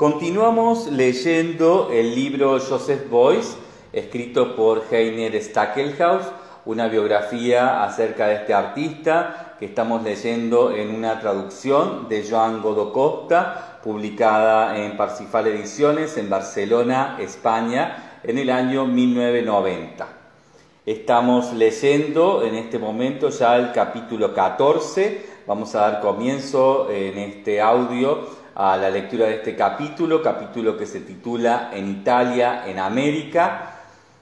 Continuamos leyendo el libro Joseph Beuys, escrito por Heiner Stackelhaus, una biografía acerca de este artista que estamos leyendo en una traducción de Joan Godó Costa, publicada en Parsifal Ediciones en Barcelona, España, en el año 1990. Estamos leyendo en este momento ya el capítulo 14. Vamos a dar comienzo en este audio a la lectura de este capítulo, capítulo que se titula En Italia, en América.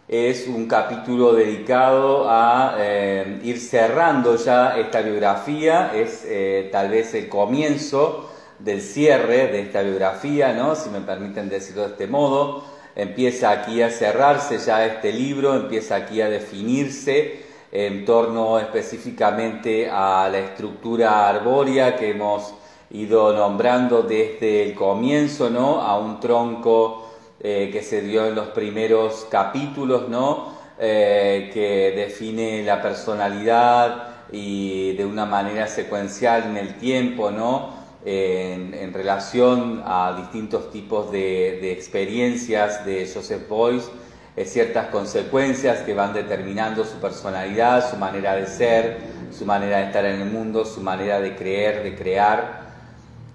Es un capítulo dedicado a eh, ir cerrando ya esta biografía, es eh, tal vez el comienzo del cierre de esta biografía, ¿no? si me permiten decirlo de este modo. Empieza aquí a cerrarse ya este libro, empieza aquí a definirse en torno específicamente a la estructura arbórea que hemos ido nombrando desde el comienzo, ¿no? A un tronco eh, que se dio en los primeros capítulos, ¿no? Eh, que define la personalidad y de una manera secuencial en el tiempo, ¿no? En, relación a distintos tipos de, experiencias de Joseph Beuys, eh, ciertas consecuencias que van determinando su personalidad, su manera de ser, su manera de estar en el mundo, su manera de creer, de crear.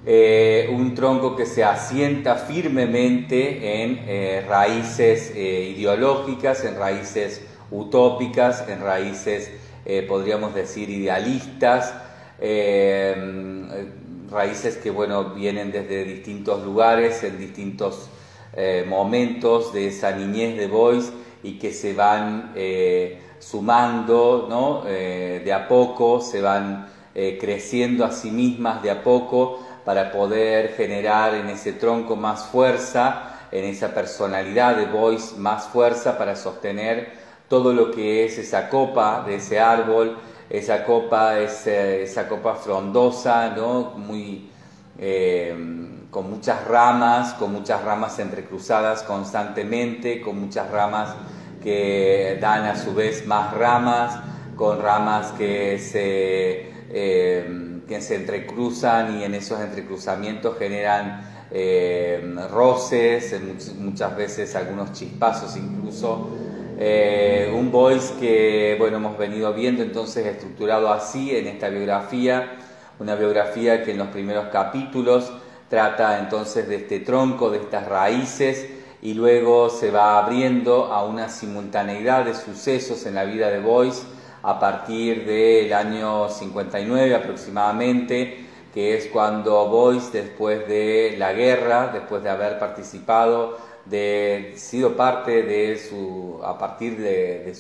Eh, un tronco que se asienta firmemente en eh, raíces eh, ideológicas, en raíces utópicas, en raíces, podríamos decir, idealistas, raíces que, bueno, vienen desde distintos lugares, en distintos momentos de esa niñez de Boyce y que se van sumando, ¿no? de a poco, se van creciendo a sí mismas de a poco para poder generar en ese tronco más fuerza, en esa personalidad de voice más fuerza para sostener todo lo que es esa copa de ese árbol, esa copa, esa copa frondosa, ¿no? Muy, eh, con muchas ramas, con muchas ramas entrecruzadas constantemente, con muchas ramas que dan a su vez más ramas, con ramas que se... Eh, que se entrecruzan y en esos entrecruzamientos generan eh, roces, muchas veces algunos chispazos incluso. Eh, un voice que bueno, hemos venido viendo entonces estructurado así en esta biografía, una biografía que en los primeros capítulos trata entonces de este tronco, de estas raíces, y luego se va abriendo a una simultaneidad de sucesos en la vida de Boyce a partir del año 59 aproximadamente, que es cuando Boyce, después de la guerra, después de haber participado, de sido parte de su, a partir de,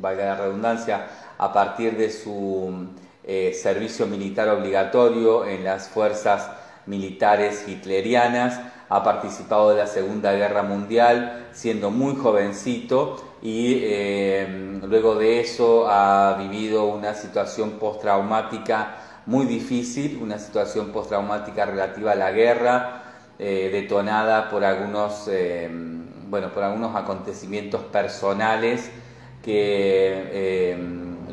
valga la redundancia, a partir de su eh, servicio militar obligatorio en las fuerzas militares hitlerianas, ha participado de la Segunda Guerra Mundial siendo muy jovencito y eh, luego de eso ha vivido una situación postraumática muy difícil, una situación postraumática relativa a la guerra, eh, detonada por algunos, eh, bueno, por algunos acontecimientos personales que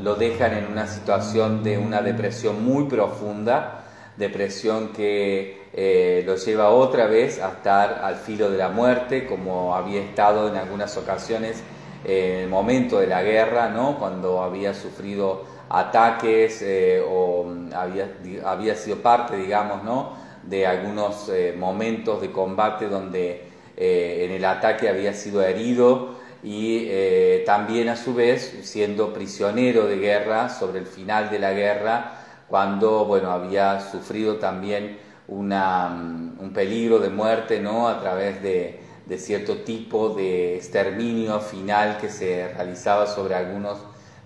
lo dejan en una situación de una depresión muy profunda, depresión que eh, lo lleva otra vez a estar al filo de la muerte, como había estado en algunas ocasiones en el momento de la guerra, ¿no? cuando había sufrido ataques eh, o había, había, sido parte, digamos, ¿no? de algunos eh, momentos de combate donde en el ataque había sido herido y también a su vez siendo prisionero de guerra sobre el final de la guerra, cuando bueno, había sufrido también un peligro de muerte ¿no? a través de, cierto tipo de exterminio final que se realizaba sobre algunos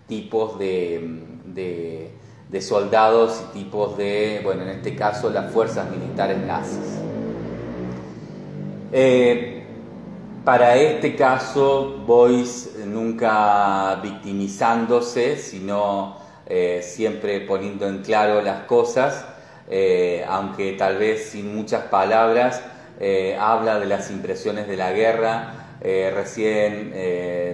tipos de, soldados y tipos de, bueno, en este caso las fuerzas militares nazis. Eh, para este caso, Boyce nunca victimizándose, sino eh, siempre poniendo en claro las cosas, eh, aunque tal vez sin muchas palabras, eh, habla de las impresiones de la guerra recién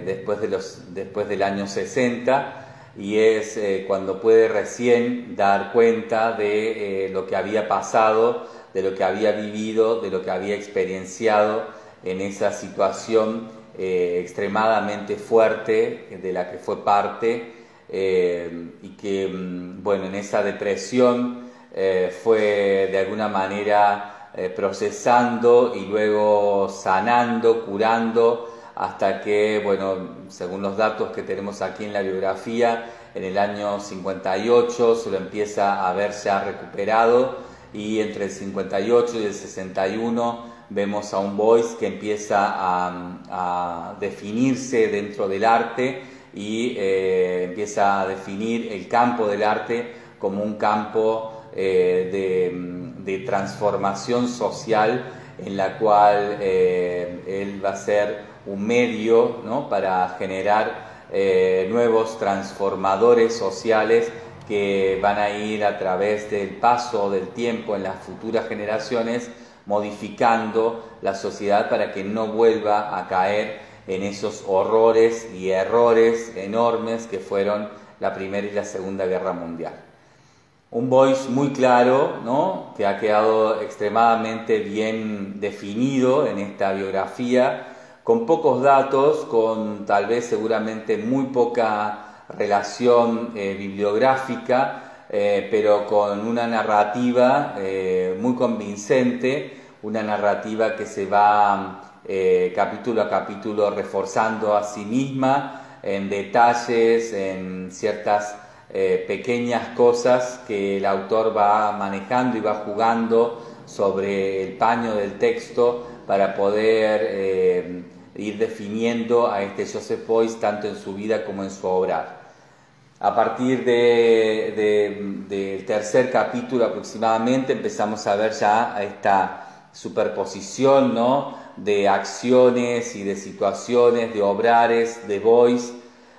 después, de los, después del año 60 y es cuando puede recién dar cuenta de lo que había pasado de lo que había vivido, de lo que había experienciado en esa situación extremadamente fuerte de la que fue parte eh, y que, mm, bueno, en esa depresión eh, fue de alguna manera procesando y luego sanando, curando, hasta que, bueno, según los datos que tenemos aquí en la biografía, en el año 58 se lo empieza a ver ya recuperado y entre el 58 y el 61 vemos a un Boyce que empieza a, definirse dentro del arte y eh, empieza a definir el campo del arte como un campo eh, de, transformación social en la cual eh, él va a ser un medio para generar nuevos transformadores sociales que van a ir a través del paso del tiempo en las futuras generaciones modificando la sociedad para que no vuelva a caer en esos horrores y errores enormes que fueron la Primera y la Segunda Guerra Mundial. Un voice muy claro, ¿no? que ha quedado extremadamente bien definido en esta biografía, con pocos datos, con tal vez seguramente muy poca relación eh, bibliográfica, eh, pero con una narrativa eh, muy convincente, una narrativa que se va eh, capítulo a capítulo reforzando a sí misma en detalles, en ciertas pequeñas cosas que el autor va manejando y va jugando sobre el paño del texto para poder ir definiendo a este Joseph Boyce tanto en su vida como en su obra a partir del tercer capítulo aproximadamente empezamos a ver ya esta superposición ¿no? De acciones y de situaciones, de obrares, de voice,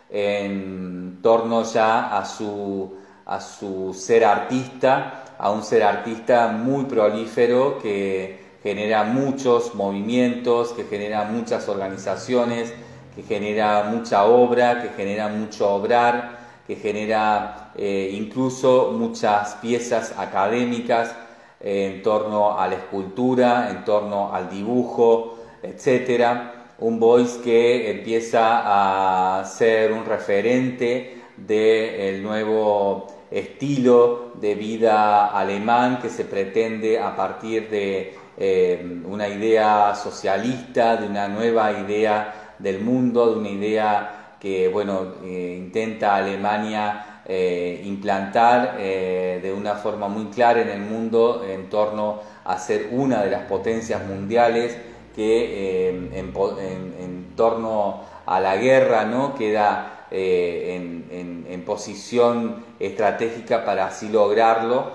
en torno ya a su, a su ser artista, a un ser artista muy prolífero que genera muchos movimientos, que genera muchas organizaciones, que genera mucha obra, que genera mucho obrar que genera eh, incluso muchas piezas académicas en torno a la escultura, en torno al dibujo, etc. Un Boyce que empieza a ser un referente del nuevo estilo de vida alemán que se pretende a partir de eh, una idea socialista, de una nueva idea del mundo, de una idea que bueno, eh, intenta Alemania eh, implantar eh, de una forma muy clara en el mundo en torno a ser una de las potencias mundiales que en, torno a la guerra ¿no? queda en, posición estratégica para así lograrlo.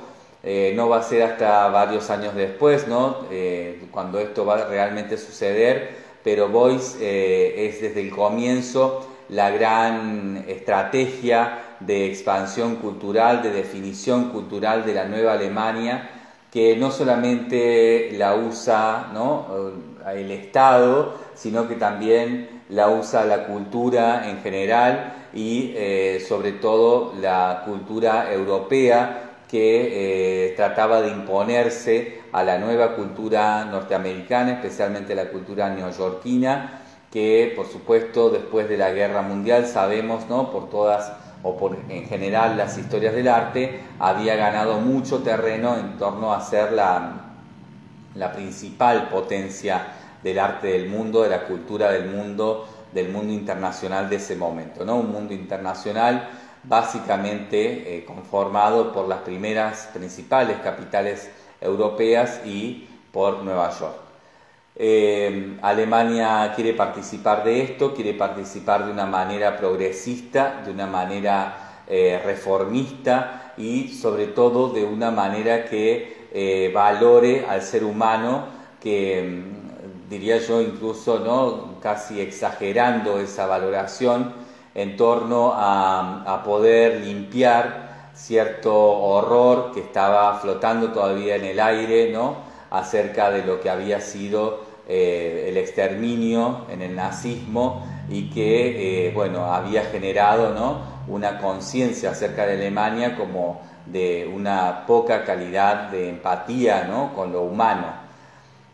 no va a ser hasta varios años después, ¿no? cuando esto va a realmente suceder, pero Boyce es desde el comienzo la gran estrategia de expansión cultural, de definición cultural de la nueva Alemania, que no solamente la usa el Estado, sino que también la usa la cultura en general y eh, sobre todo la cultura europea que eh, trataba de imponerse a la nueva cultura norteamericana, especialmente la cultura neoyorquina, que por supuesto después de la guerra mundial sabemos, ¿no? por todas o por en general las historias del arte, había ganado mucho terreno en torno a ser la, la principal potencia del arte del mundo, de la cultura del mundo, del mundo internacional de ese momento, ¿no? Un mundo internacional básicamente eh, conformado por las primeras principales capitales europeas y por Nueva York. Eh, Alemania quiere participar de esto, quiere participar de una manera progresista, de una manera eh, reformista y sobre todo de una manera que eh, valore al ser humano, que mm, diría yo incluso ¿no? casi exagerando esa valoración en torno a, a poder limpiar cierto horror que estaba flotando todavía en el aire, ¿no? acerca de lo que había sido eh, el exterminio en el nazismo y que eh, bueno, había generado ¿no? una conciencia acerca de Alemania como de una poca calidad de empatía ¿no? con lo humano.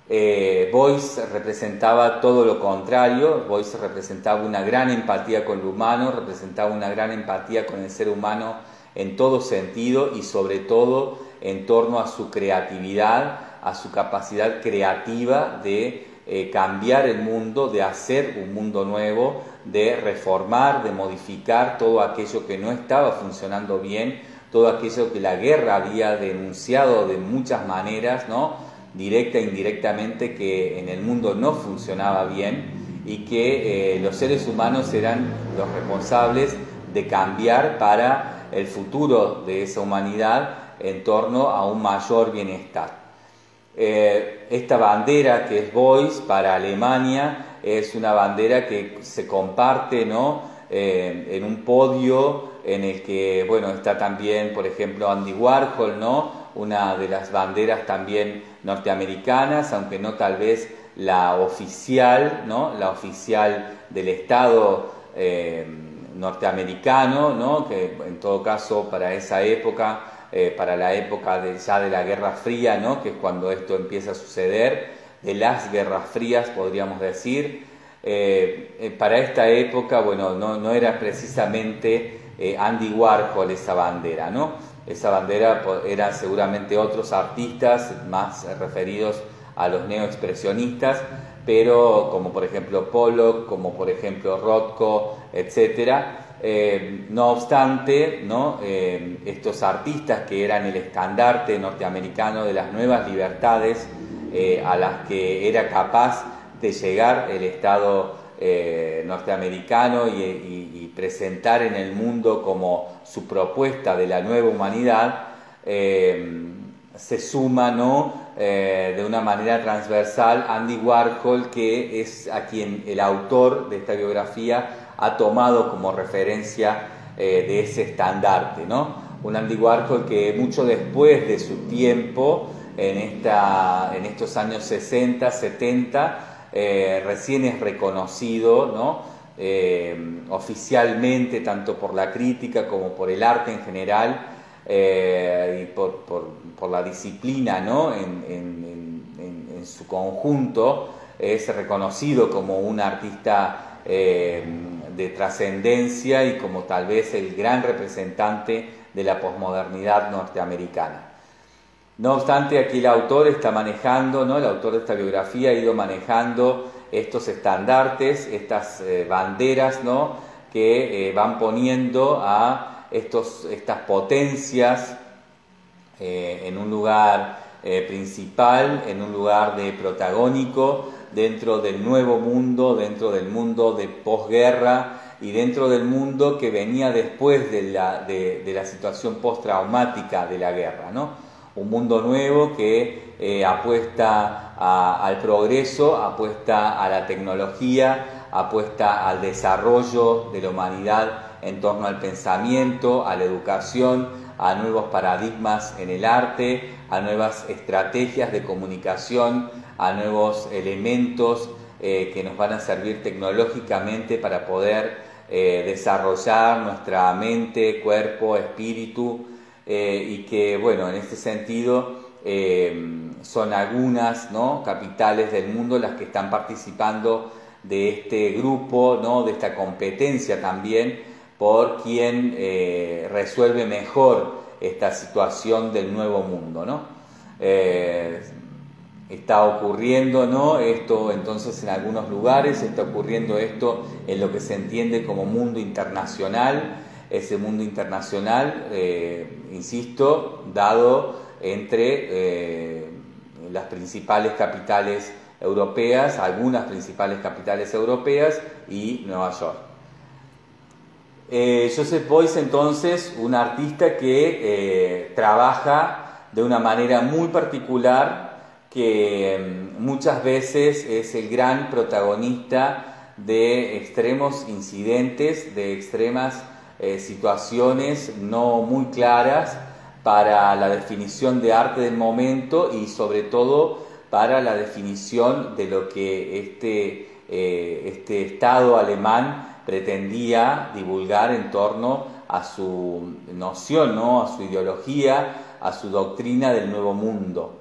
Eh, Boyce representaba todo lo contrario, Boyce representaba una gran empatía con lo humano, representaba una gran empatía con el ser humano en todo sentido y sobre todo en torno a su creatividad, a su capacidad creativa de eh, cambiar el mundo, de hacer un mundo nuevo, de reformar, de modificar todo aquello que no estaba funcionando bien, todo aquello que la guerra había denunciado de muchas maneras, ¿no? directa e indirectamente, que en el mundo no funcionaba bien y que eh, los seres humanos eran los responsables de cambiar para el futuro de esa humanidad en torno a un mayor bienestar. Eh, esta bandera que es Voice para Alemania es una bandera que se comparte ¿no? Eh, en un podio en el que bueno, está también, por ejemplo, Andy Warhol, ¿no? una de las banderas también norteamericanas, aunque no tal vez la oficial, ¿no? la oficial del Estado eh, norteamericano, ¿no? que en todo caso para esa época eh, para la época de, ya de la Guerra Fría, ¿no? que es cuando esto empieza a suceder, de las guerras frías podríamos decir. Eh, eh, para esta época, bueno, no, no era precisamente Andy Warhol esa bandera, ¿no? Esa bandera eran seguramente otros artistas más referidos a los neoexpresionistas, pero como por ejemplo Pollock, como por ejemplo Rothko, etcétera, eh, no obstante. Eh, estos artistas que eran el estandarte norteamericano de las nuevas libertades eh, a las que era capaz de llegar el Estado norteamericano y, presentar en el mundo como su propuesta de la nueva humanidad, se suma ¿no? de una manera transversal Andy Warhol, que es a quien el autor de esta biografía ha tomado como referencia eh, de ese estandarte, ¿no? Un Andy Warhol que mucho después de su tiempo, en, esta, en estos años 60, 70, eh, recién es reconocido, ¿no? Eh, oficialmente, tanto por la crítica como por el arte en general, y por, por, la disciplina ¿no? en, en, en, su conjunto, es reconocido como un artista de trascendencia y como tal vez el gran representante de la posmodernidad norteamericana. No obstante, aquí el autor está manejando, ¿no? el autor de esta biografía ha ido manejando estos estandartes, estas eh, banderas ¿no? que eh, van poniendo a estos, estas potencias eh, en un lugar principal, en un lugar de protagónico, dentro del nuevo mundo, dentro del mundo de posguerra y dentro del mundo que venía después de la, de, la situación postraumática de la guerra. ¿no? Un mundo nuevo que eh, apuesta al progreso, apuesta a la tecnología, apuesta al desarrollo de la humanidad en torno al pensamiento, a la educación, a nuevos paradigmas en el arte, a nuevas estrategias de comunicación, a nuevos elementos eh, que nos van a servir tecnológicamente para poder eh, desarrollar nuestra mente, cuerpo, espíritu eh, y que, bueno, en este sentido son algunas ¿no? capitales del mundo las que están participando de este grupo, ¿no? de esta competencia también por quien resuelve mejor esta situación del nuevo mundo. ¿no? está ocurriendo, ¿no? Esto entonces en algunos lugares está ocurriendo esto en lo que se entiende como mundo internacional, ese mundo internacional, eh, insisto, dado entre eh, las principales capitales europeas, algunas principales capitales europeas y Nueva York. Eh, Joseph Boyce entonces, un artista que trabaja de una manera muy particular que mm, muchas veces es el gran protagonista de extremos incidentes, de extremas eh, situaciones no muy claras para la definición de arte del momento y sobre todo para la definición de lo que este, eh, este Estado alemán pretendía divulgar en torno a su noción, ¿no? a su ideología, a su doctrina del nuevo mundo.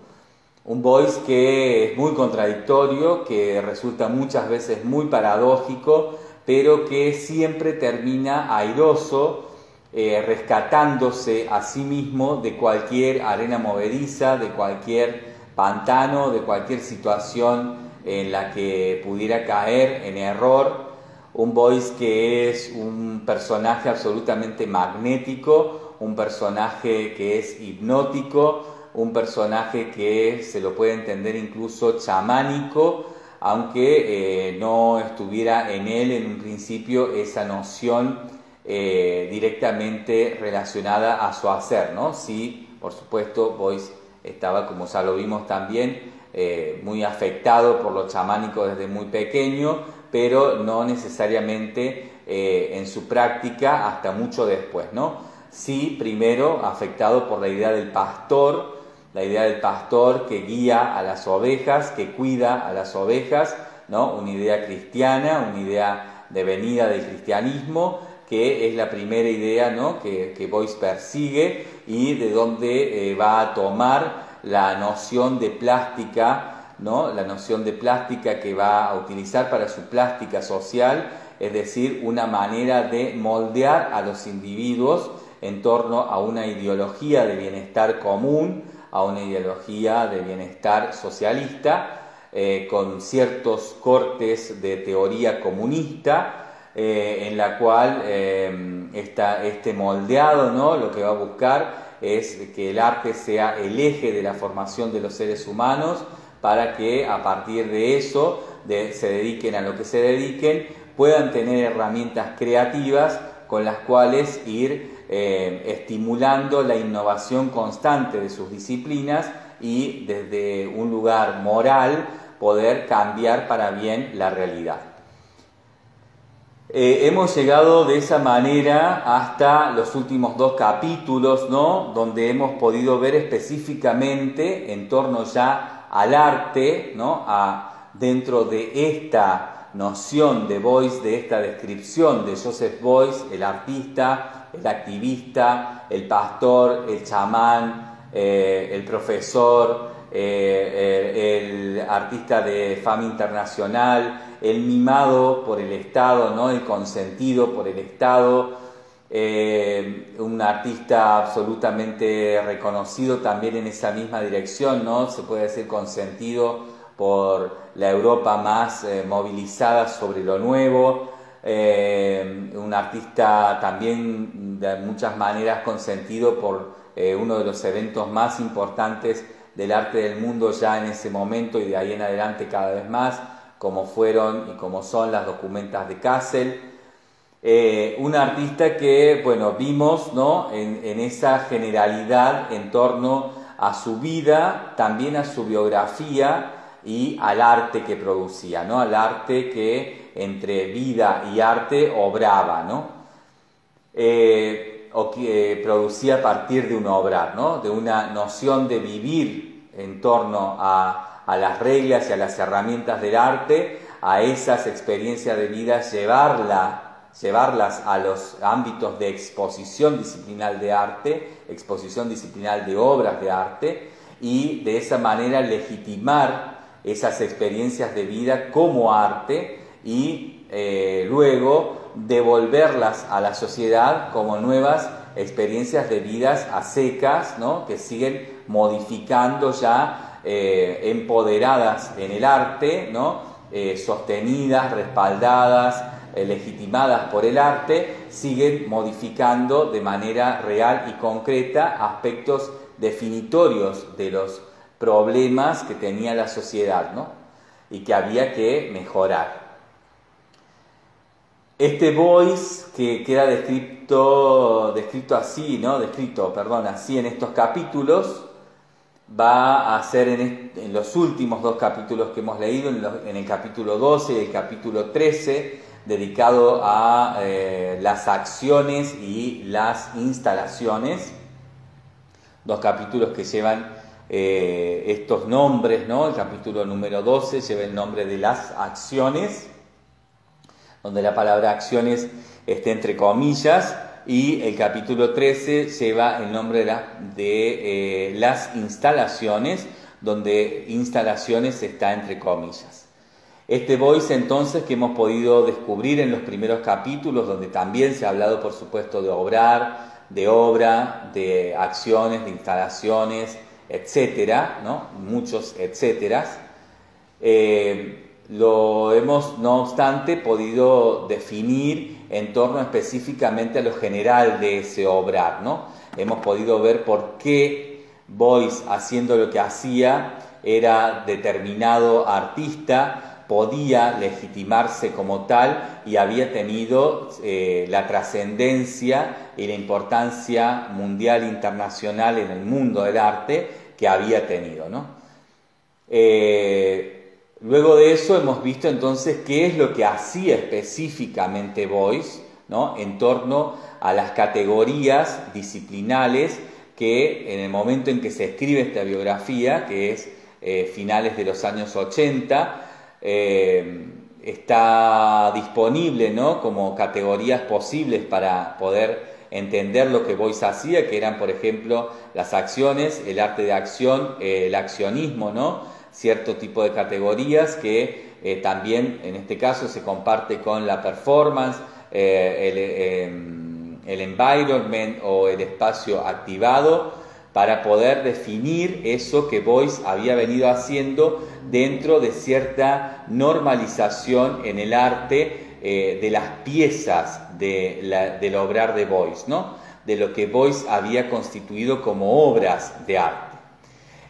Un Boyce que es muy contradictorio, que resulta muchas veces muy paradójico, pero que siempre termina airoso, eh, rescatándose a sí mismo de cualquier arena movediza, de cualquier pantano, de cualquier situación en la que pudiera caer en error un Boyce que es un personaje absolutamente magnético, un personaje que es hipnótico, un personaje que se lo puede entender incluso chamánico, aunque eh, no estuviera en él en un principio esa noción eh, directamente relacionada a su hacer, ¿no? Sí, por supuesto, Boyce estaba, como ya lo vimos también, eh, muy afectado por lo chamánico desde muy pequeño, pero no necesariamente eh, en su práctica hasta mucho después, ¿no? Sí, primero afectado por la idea del pastor, la idea del pastor que guía a las ovejas, que cuida a las ovejas, ¿no? Una idea cristiana, una idea de venida del cristianismo, que es la primera idea ¿no? que, que Boyce persigue y de donde eh, va a tomar la noción de plástica la noción de plástica que va a utilizar para su plástica social, es decir, una manera de moldear a los individuos en torno a una ideología de bienestar común, a una ideología de bienestar socialista, eh, con ciertos cortes de teoría comunista, eh, en la cual eh, este moldeado ¿no? lo que va a buscar es que el arte sea el eje de la formación de los seres humanos, para que a partir de eso se dediquen a lo que se dediquen, puedan tener herramientas creativas con las cuales ir eh, estimulando la innovación constante de sus disciplinas y desde un lugar moral poder cambiar para bien la realidad. Eh, hemos llegado de esa manera hasta los últimos dos capítulos, ¿no? Donde hemos podido ver específicamente en torno ya al arte, ¿no? a, dentro de esta noción de Boyce, de esta descripción de Joseph Boyce, el artista, el activista, el pastor, el chamán, eh, el profesor, eh, el artista de fama internacional, el mimado por el Estado, ¿no? el consentido por el Estado, eh, un artista absolutamente reconocido también en esa misma dirección, ¿no? Se puede decir consentido por la Europa más eh, movilizada sobre lo nuevo, eh, un artista también de muchas maneras consentido por uno de los eventos más importantes del arte del mundo ya en ese momento y de ahí en adelante cada vez más, como fueron y como son las documentas de Kassel. Eh, un artista que, bueno, vimos ¿no? en, esa generalidad en torno a su vida, también a su biografía y al arte que producía, ¿no? al arte que entre vida y arte obraba, ¿no? Eh, o que producía a partir de un obrar, ¿no? de una noción de vivir en torno a, a las reglas y a las herramientas del arte, a esas experiencias de vida, llevarla llevarlas a los ámbitos de exposición disciplinal de arte, exposición disciplinal de obras de arte, y de esa manera legitimar esas experiencias de vida como arte y eh, luego devolverlas a la sociedad como nuevas experiencias de vidas a secas, ¿no? que siguen modificando ya, eh, empoderadas en el arte, ¿no? Eh, sostenidas, respaldadas, legitimadas por el arte, siguen modificando de manera real y concreta aspectos definitorios de los problemas que tenía la sociedad ¿no? y que había que mejorar. Este voice que queda descrito, descrito así, ¿no? Descrito, perdón, así en estos capítulos, va a ser en, los últimos dos capítulos que hemos leído, en, en el capítulo 12 y el capítulo 13, dedicado a eh, las acciones y las instalaciones. Dos capítulos que llevan eh, estos nombres, ¿no? El capítulo número 12 lleva el nombre de las acciones, donde la palabra acciones está entre comillas, y el capítulo 13 lleva el nombre de, eh, las instalaciones, donde instalaciones está entre comillas. Este voice entonces que hemos podido descubrir en los primeros capítulos, donde también se ha hablado por supuesto de obrar, de obra, de acciones, de instalaciones, etcétera, ¿no? muchos etcéteras, eh, lo hemos no obstante podido definir en torno específicamente a lo general de ese obrar, ¿no? Hemos podido ver por qué Boyce, haciendo lo que hacía, era determinado artista, podía legitimarse como tal y había tenido eh, la trascendencia y la importancia mundial internacional en el mundo del arte que había tenido. ¿no? Eh, Luego de eso hemos visto entonces qué es lo que hacía específicamente Boyce ¿no? en torno a las categorías disciplinales que en el momento en que se escribe esta biografía, que es eh, finales de los años 80, eh, está disponible ¿no? como categorías posibles para poder entender lo que Boyce hacía, que eran, por ejemplo, las acciones, el arte de acción, el accionismo, ¿no? cierto tipo de categorías que eh, también en este caso se comparte con la performance, eh, em, el, environment o el espacio activado para poder definir eso que Boyce había venido haciendo dentro de cierta normalización en el arte eh, de las piezas de del obrar de Boyce, ¿no? de lo que Boyce había constituido como obras de arte.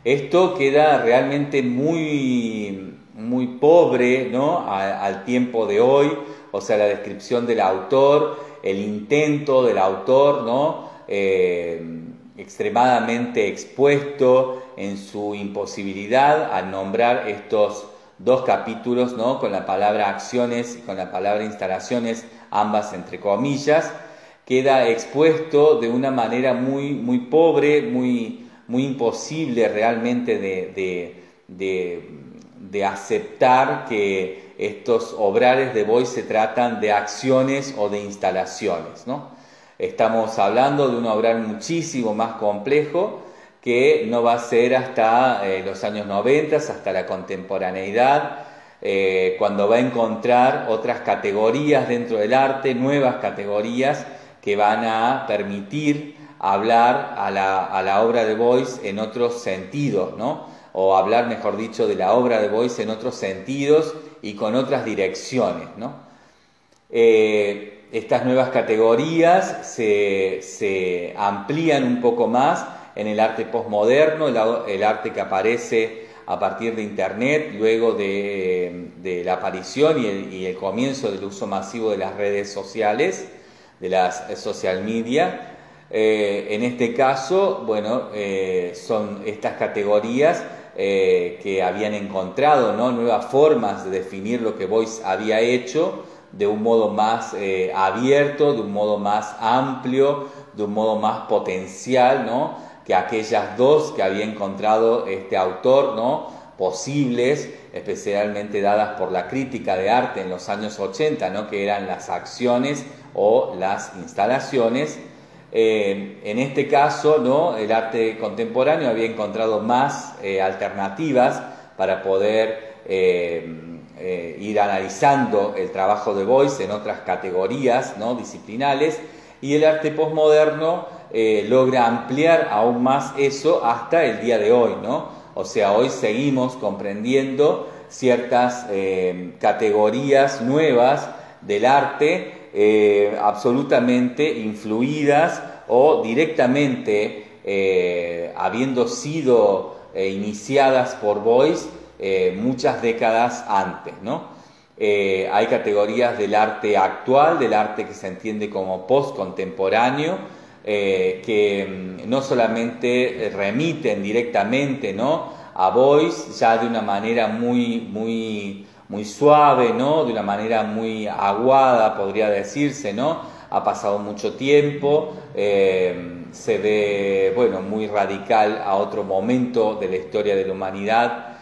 Esto queda realmente muy, muy pobre ¿no? al tiempo de hoy, o sea, la descripción del autor, el intento del autor, ¿no? Eh, extremadamente expuesto en su imposibilidad a nombrar estos dos capítulos ¿no? con la palabra acciones y con la palabra instalaciones, ambas entre comillas, queda expuesto de una manera muy, muy pobre, muy, muy imposible realmente de, aceptar que estos obrales de Boy se tratan de acciones o de instalaciones. ¿no? Estamos hablando de un obrar muchísimo más complejo que no va a ser hasta eh, los años 90, hasta la contemporaneidad, eh, cuando va a encontrar otras categorías dentro del arte, nuevas categorías que van a permitir hablar a la, obra de Boyce en otros sentidos, ¿no? O hablar, mejor dicho, de la obra de Boyce en otros sentidos y con otras direcciones, ¿no? Eh, estas nuevas categorías se, amplían un poco más en el arte postmoderno, el, arte que aparece a partir de Internet, luego de, la aparición y el, comienzo del uso masivo de las redes sociales, de las social media, eh, en este caso, bueno, eh, son estas categorías eh, que habían encontrado nuevas formas de definir lo que Boyce había hecho de un modo más abierto, de un modo más amplio, de un modo más potencial, ¿no? que aquellas dos que había encontrado este autor, ¿no? posibles, especialmente dadas por la crítica de arte en los años 80, ¿no? que eran las acciones o las instalaciones, eh, en este caso, ¿no? el arte contemporáneo había encontrado más eh, alternativas para poder eh, ir analizando el trabajo de Boyce en otras categorías ¿no? disciplinales y el arte postmoderno logra ampliar aún más eso hasta el día de hoy. ¿no? O sea, hoy seguimos comprendiendo ciertas categorías nuevas del arte eh, absolutamente influidas o directamente eh, habiendo sido eh, iniciadas por Boyce muchas décadas antes. ¿no? hay categorías del arte actual, del arte que se entiende como postcontemporáneo, que mm, no solamente remiten directamente ¿no? a Boyce ya de una manera muy, muy muy suave, ¿no? De una manera muy aguada, podría decirse, ¿no? Ha pasado mucho tiempo, eh, se ve, bueno, muy radical a otro momento de la historia de la humanidad,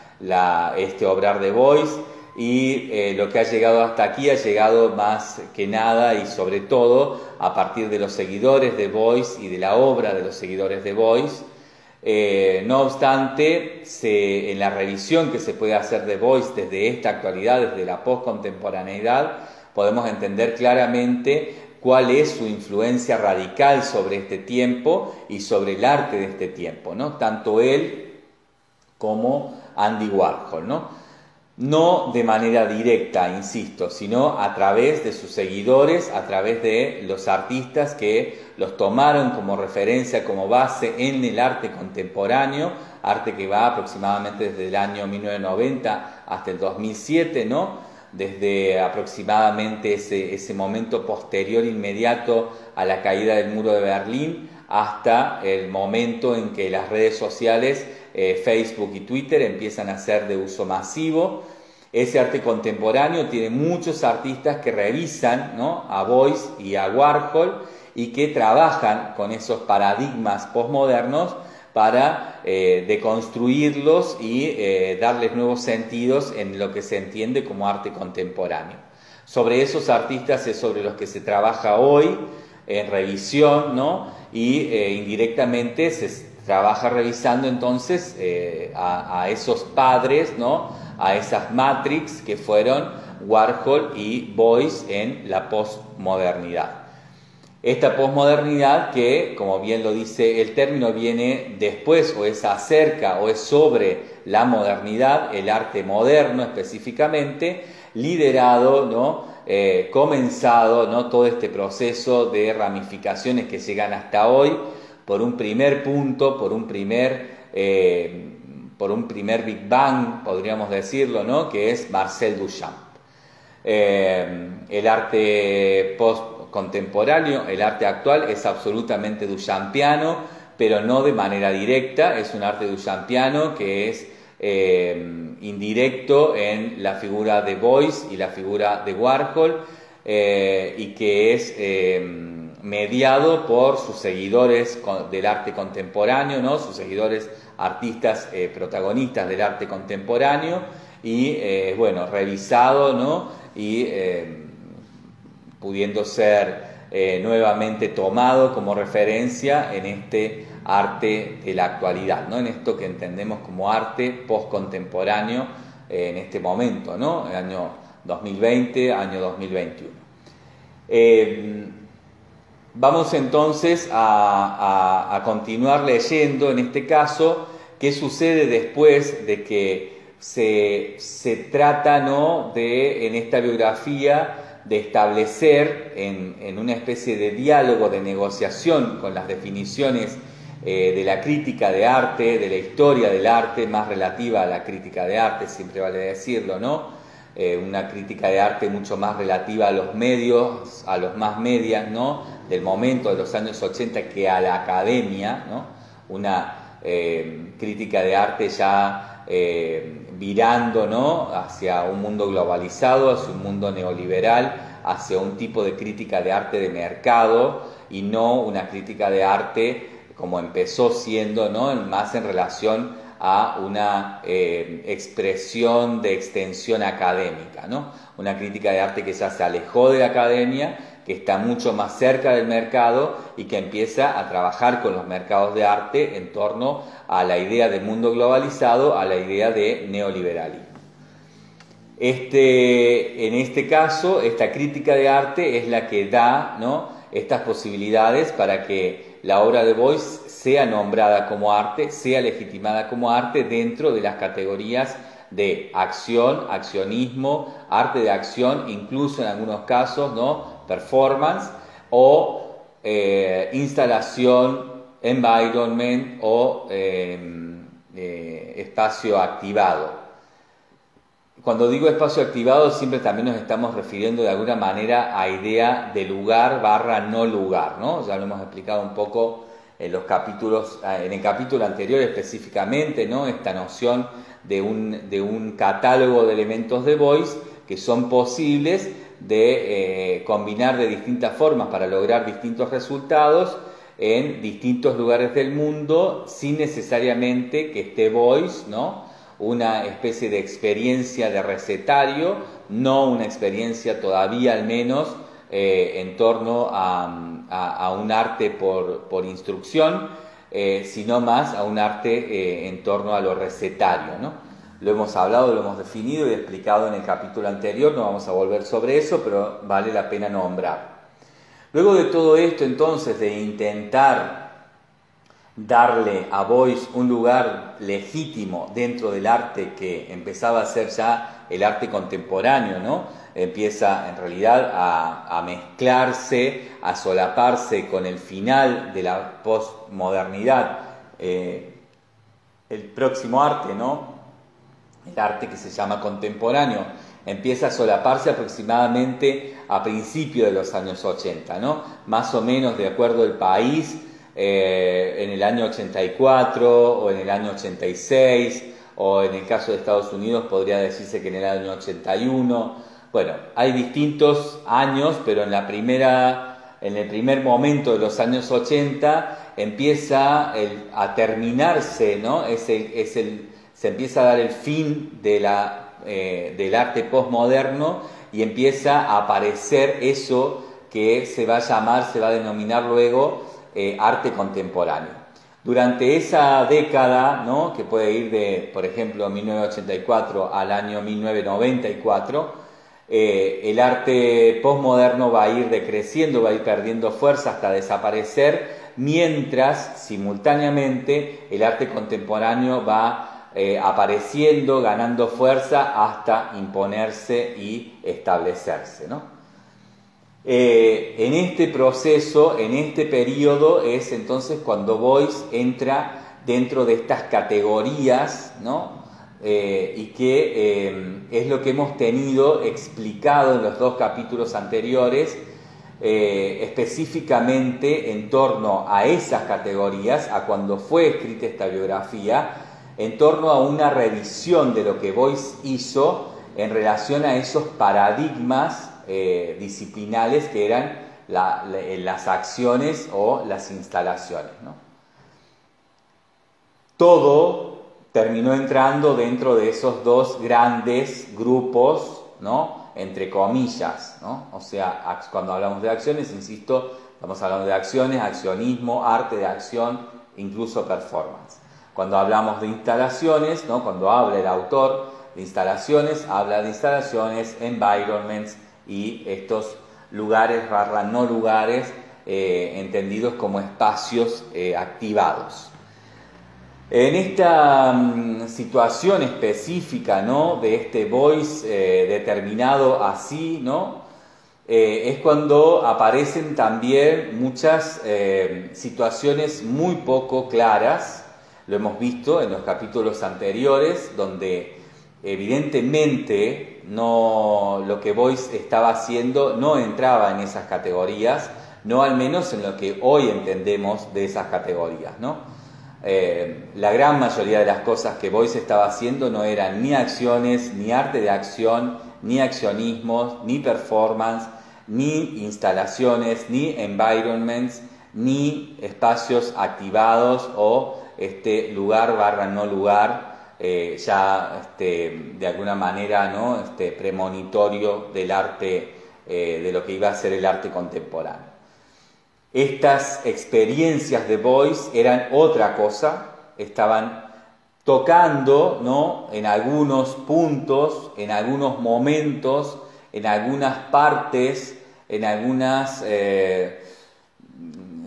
este obrar de Boyce. y eh, lo que ha llegado hasta aquí ha llegado más que nada y sobre todo a partir de los seguidores de Voice y de la obra de los seguidores de Voice. Eh, no obstante, en la revisión que se puede hacer de Voice desde esta actualidad, desde la postcontemporaneidad, podemos entender claramente cuál es su influencia radical sobre este tiempo y sobre el arte de este tiempo, ¿no? Tanto él como Andy Warhol, ¿no? No de manera directa, insisto, sino a través de sus seguidores, a través de los artistas que los tomaron como referencia, como base en el arte contemporáneo, arte que va aproximadamente desde el año 1990 hasta el 2007, ¿no? desde aproximadamente ese, momento posterior inmediato a la caída del muro de Berlín hasta el momento en que las redes sociales, eh, Facebook y Twitter, empiezan a ser de uso masivo. Ese arte contemporáneo tiene muchos artistas que revisan a Boyce y a Warhol y que trabajan con esos paradigmas postmodernos para eh, deconstruirlos y eh, darles nuevos sentidos en lo que se entiende como arte contemporáneo. Sobre esos artistas es sobre los que se trabaja hoy en revisión, ¿no? Y indirectamente se trabaja revisando entonces a, a, esos padres, ¿no? A esas matrix que fueron Warhol y Boyce en la postmodernidad. Esta posmodernidad que, como bien lo dice el término, viene después o es acerca o es sobre la modernidad, el arte moderno específicamente, liderado, ¿no? Eh, comenzado ¿no? todo este proceso de ramificaciones que llegan hasta hoy por un primer punto, por un primer, eh, por un primer Big Bang, podríamos decirlo, ¿no? que es Marcel Duchamp. Eh, el arte post contemporáneo, el arte actual es absolutamente duchampiano, pero no de manera directa, es un arte duchampiano que es eh, indirecto en la figura de Boyce y la figura de Warhol y que es mediado por sus seguidores del arte contemporáneo, ¿no? sus seguidores artistas protagonistas del arte contemporáneo y bueno, revisado ¿no? y pudiendo ser eh, nuevamente tomado como referencia en este arte de la actualidad, ¿no? en esto que entendemos como arte postcontemporáneo eh, en este momento, ¿no? el año 2020, año 2021. Vamos entonces a, continuar leyendo, en este caso, qué sucede después de que se, se trata ¿no? de, en esta biografía, de establecer en, una especie de diálogo, de negociación con las definiciones eh, de la crítica de arte, de la historia del arte, más relativa a la crítica de arte, siempre vale decirlo, ¿no? Eh, una crítica de arte mucho más relativa a los medios, a los más medias, ¿no? Del momento de los años 80 que a la academia. Una eh, crítica de arte ya virando ¿no? hacia un mundo globalizado, hacia un mundo neoliberal, hacia un tipo de crítica de arte de mercado y no una crítica de arte como empezó siendo, ¿no? más en relación a una eh, expresión de extensión académica, ¿no? una crítica de arte que ya se alejó de la academia que está mucho más cerca del mercado y que empieza a trabajar con los mercados de arte en torno a la idea de mundo globalizado, a la idea de neoliberalismo. Este, en este caso, esta crítica de arte es la que da estas posibilidades para que la obra de Boyce sea nombrada como arte, sea legitimada como arte dentro de las categorías de acción, accionismo, arte de acción, incluso en algunos casos, ¿no? Performance o eh, instalación, environment o em, eh, espacio activado. Cuando digo espacio activado siempre también nos estamos refiriendo de alguna manera a idea de lugar barra no lugar, ¿no? Ya lo hemos explicado un poco en los capítulos, eh, en el capítulo anterior específicamente, ¿no? Esta noción de un, de un catálogo de elementos de voice que son posibles de eh, combinar de distintas formas para lograr distintos resultados en distintos lugares del mundo sin necesariamente que esté voice, ¿no? una especie de experiencia de recetario, no una experiencia todavía al menos eh, en torno a, un arte por, instrucción, eh, sino más a un arte en torno a lo recetario. Lo hemos hablado, lo hemos definido y explicado en el capítulo anterior, no vamos a volver sobre eso, pero vale la pena nombrar. Luego de todo esto, entonces, de intentar darle a Boyce un lugar legítimo dentro del arte que empezaba a ser ya el arte contemporáneo, ¿no? empieza en realidad a, mezclarse, a solaparse con el final de la postmodernidad. Eh, el próximo arte, ¿no? El arte que se llama contemporáneo, empieza a solaparse aproximadamente a principios de los años 80, ¿no? Más o menos de acuerdo al país, eh, en el año 84 o en el año 86, o en el caso de Estados Unidos podría decirse que en el año 81 bueno, hay distintos años, pero en, la primera, en el primer momento de los años 80 empieza a terminarse, ¿no? Es es el, se empieza a dar el fin de la, eh, del arte postmoderno y empieza a aparecer eso que se va a llamar, se va a denominar luego eh, arte contemporáneo. Durante esa década, ¿no? que puede ir de, por ejemplo, 1984 al año 1994, eh, el arte postmoderno va a ir decreciendo, va a ir perdiendo fuerza hasta desaparecer, mientras simultáneamente el arte contemporáneo va eh, apareciendo, ganando fuerza hasta imponerse y establecerse. Eh, en este proceso, en este periodo, es entonces cuando Boyce entra dentro de estas categorías, ¿no? Eh, y que es lo que hemos tenido explicado en los dos capítulos anteriores, específicamente en torno a esas categorías, a cuando fue escrita esta biografía, en torno a una revisión de lo que Boyce hizo en relación a esos paradigmas disciplinales que eran las acciones o las instalaciones. Todo terminó entrando dentro de esos dos grandes grupos, ¿no? Entre comillas. O sea, cuando hablamos de acciones, insisto, estamos hablando de acciones, accionismo, arte de acción, incluso performance. Cuando hablamos de instalaciones, ¿no? Cuando habla el autor de instalaciones, habla de instalaciones, environments y estos lugares barra no lugares eh, entendidos como espacios eh, activados. En esta mm, situación específica ¿no? de este voice eh, determinado así, ¿no? Es cuando aparecen también muchas situaciones muy poco claras, lo hemos visto en los capítulos anteriores, donde evidentemente no, lo que Boyce estaba haciendo no entraba en esas categorías, no al menos en lo que hoy entendemos de esas categorías, ¿no? Eh, la gran mayoría de las cosas que Boyce estaba haciendo no eran ni acciones, ni arte de acción, ni accionismos, ni performance, ni instalaciones, ni environments, ni espacios activados o este lugar barra no lugar, eh, ya este, de alguna manera ¿no? este, premonitorio del arte, eh, de lo que iba a ser el arte contemporáneo. Estas experiencias de Boyce eran otra cosa, estaban tocando ¿no? en algunos puntos, en algunos momentos, en algunas partes, en, algunas, eh,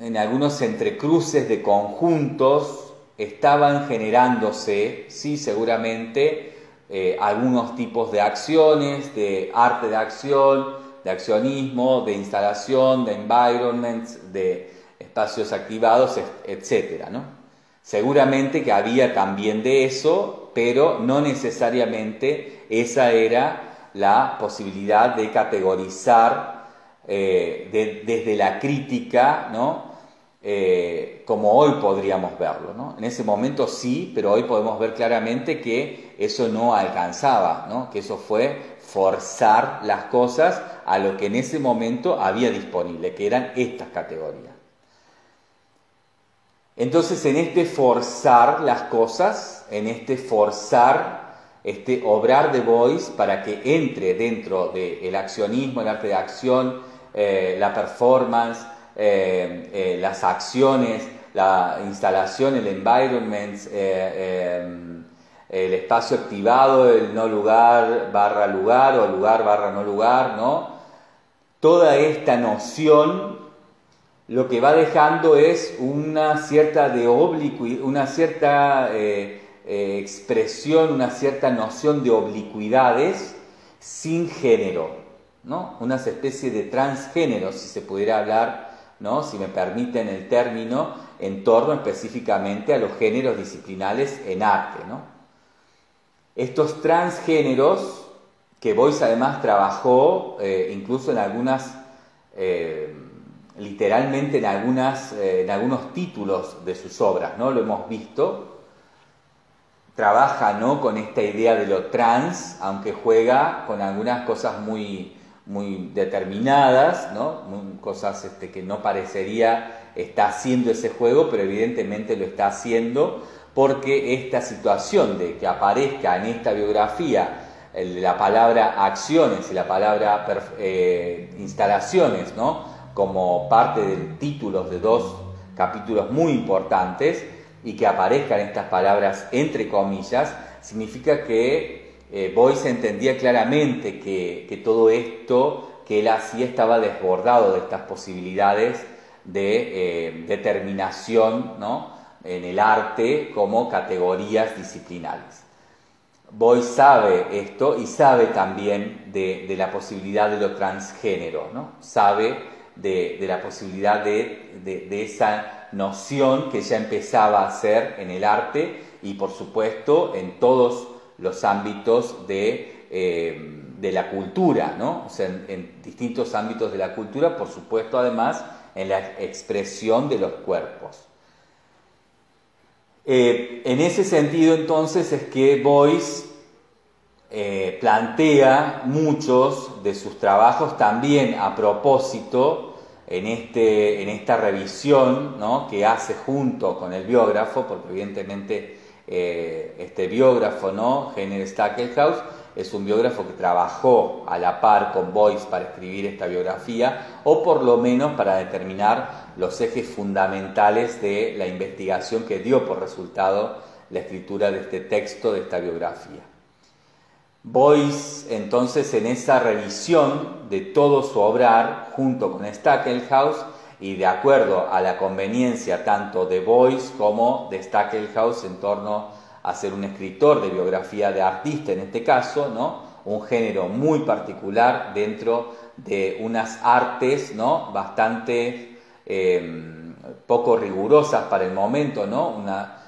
en algunos entrecruces de conjuntos, estaban generándose, sí, seguramente, eh, algunos tipos de acciones, de arte de acción, de accionismo, de instalación, de environments, de espacios activados, etc. ¿no? Seguramente que había también de eso, pero no necesariamente esa era la posibilidad de categorizar eh, desde la crítica, ¿no? Eh, como hoy podríamos verlo. ¿no? En ese momento sí, pero hoy podemos ver claramente que eso no alcanzaba, ¿no? que eso fue forzar las cosas a lo que en ese momento había disponible, que eran estas categorías. Entonces, en este forzar las cosas, en este forzar este obrar de Boyce para que entre dentro del accionismo, el arte de acción, eh, la performance, eh, eh, las acciones, la instalación, el environment, el espacio activado, el no lugar barra lugar o lugar barra no lugar, ¿no? Toda esta noción lo que va dejando es una cierta de una cierta eh, eh, expresión, una cierta noción de oblicuidades sin género, ¿no? Una especie de transgénero, si se pudiera hablar, ¿no? Si me permiten el término, en torno específicamente a los géneros disciplinales en arte, ¿no? Estos transgéneros, que Boyce además trabajó eh, incluso en algunas literalmente en, algunas, eh, en algunos títulos de sus obras, ¿no? Lo hemos visto. Trabaja ¿no? con esta idea de lo trans, aunque juega con algunas cosas muy, muy determinadas, ¿no? cosas este, que no parecería está haciendo ese juego, pero evidentemente lo está haciendo porque esta situación de que aparezca en esta biografía la palabra acciones y la palabra eh, instalaciones, ¿no? como parte de títulos de dos capítulos muy importantes y que aparezcan estas palabras entre comillas, significa que eh, Boyce entendía claramente que, todo esto que él hacía estaba desbordado de estas posibilidades de eh, determinación en el arte como categorías disciplinares. Boyce sabe esto y sabe también de, de la posibilidad de lo transgénero, ¿no? sabe de, la posibilidad de, esa noción que ya empezaba a ser en el arte y por supuesto en todos los ámbitos de, eh, la cultura, ¿no? en, distintos ámbitos de la cultura, por supuesto además en la expresión de los cuerpos. Eh, en ese sentido entonces es que Boyce eh, plantea muchos de sus trabajos también a propósito en, este, en esta revisión que hace junto con el biógrafo, porque evidentemente eh, este biógrafo, ¿no? Henry Stackelhaus, es un biógrafo que trabajó a la par con Boyce para escribir esta biografía, o por lo menos para determinar los ejes fundamentales de la investigación que dio por resultado la escritura de este texto, de esta biografía. Boyce entonces en esa revisión de todo su obrar junto con Stackelhaus y de acuerdo a la conveniencia tanto de Boyce como de Stackelhaus en torno a ser un escritor de biografía de artista en este caso, ¿no? un género muy particular dentro de unas artes ¿no? bastante eh, poco rigurosas para el momento, ¿no? una,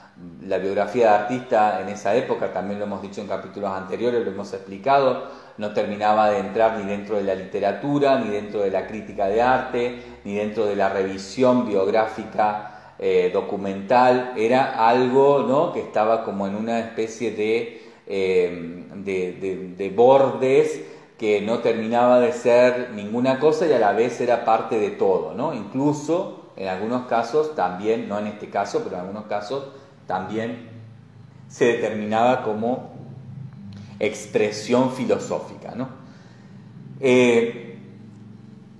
la biografía de artista en esa época, también lo hemos dicho en capítulos anteriores, lo hemos explicado, no terminaba de entrar ni dentro de la literatura, ni dentro de la crítica de arte, ni dentro de la revisión biográfica eh, documental, era algo ¿no? que estaba como en una especie de, eh, de, de bordes que no terminaba de ser ninguna cosa y a la vez era parte de todo, ¿no? Incluso en algunos casos también, no en este caso, pero en algunos casos también se determinaba como expresión filosófica. ¿no? Eh,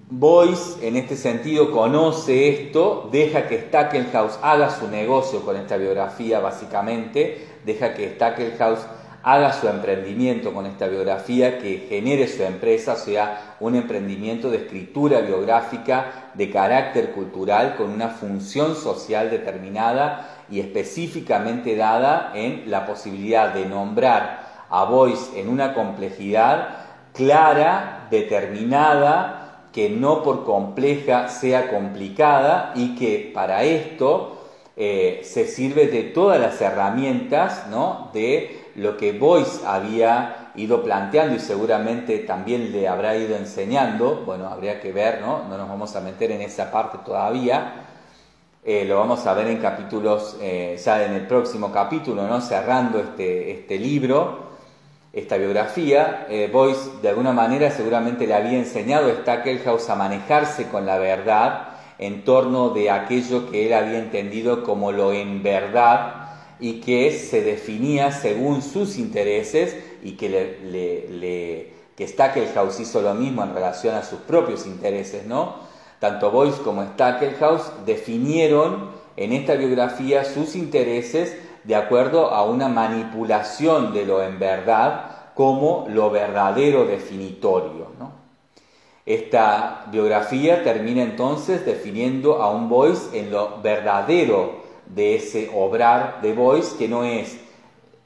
Boyce, en este sentido, conoce esto, deja que Stackelhaus haga su negocio con esta biografía, básicamente, deja que Stackelhaus haga su emprendimiento con esta biografía, que genere su empresa, o sea, un emprendimiento de escritura biográfica de carácter cultural con una función social determinada y específicamente dada en la posibilidad de nombrar a Boyce en una complejidad clara, determinada, que no por compleja sea complicada y que para esto eh, se sirve de todas las herramientas ¿no? de lo que Boyce había ido planteando y seguramente también le habrá ido enseñando, bueno, habría que ver, ¿no? No nos vamos a meter en esa parte todavía, eh, lo vamos a ver en capítulos, eh, ya en el próximo capítulo, ¿no? cerrando este, este libro, esta biografía. Eh, Boyce, de alguna manera, seguramente le había enseñado a Stackelhaus a manejarse con la verdad en torno de aquello que él había entendido como lo en verdad y que se definía según sus intereses y que, le, que Stackelhaus hizo lo mismo en relación a sus propios intereses, ¿no? Tanto Boyce como Stackelhaus definieron en esta biografía sus intereses de acuerdo a una manipulación de lo en verdad como lo verdadero definitorio. Esta biografía termina entonces definiendo a un Boyce en lo verdadero de ese obrar de Boyce, que no es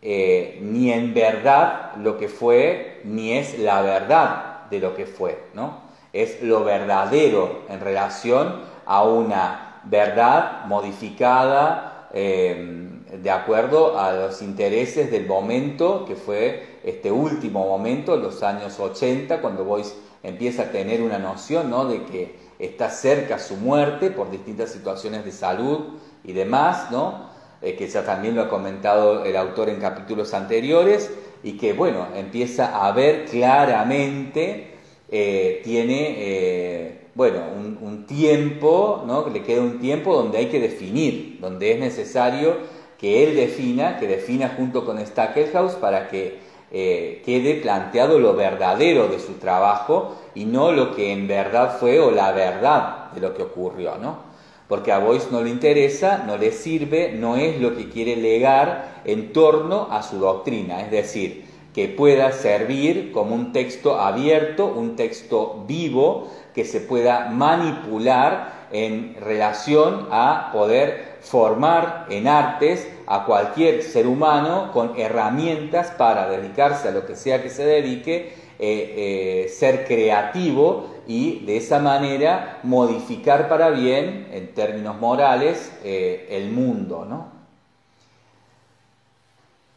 eh, ni en verdad lo que fue, ni es la verdad de lo que fue, ¿no? Es lo verdadero en relación a una verdad modificada eh, de acuerdo a los intereses del momento, que fue este último momento, los años 80, cuando Boyce empieza a tener una noción ¿no? de que está cerca su muerte por distintas situaciones de salud y demás, ¿no? Eh, que ya también lo ha comentado el autor en capítulos anteriores, y que bueno, empieza a ver claramente, eh, tiene eh, bueno, un, un, tiempo, ¿no? le queda un tiempo donde hay que definir, donde es necesario que él defina, que defina junto con Stackelhaus para que quede planteado lo verdadero de su trabajo y no lo que en verdad fue o la verdad de lo que ocurrió, ¿no? porque a Boyce no le interesa, no le sirve, no es lo que quiere legar en torno a su doctrina, es decir, que pueda servir como un texto abierto, un texto vivo, que se pueda manipular en relación a poder formar en artes a cualquier ser humano con herramientas para dedicarse a lo que sea que se dedique, eh, eh, ser creativo y de esa manera modificar para bien, en términos morales, eh, el mundo. ¿no?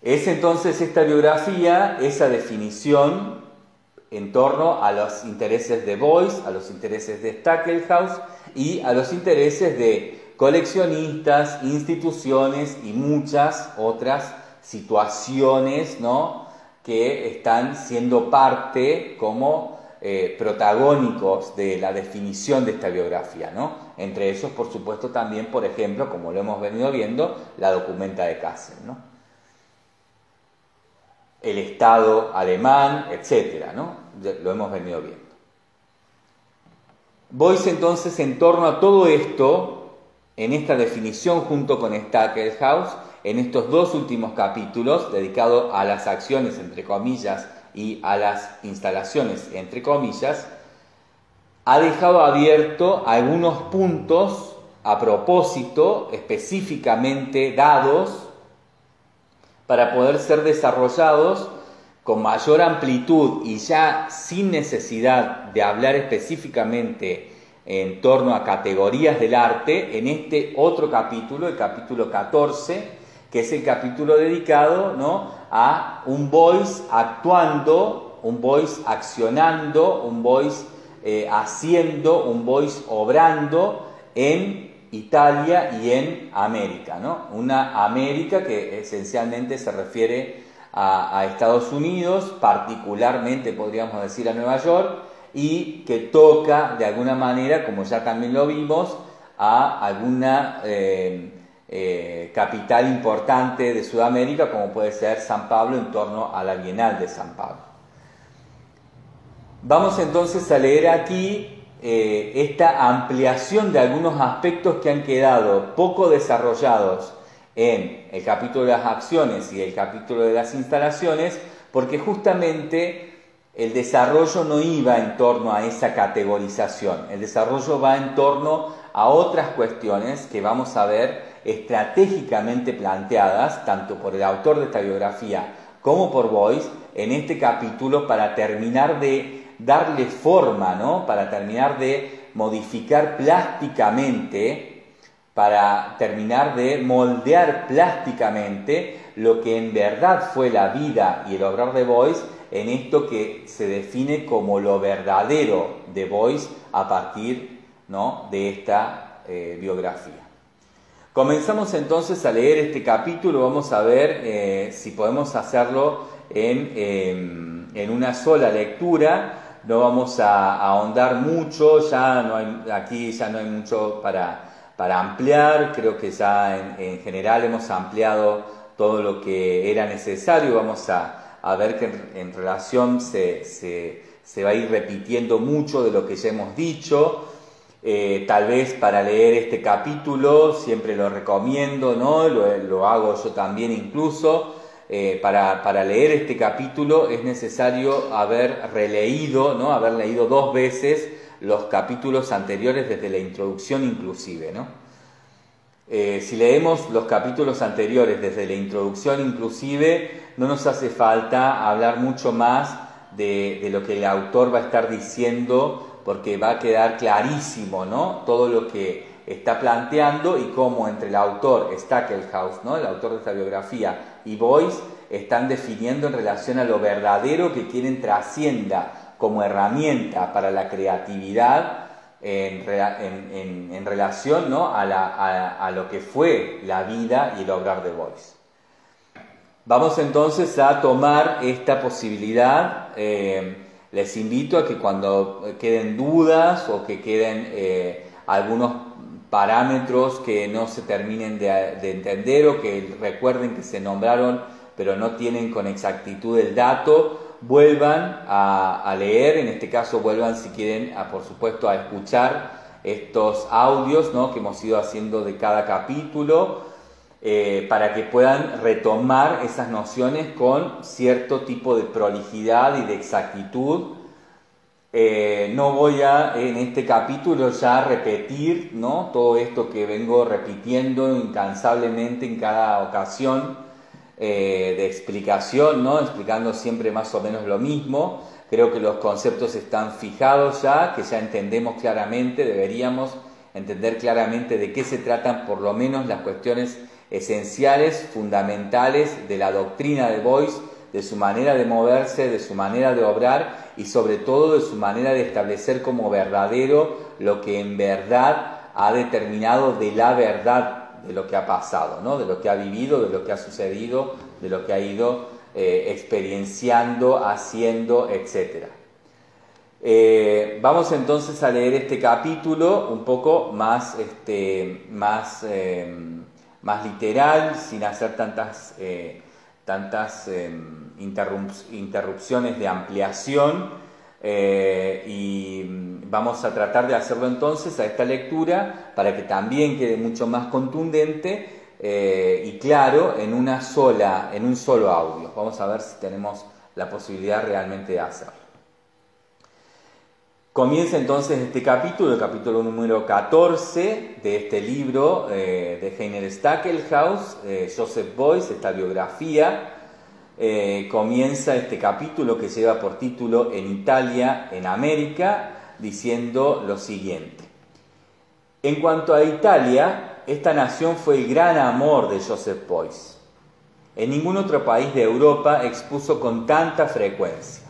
Es entonces esta biografía, esa definición en torno a los intereses de Boyce, a los intereses de Stackelhaus y a los intereses de coleccionistas, instituciones y muchas otras situaciones ¿no? que están siendo parte como eh, protagónicos de la definición de esta biografía, ¿no? Entre ellos, por supuesto, también, por ejemplo, como lo hemos venido viendo, la documenta de Kassel, ¿no? El Estado alemán, etcétera, ¿no? Lo hemos venido viendo. Boyce entonces en torno a todo esto, en esta definición junto con Stackelhaus, en estos dos últimos capítulos dedicados a las acciones, entre comillas, y a las instalaciones, entre comillas, ha dejado abierto algunos puntos a propósito específicamente dados para poder ser desarrollados con mayor amplitud y ya sin necesidad de hablar específicamente en torno a categorías del arte, en este otro capítulo, el capítulo 14, que es el capítulo dedicado ¿no? a un voice actuando, un voice accionando, un voice eh, haciendo, un voice obrando en Italia y en América. ¿no? Una América que esencialmente se refiere a, Estados Unidos, particularmente podríamos decir a Nueva York, y que toca de alguna manera, como ya también lo vimos, a alguna... Eh, eh, capital importante de Sudamérica, como puede ser San Pablo en torno a la Bienal de San Pablo. Vamos entonces a leer aquí eh, esta ampliación de algunos aspectos que han quedado poco desarrollados en el capítulo de las acciones y el capítulo de las instalaciones, porque justamente el desarrollo no iba en torno a esa categorización, el desarrollo va en torno a otras cuestiones que vamos a ver estratégicamente planteadas, tanto por el autor de esta biografía como por Boyce, en este capítulo para terminar de darle forma, ¿no? para terminar de modificar plásticamente, para terminar de moldear plásticamente lo que en verdad fue la vida y el obrar de Boyce en esto que se define como lo verdadero de Boyce a partir ¿no? de esta eh, biografía. Comenzamos entonces a leer este capítulo, vamos a ver eh, si podemos hacerlo em, en, una sola lectura, no vamos a, ahondar mucho, ya no hay, aquí ya no hay mucho para, para ampliar, creo que ya en, general hemos ampliado todo lo que era necesario. Vamos a, ver que en, relación se, se, va a ir repitiendo mucho de lo que ya hemos dicho. Eh, tal vez para leer este capítulo, siempre lo recomiendo, ¿no? lo, hago yo también incluso. Eh, para, para, leer este capítulo es necesario haber releído, ¿no? haber leído dos veces los capítulos anteriores desde la introducción inclusive. ¿no? Eh, si leemos los capítulos anteriores desde la introducción inclusive, no nos hace falta hablar mucho más de, lo que el autor va a estar diciendo, porque va a quedar clarísimo ¿no? todo lo que está planteando y cómo entre el autor Stackelhaus, ¿no? el autor de esta biografía, y Boyce están definiendo en relación a lo verdadero que quieren trascienda como herramienta para la creatividad en, relación ¿no? a, lo que fue la vida y el obrar de Boyce. Vamos entonces a tomar esta posibilidad. Eh, les invito a que cuando queden dudas o que queden eh, algunos parámetros que no se terminen de, entender o que recuerden que se nombraron pero no tienen con exactitud el dato, vuelvan a, leer, en este caso vuelvan si quieren, por supuesto, a escuchar estos audios ¿no? que hemos ido haciendo de cada capítulo, eh, para que puedan retomar esas nociones con cierto tipo de prolijidad y de exactitud. Eh, no voy a en este capítulo ya repetir ¿no? todo esto que vengo repitiendo incansablemente en cada ocasión eh, de explicación, ¿no? explicando siempre más o menos lo mismo. Creo que los conceptos están fijados ya, que ya entendemos claramente, deberíamos entender claramente de qué se tratan por lo menos las cuestiones esenciales, fundamentales de la doctrina de Boyce, de su manera de moverse, de su manera de obrar y sobre todo de su manera de establecer como verdadero lo que en verdad ha determinado de la verdad de lo que ha pasado, ¿no? de lo que ha vivido, de lo que ha sucedido, de lo que ha ido eh, experienciando, haciendo, etc. Eh, vamos entonces a leer este capítulo un poco más, este, más, eh, más literal, sin hacer tantas, tantas interrupciones de ampliación. Eh, y vamos a tratar de hacerlo entonces a esta lectura para que también quede mucho más contundente eh, y claro en una sola, en un solo audio. Vamos a ver si tenemos la posibilidad realmente de hacerlo. Comienza entonces este capítulo, el capítulo número 14 de este libro eh, de Heiner Stackelhaus, Joseph Boyce, esta biografía eh, comienza este capítulo que lleva por título En Italia, en América, diciendo lo siguiente. En cuanto a Italia, esta nación fue el gran amor de Joseph Boyce. En ningún otro país de Europa expuso con tanta frecuencia.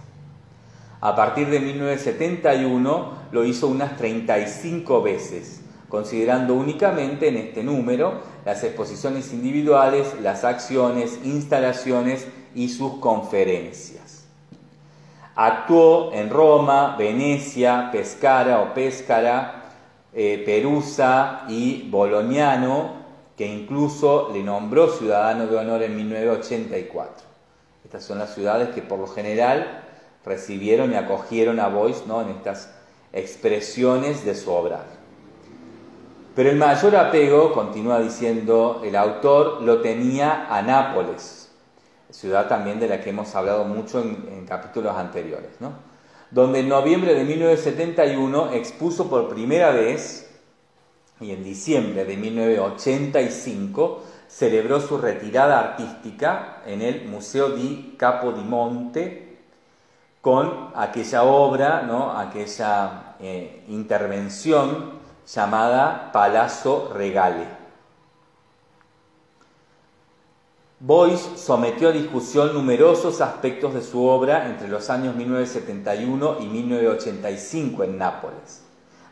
A partir de 1971 lo hizo unas 35 veces, considerando únicamente en este número las exposiciones individuales, las acciones, instalaciones y sus conferencias. Actuó en Roma, Venecia, Pescara o Pescara, eh, Perusa y Bolognano, que incluso le nombró ciudadano de honor en 1984. Estas son las ciudades que por lo general recibieron y acogieron a Boyce ¿no? en estas expresiones de su obra. Pero el mayor apego, continúa diciendo el autor, lo tenía a Nápoles, ciudad también de la que hemos hablado mucho en, capítulos anteriores, donde en noviembre de 1971 expuso por primera vez y en diciembre de 1985 celebró su retirada artística en el Museo di Capodimonte con aquella obra, ¿no? aquella eh, intervención llamada Palazzo Regale. Boyce sometió a discusión numerosos aspectos de su obra entre los años 1971 y 1985 en Nápoles.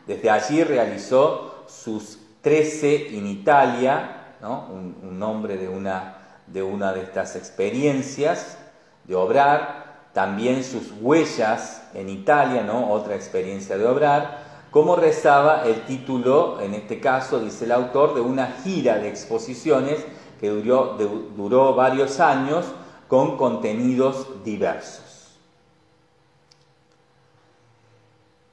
Desde allí realizó sus 13 in Italia, un, nombre de una, de estas experiencias de obrar, también sus huellas en Italia, ¿no? otra experiencia de obrar, como rezaba el título, en este caso, dice el autor, de una gira de exposiciones que duró, varios años con contenidos diversos.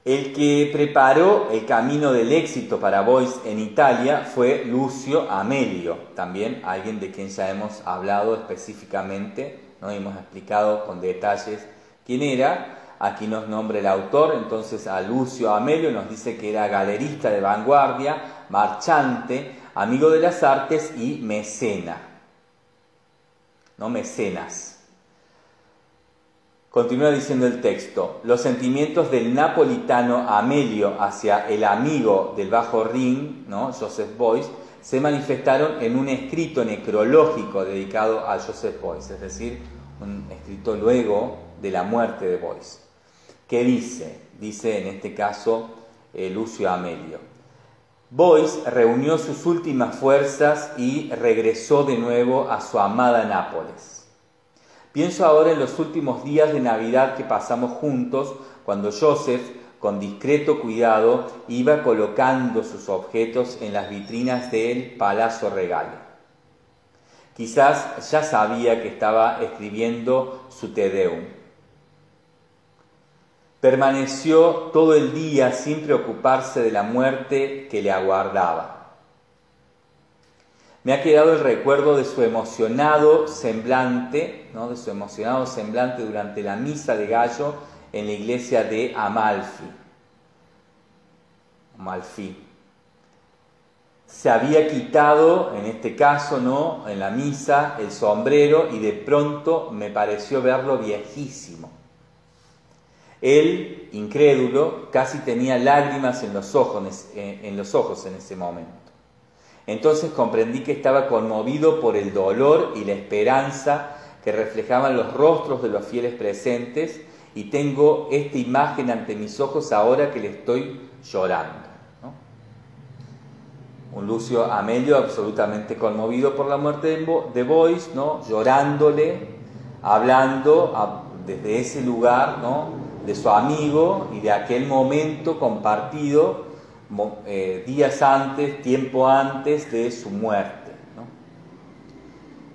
El que preparó el camino del éxito para Boyce en Italia fue Lucio Amelio, también alguien de quien ya hemos hablado específicamente, ¿no? hemos explicado con detalles quién era. Aquí nos nombra el autor, entonces a Lucio Amelio nos dice que era galerista de vanguardia, marchante, amigo de las artes y mecena. ¿No? Mecenas. Continúa diciendo el texto, los sentimientos del napolitano Amelio hacia el amigo del Bajo Rin, ¿no? Joseph Boyce, se manifestaron en un escrito necrológico dedicado a Joseph Boyce, es decir, un escrito luego de la muerte de Boyce. ¿Qué dice? Dice en este caso eh, Lucio Amelio. Boyce reunió sus últimas fuerzas y regresó de nuevo a su amada Nápoles. Pienso ahora en los últimos días de Navidad que pasamos juntos, cuando Joseph, con discreto cuidado, iba colocando sus objetos en las vitrinas del Palacio Regal. Quizás ya sabía que estaba escribiendo su Te Deum. Permaneció todo el día sin preocuparse de la muerte que le aguardaba. Me ha quedado el recuerdo de su emocionado semblante, ¿no? de su emocionado semblante durante la misa de Gallo en la iglesia de Amalfi. Amalfi. Se había quitado, en este caso, ¿no? en la misa, el sombrero y de pronto me pareció verlo viejísimo. Él, incrédulo, casi tenía lágrimas en los ojos en, los ojos en ese momento. Entonces comprendí que estaba conmovido por el dolor y la esperanza que reflejaban los rostros de los fieles presentes y tengo esta imagen ante mis ojos ahora que le estoy llorando. Un Lucio Amelio absolutamente conmovido por la muerte de Boyce, ¿no? llorándole, hablando desde ese lugar ¿no? De su amigo y de aquel momento compartido eh, días antes, tiempo antes de su muerte.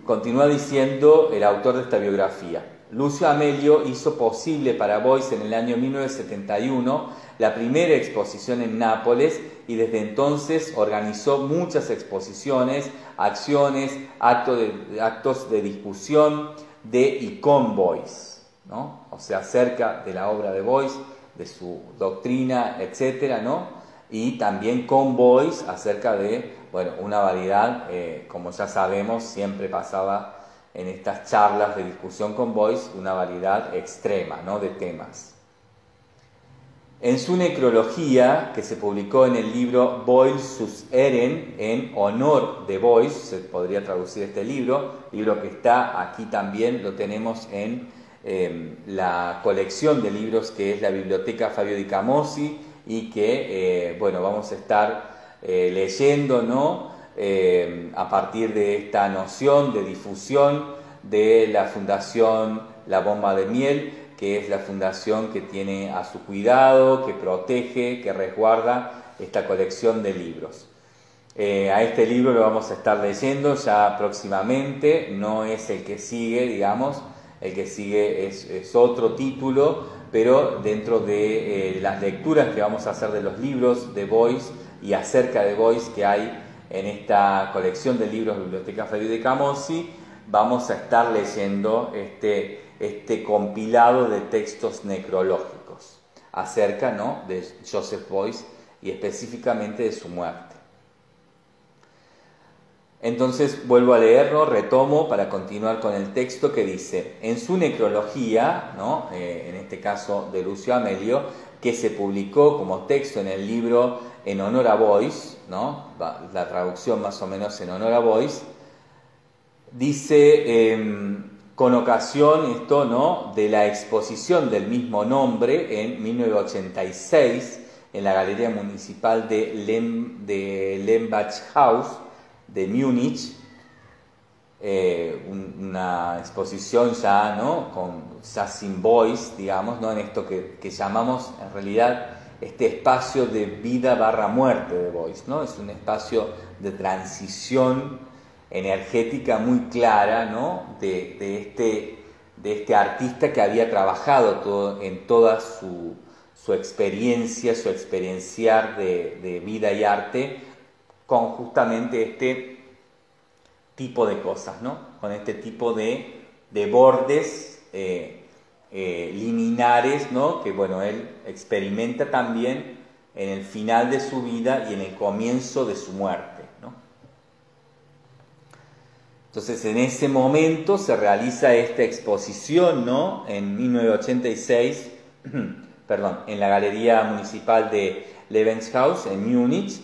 Continúa diciendo el autor de esta biografía. Lucio Amelio hizo posible para Boyce en el año 1971 la primera exposición en Nápoles y desde entonces organizó muchas exposiciones, acciones, actos de, discusión de y con Boyce, ¿no? O sea, acerca de la obra de Boyce, de su doctrina, etcétera, ¿no? y también con Boyce acerca de bueno, una variedad, eh, como ya sabemos, siempre pasaba en estas charlas de discusión con Boyce una variedad extrema ¿no? de temas. En su necrología, que se publicó en el libro Boyce sus Eren, en honor de Boyce, se podría traducir este libro, libro que está aquí también, lo tenemos en eh, la colección de libros que es la Biblioteca Fabio Di Camosi, y que, eh, bueno, vamos a estar eh, leyendo, ¿no? Eh, a partir de esta noción de difusión de la Fundación La Bomba de Miel, que es la fundación que tiene a su cuidado, que protege, que resguarda esta colección de libros. a este libro lo vamos a estar leyendo ya próximamente, no es el que sigue, digamos, el que sigue es, otro título, pero dentro de eh, las lecturas que vamos a hacer de los libros de Boyce y acerca de Boyce que hay en esta colección de libros Biblioteca de Camossi, vamos a estar leyendo este, este compilado de textos necrológicos acerca ¿no? de Joseph Boyce y específicamente de su muerte. Entonces vuelvo a leerlo, retomo para continuar con el texto que dice, en su necrología, ¿no? Eh, en este caso de Lucio Amelio, que se publicó como texto en el libro En honor a Boyce, ¿no? la traducción más o menos en honor a Boyce, dice, em, con ocasión esto, ¿no? de la exposición del mismo nombre en 1986 en la Galería Municipal de, de Lembach House, de Múnich, eh, una exposición ya, ¿no? Con, ya sin voice, digamos, ¿no? En esto que, llamamos en realidad este espacio de vida barra muerte de Boyce, ¿no? Es un espacio de transición energética muy clara ¿no? de, este, de este artista que había trabajado todo, en toda su, su experiencia, su experienciar de, vida y arte con justamente este tipo de cosas, ¿no? Con este tipo de, bordes eh, eh, liminares, ¿no? Que bueno, él experimenta también en el final de su vida y en el comienzo de su muerte, ¿no? Entonces, en ese momento se realiza esta exposición, ¿no? En 1986 perdón, en la Galería Municipal de Lebenshaus en Múnich,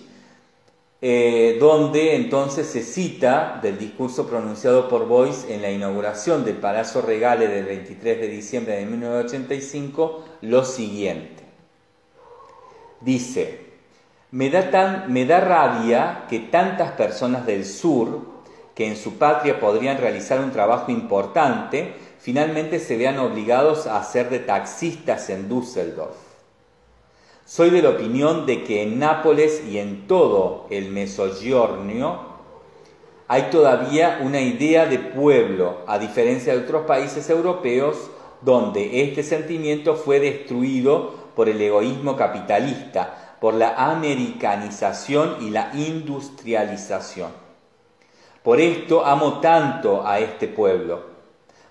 eh, donde entonces se cita del discurso pronunciado por Boyce en la inauguración del Palazzo Regale del 23 de diciembre de 1985 lo siguiente. Dice, me da, tan, me da rabia que tantas personas del sur, que en su patria podrían realizar un trabajo importante, finalmente se vean obligados a ser de taxistas en Düsseldorf. Soy de la opinión de que en Nápoles y en todo el Mesogiornio hay todavía una idea de pueblo, a diferencia de otros países europeos donde este sentimiento fue destruido por el egoísmo capitalista, por la americanización y la industrialización. Por esto amo tanto a este pueblo,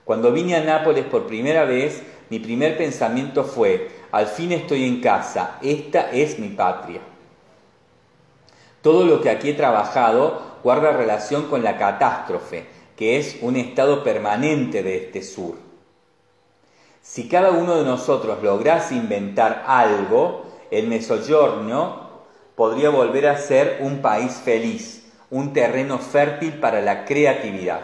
cuando vine a Nápoles por primera vez, mi primer pensamiento fue, al fin estoy en casa, esta es mi patria. Todo lo que aquí he trabajado guarda relación con la catástrofe, que es un estado permanente de este sur. Si cada uno de nosotros lograse inventar algo, el Mesogiorno podría volver a ser un país feliz, un terreno fértil para la creatividad.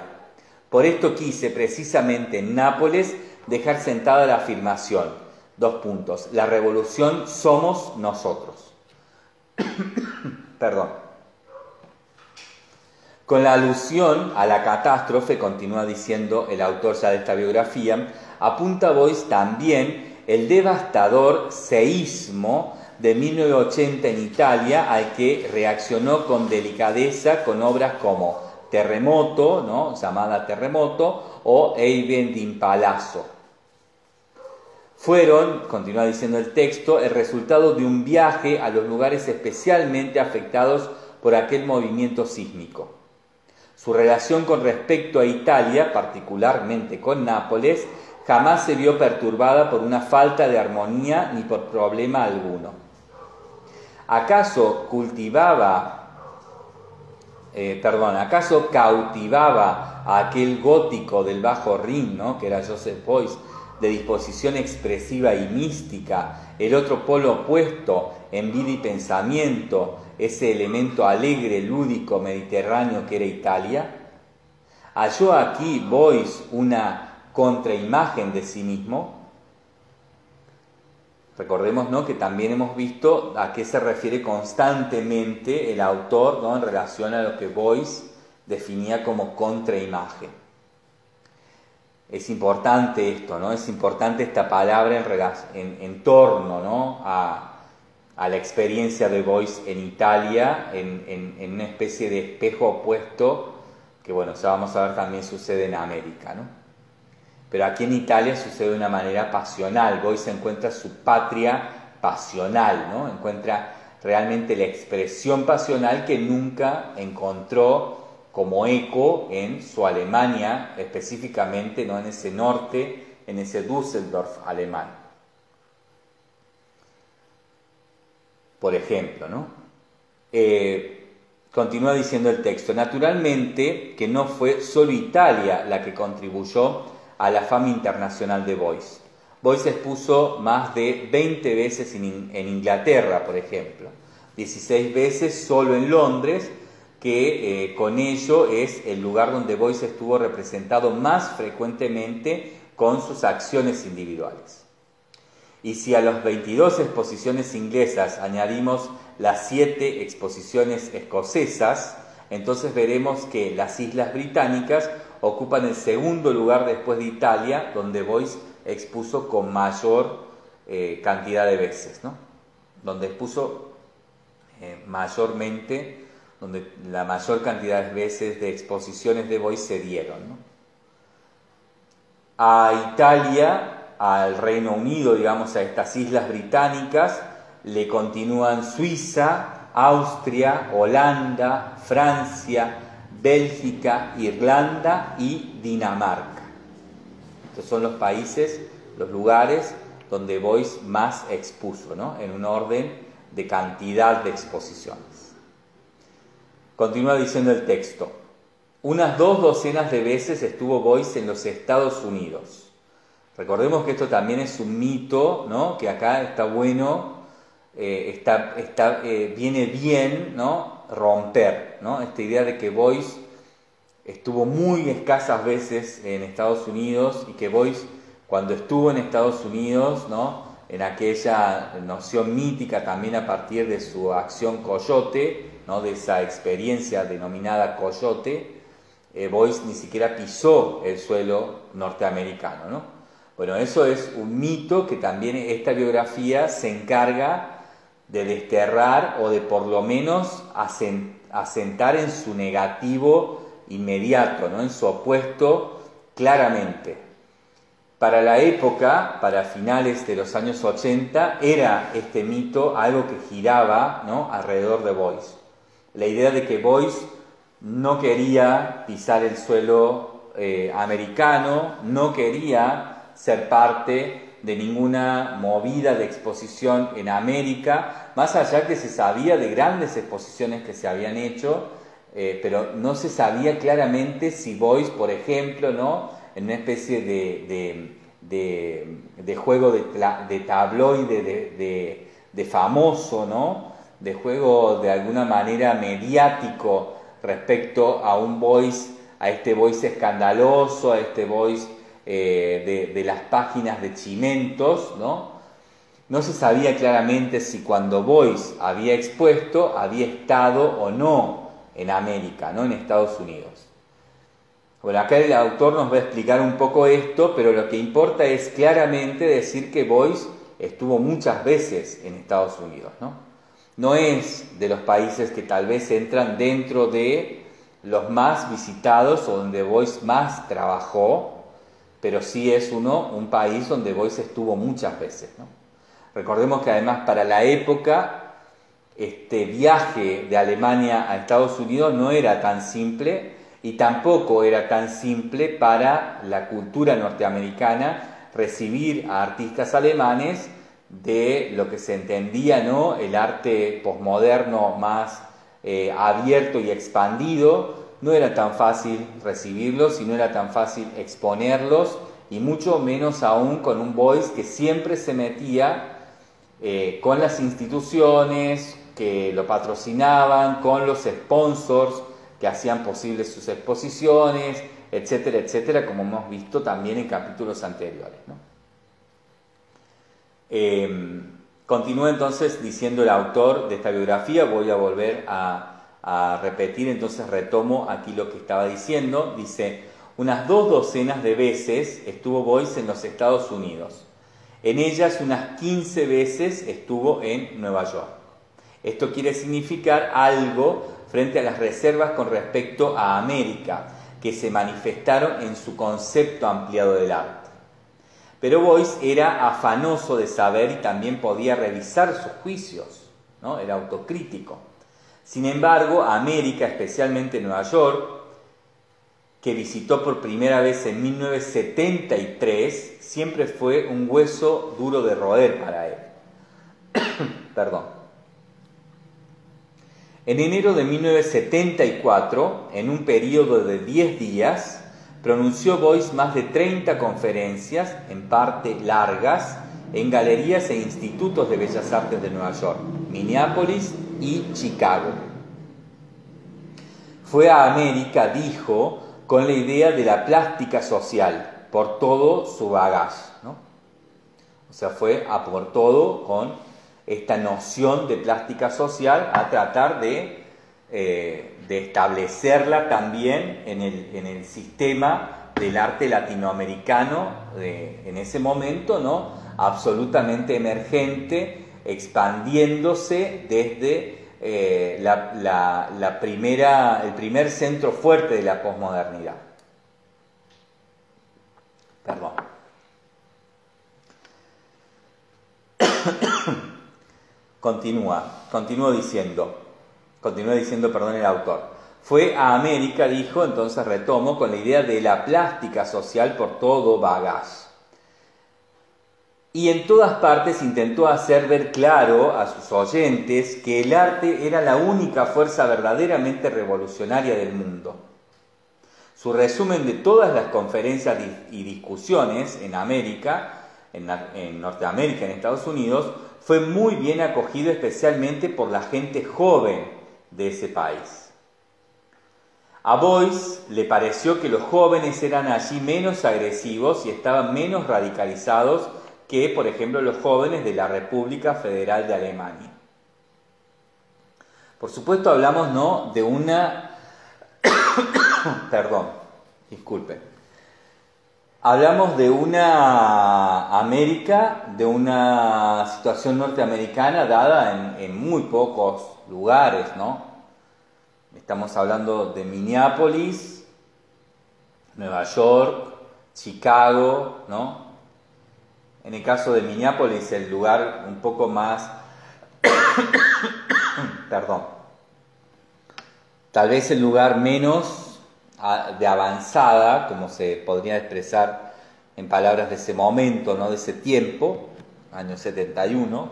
Por esto quise precisamente en Nápoles dejar sentada la afirmación. Dos puntos. La revolución somos nosotros. Perdón. Con la alusión a la catástrofe, continúa diciendo el autor ya de esta biografía, apunta Boyce también el devastador seísmo de 1980 en Italia al que reaccionó con delicadeza con obras como terremoto, ¿no? llamada terremoto, o Eiben Palazzo. Fueron, continúa diciendo el texto, el resultado de un viaje a los lugares especialmente afectados por aquel movimiento sísmico. Su relación con respecto a Italia, particularmente con Nápoles, jamás se vio perturbada por una falta de armonía ni por problema alguno. ¿Acaso cultivaba eh, perdón, ¿acaso cautivaba a aquel gótico del Bajo Rin, ¿no? que era Joseph Boyce, de disposición expresiva y mística, el otro polo opuesto en vida y pensamiento, ese elemento alegre, lúdico, mediterráneo que era Italia? ¿Halló aquí Boyce una contraimagen de sí mismo? Recordemos ¿no? que también hemos visto a qué se refiere constantemente el autor ¿no? en relación a lo que Boyce definía como contraimagen. Es importante esto, ¿no? es importante esta palabra en, en, torno ¿no? a, la experiencia de Boyce en Italia, en, en, una especie de espejo opuesto que, bueno, ya vamos a ver también sucede en América. ¿no? Pero aquí en Italia sucede de una manera pasional. Boyce encuentra su patria pasional, ¿no? Encuentra realmente la expresión pasional que nunca encontró como eco en su Alemania, específicamente ¿no? en ese norte, en ese Düsseldorf alemán. Por ejemplo, ¿no? Eh, continúa diciendo el texto, naturalmente que no fue solo Italia la que contribuyó a la fama internacional de Boyce. Boyce expuso más de 20 veces en, Inglaterra, por ejemplo, 16 veces solo en Londres, que eh, con ello es el lugar donde Boyce estuvo representado más frecuentemente con sus acciones individuales. Y si a las 22 exposiciones inglesas añadimos las 7 exposiciones escocesas, entonces veremos que las Islas Británicas ocupan el segundo lugar después de Italia, donde Boyce expuso con mayor eh, cantidad de veces, ¿no? donde expuso eh, mayormente donde la mayor cantidad de veces de exposiciones de Boyce se dieron. A Italia, al Reino Unido, digamos, a estas islas británicas, le continúan Suiza, Austria, Holanda, Francia, Bélgica, Irlanda y Dinamarca. Estos son los países, los lugares donde Boyce más expuso, en un orden de cantidad de exposiciones. Continúa diciendo el texto. Unas dos docenas de veces estuvo Boyce en los Estados Unidos. Recordemos que esto también es un mito, ¿no? que acá está bueno, eh, está, está, eh, viene bien ¿no? romper ¿no? esta idea de que Boyce estuvo muy escasas veces en Estados Unidos y que Boyce cuando estuvo en Estados Unidos, ¿no? en aquella noción mítica también a partir de su acción Coyote, ¿no? de esa experiencia denominada Coyote, eh, Boyce ni siquiera pisó el suelo norteamericano. ¿no? Bueno, eso es un mito que también esta biografía se encarga de desterrar o de por lo menos asentar en su negativo inmediato, ¿no? en su opuesto claramente. Para la época, para finales de los años 80, era este mito algo que giraba ¿no? alrededor de Boyce. La idea de que Boyce no quería pisar el suelo eh, americano, no quería ser parte de ninguna movida de exposición en América, más allá que se sabía de grandes exposiciones que se habían hecho, eh, pero no se sabía claramente si Boyce, por ejemplo, ¿no? en una especie de, de, juego de, tabloide, de, famoso, ¿no? De juego de alguna manera mediático respecto a un voice, a este voice escandaloso, a este voice eh, de, las páginas de Chimentos, ¿no? No se sabía claramente si cuando Boyce había expuesto había estado o no en América, ¿no? en Estados Unidos. Bueno, acá el autor nos va a explicar un poco esto, pero lo que importa es claramente decir que Boyce estuvo muchas veces en Estados Unidos, ¿no? No es de los países que tal vez entran dentro de los más visitados o donde Boyce más trabajó, pero sí es uno, un país donde Boyce estuvo muchas veces. Recordemos que además para la época este viaje de Alemania a Estados Unidos no era tan simple, y tampoco era tan simple para la cultura norteamericana recibir a artistas alemanes de lo que se entendía ¿no? el arte posmoderno más eh, abierto y expandido. No era tan fácil recibirlos y no era tan fácil exponerlos y mucho menos aún con un voice que siempre se metía eh, con las instituciones que lo patrocinaban, con los sponsors, que hacían posibles sus exposiciones, etcétera, etcétera, como hemos visto también en capítulos anteriores. Em, continúa entonces diciendo el autor de esta biografía, voy a volver a, repetir, entonces retomo aquí lo que estaba diciendo, dice, unas dos docenas de veces estuvo Boyce en los Estados Unidos, en ellas unas 15 veces estuvo en Nueva York. Esto quiere significar algo frente a las reservas con respecto a América, que se manifestaron en su concepto ampliado del arte. Pero Boyce era afanoso de saber y también podía revisar sus juicios, ¿no? era autocrítico. Sin embargo, América, especialmente Nueva York, que visitó por primera vez en 1973, siempre fue un hueso duro de roer para él. Perdón. En enero de 1974, en un periodo de 10 días, pronunció Boyce más de 30 conferencias, en parte largas, en galerías e institutos de bellas artes de Nueva York, Minneapolis y Chicago. Fue a América, dijo, con la idea de la plástica social, por todo su bagaje. O sea, fue a por todo con esta noción de plástica social a tratar de, eh, de establecerla también en el, en el, sistema del arte latinoamericano en ese momento, ¿no? absolutamente emergente, expandiéndose desde eh, la, primera, el primer centro fuerte de la posmodernidad. Perdón. Continúa, continúa diciendo, continúa diciendo, perdón, el autor. Fue a América, dijo, entonces retomo, con la idea de la plástica social por todo bagaje. Y en todas partes intentó hacer ver claro a sus oyentes que el arte era la única fuerza verdaderamente revolucionaria del mundo. Su resumen de todas las conferencias y discusiones en América, en, Norteamérica, en Estados Unidos, fue muy bien acogido especialmente por la gente joven de ese país. A Boyce le pareció que los jóvenes eran allí menos agresivos y estaban menos radicalizados que, por ejemplo, los jóvenes de la República Federal de Alemania. Por supuesto hablamos ¿no? de una... Perdón, disculpe. Hablamos de una América, de una situación norteamericana dada en, muy pocos lugares, ¿no? Estamos hablando de Minneapolis, Nueva York, Chicago, ¿no? En el caso de Minneapolis, el lugar un poco más, perdón, tal vez el lugar menos de avanzada, como se podría expresar en palabras de ese momento, ¿no? de ese tiempo, año 71,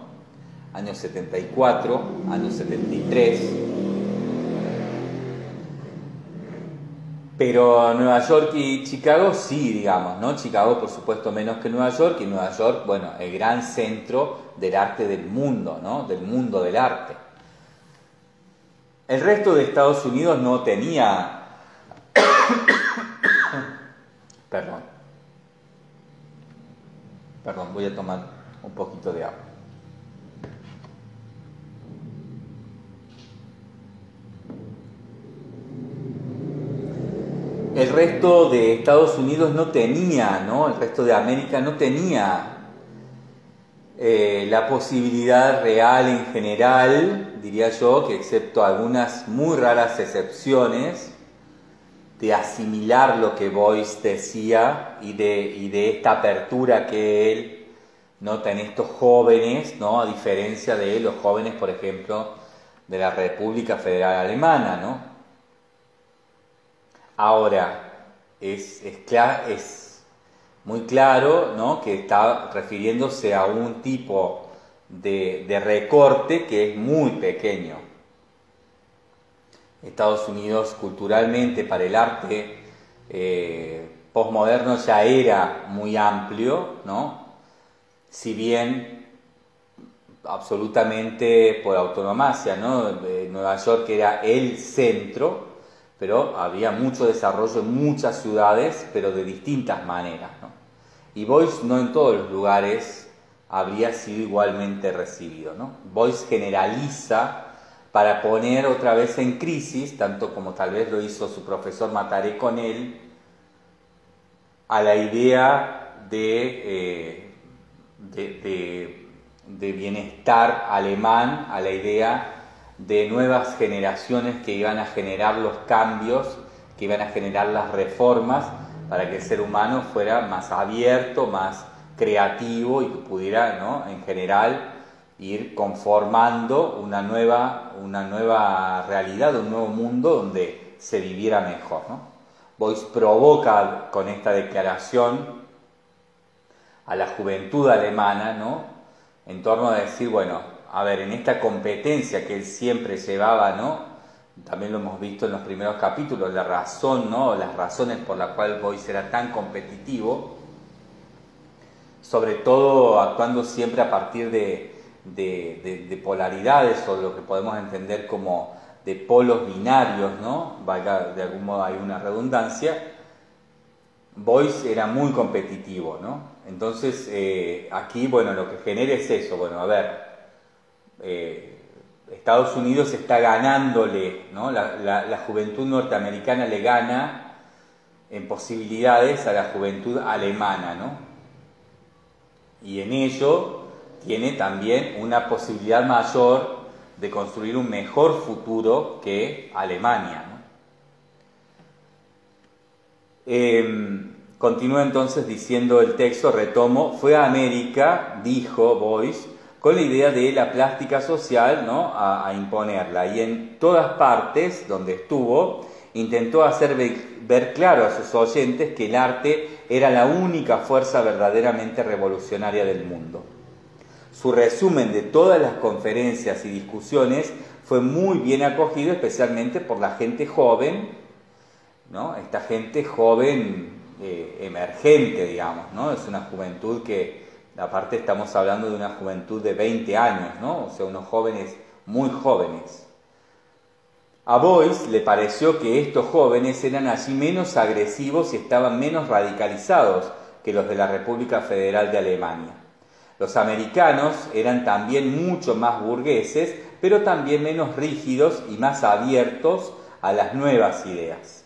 año 74, año 73, Pero Nueva York y Chicago sí, digamos, ¿no? Chicago por supuesto menos que Nueva York y Nueva York, bueno, el gran centro del arte del mundo, ¿no? Del mundo del arte. El resto de Estados Unidos no tenía... Perdón. Perdón, voy a tomar un poquito de agua. el resto de Estados Unidos no tenía, ¿no? El resto de América no tenía eh, la posibilidad real en general, diría yo, que excepto algunas muy raras excepciones, de asimilar lo que Boyce decía y de, y de esta apertura que él nota en estos jóvenes, ¿no? a diferencia de los jóvenes, por ejemplo, de la República Federal Alemana, ¿no? Ahora, es, es muy claro ¿no? que está refiriéndose a un tipo de, recorte que es muy pequeño. Estados Unidos culturalmente para el arte eh, postmoderno ya era muy amplio, ¿no? si bien absolutamente por autonomacia, ¿no? Nueva York era el centro, pero había mucho desarrollo en muchas ciudades, pero de distintas maneras. Y Boyce no en todos los lugares habría sido igualmente recibido. ¿no? Boyce generaliza para poner otra vez en crisis, tanto como tal vez lo hizo su profesor Mataré con él, a la idea de, eh, de bienestar alemán, a la idea de nuevas generaciones que iban a generar los cambios, que iban a generar las reformas para que el ser humano fuera más abierto, más creativo y que pudiera, ¿no? en general, ir conformando una nueva, una nueva realidad, un nuevo mundo donde se viviera mejor. ¿no? Boyce provoca con esta declaración a la juventud alemana, ¿no? En torno a decir, bueno, a ver, en esta competencia que él siempre llevaba, ¿no? También lo hemos visto en los primeros capítulos, la razón, ¿no? Las razones por las cuales Boyce era tan competitivo, sobre todo actuando siempre a partir de, de, polaridades o lo que podemos entender como de polos binarios, ¿no? De algún modo hay una redundancia. Boyce era muy competitivo, ¿no? Entonces, eh, aquí, bueno, lo que genera es eso, bueno, a ver, eh, Estados Unidos está ganándole, ¿no? la, juventud norteamericana le gana en posibilidades a la juventud alemana, ¿no? Y en ello tiene también una posibilidad mayor de construir un mejor futuro que Alemania. Em, continúa entonces diciendo el texto, retomo, fue a América, dijo Boyce, con la idea de la plástica social ¿no? a, imponerla. Y en todas partes donde estuvo, intentó hacer ver claro a sus oyentes que el arte era la única fuerza verdaderamente revolucionaria del mundo. Su resumen de todas las conferencias y discusiones fue muy bien acogido, especialmente por la gente joven, ¿no? esta gente joven eh, emergente, digamos, ¿no? es una juventud que, aparte estamos hablando de una juventud de 20 años, ¿no? o sea, unos jóvenes muy jóvenes. A Boyce le pareció que estos jóvenes eran allí menos agresivos y estaban menos radicalizados que los de la República Federal de Alemania. Los americanos eran también mucho más burgueses, pero también menos rígidos y más abiertos a las nuevas ideas.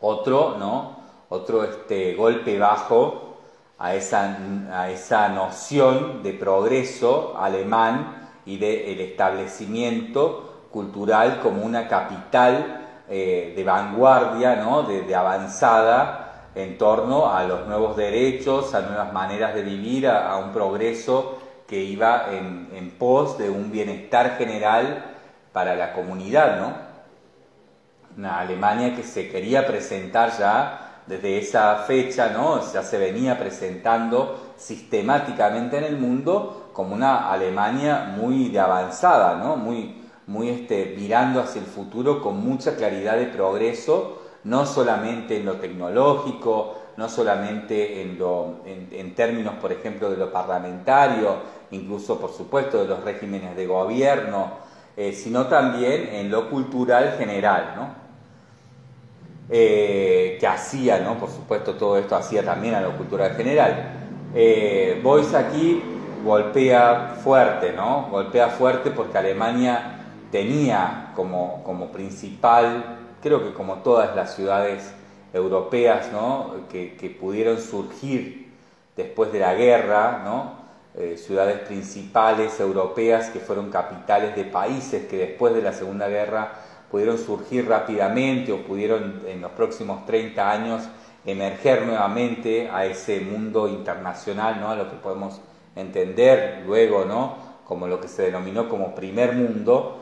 Otro, ¿no? Otro este, golpe bajo a esa, a esa noción de progreso alemán y del establecimiento cultural como una capital eh, de vanguardia, ¿no? de avanzada en torno a los nuevos derechos, a nuevas maneras de vivir, a, un progreso que iba en, pos de un bienestar general para la comunidad, ¿no? Una Alemania que se quería presentar ya desde esa fecha, ¿no? Ya se venía presentando sistemáticamente en el mundo como una Alemania muy de avanzada, ¿no? Muy, muy este, mirando hacia el futuro con mucha claridad de progreso no solamente en lo tecnológico, no solamente en, lo, en, términos, por ejemplo, de lo parlamentario, incluso, por supuesto, de los regímenes de gobierno, eh, sino también en lo cultural general, ¿no? Eh, que hacía, ¿no? por supuesto, todo esto hacía también a lo cultural general. Eh, Boyce aquí golpea fuerte, ¿no? Golpea fuerte porque Alemania tenía como, como principal creo que como todas las ciudades europeas que, pudieron surgir después de la guerra, ¿no? Eh, ciudades principales europeas que fueron capitales de países que después de la Segunda Guerra pudieron surgir rápidamente o pudieron en los próximos 30 años emerger nuevamente a ese mundo internacional, ¿no? a lo que podemos entender luego ¿no? como lo que se denominó como primer mundo,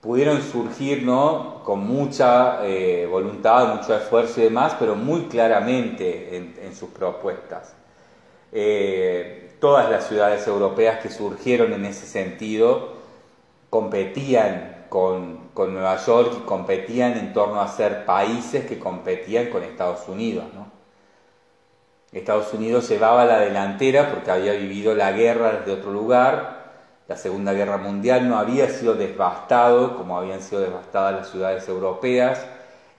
pudieron surgir ¿no? con mucha eh, voluntad, mucho esfuerzo y demás, pero muy claramente en, sus propuestas. Eh, todas las ciudades europeas que surgieron en ese sentido competían con, con, Nueva York y competían en torno a ser países que competían con Estados Unidos. Estados Unidos llevaba la delantera porque había vivido la guerra desde otro lugar, la Segunda Guerra Mundial no había sido devastado como habían sido devastadas las ciudades europeas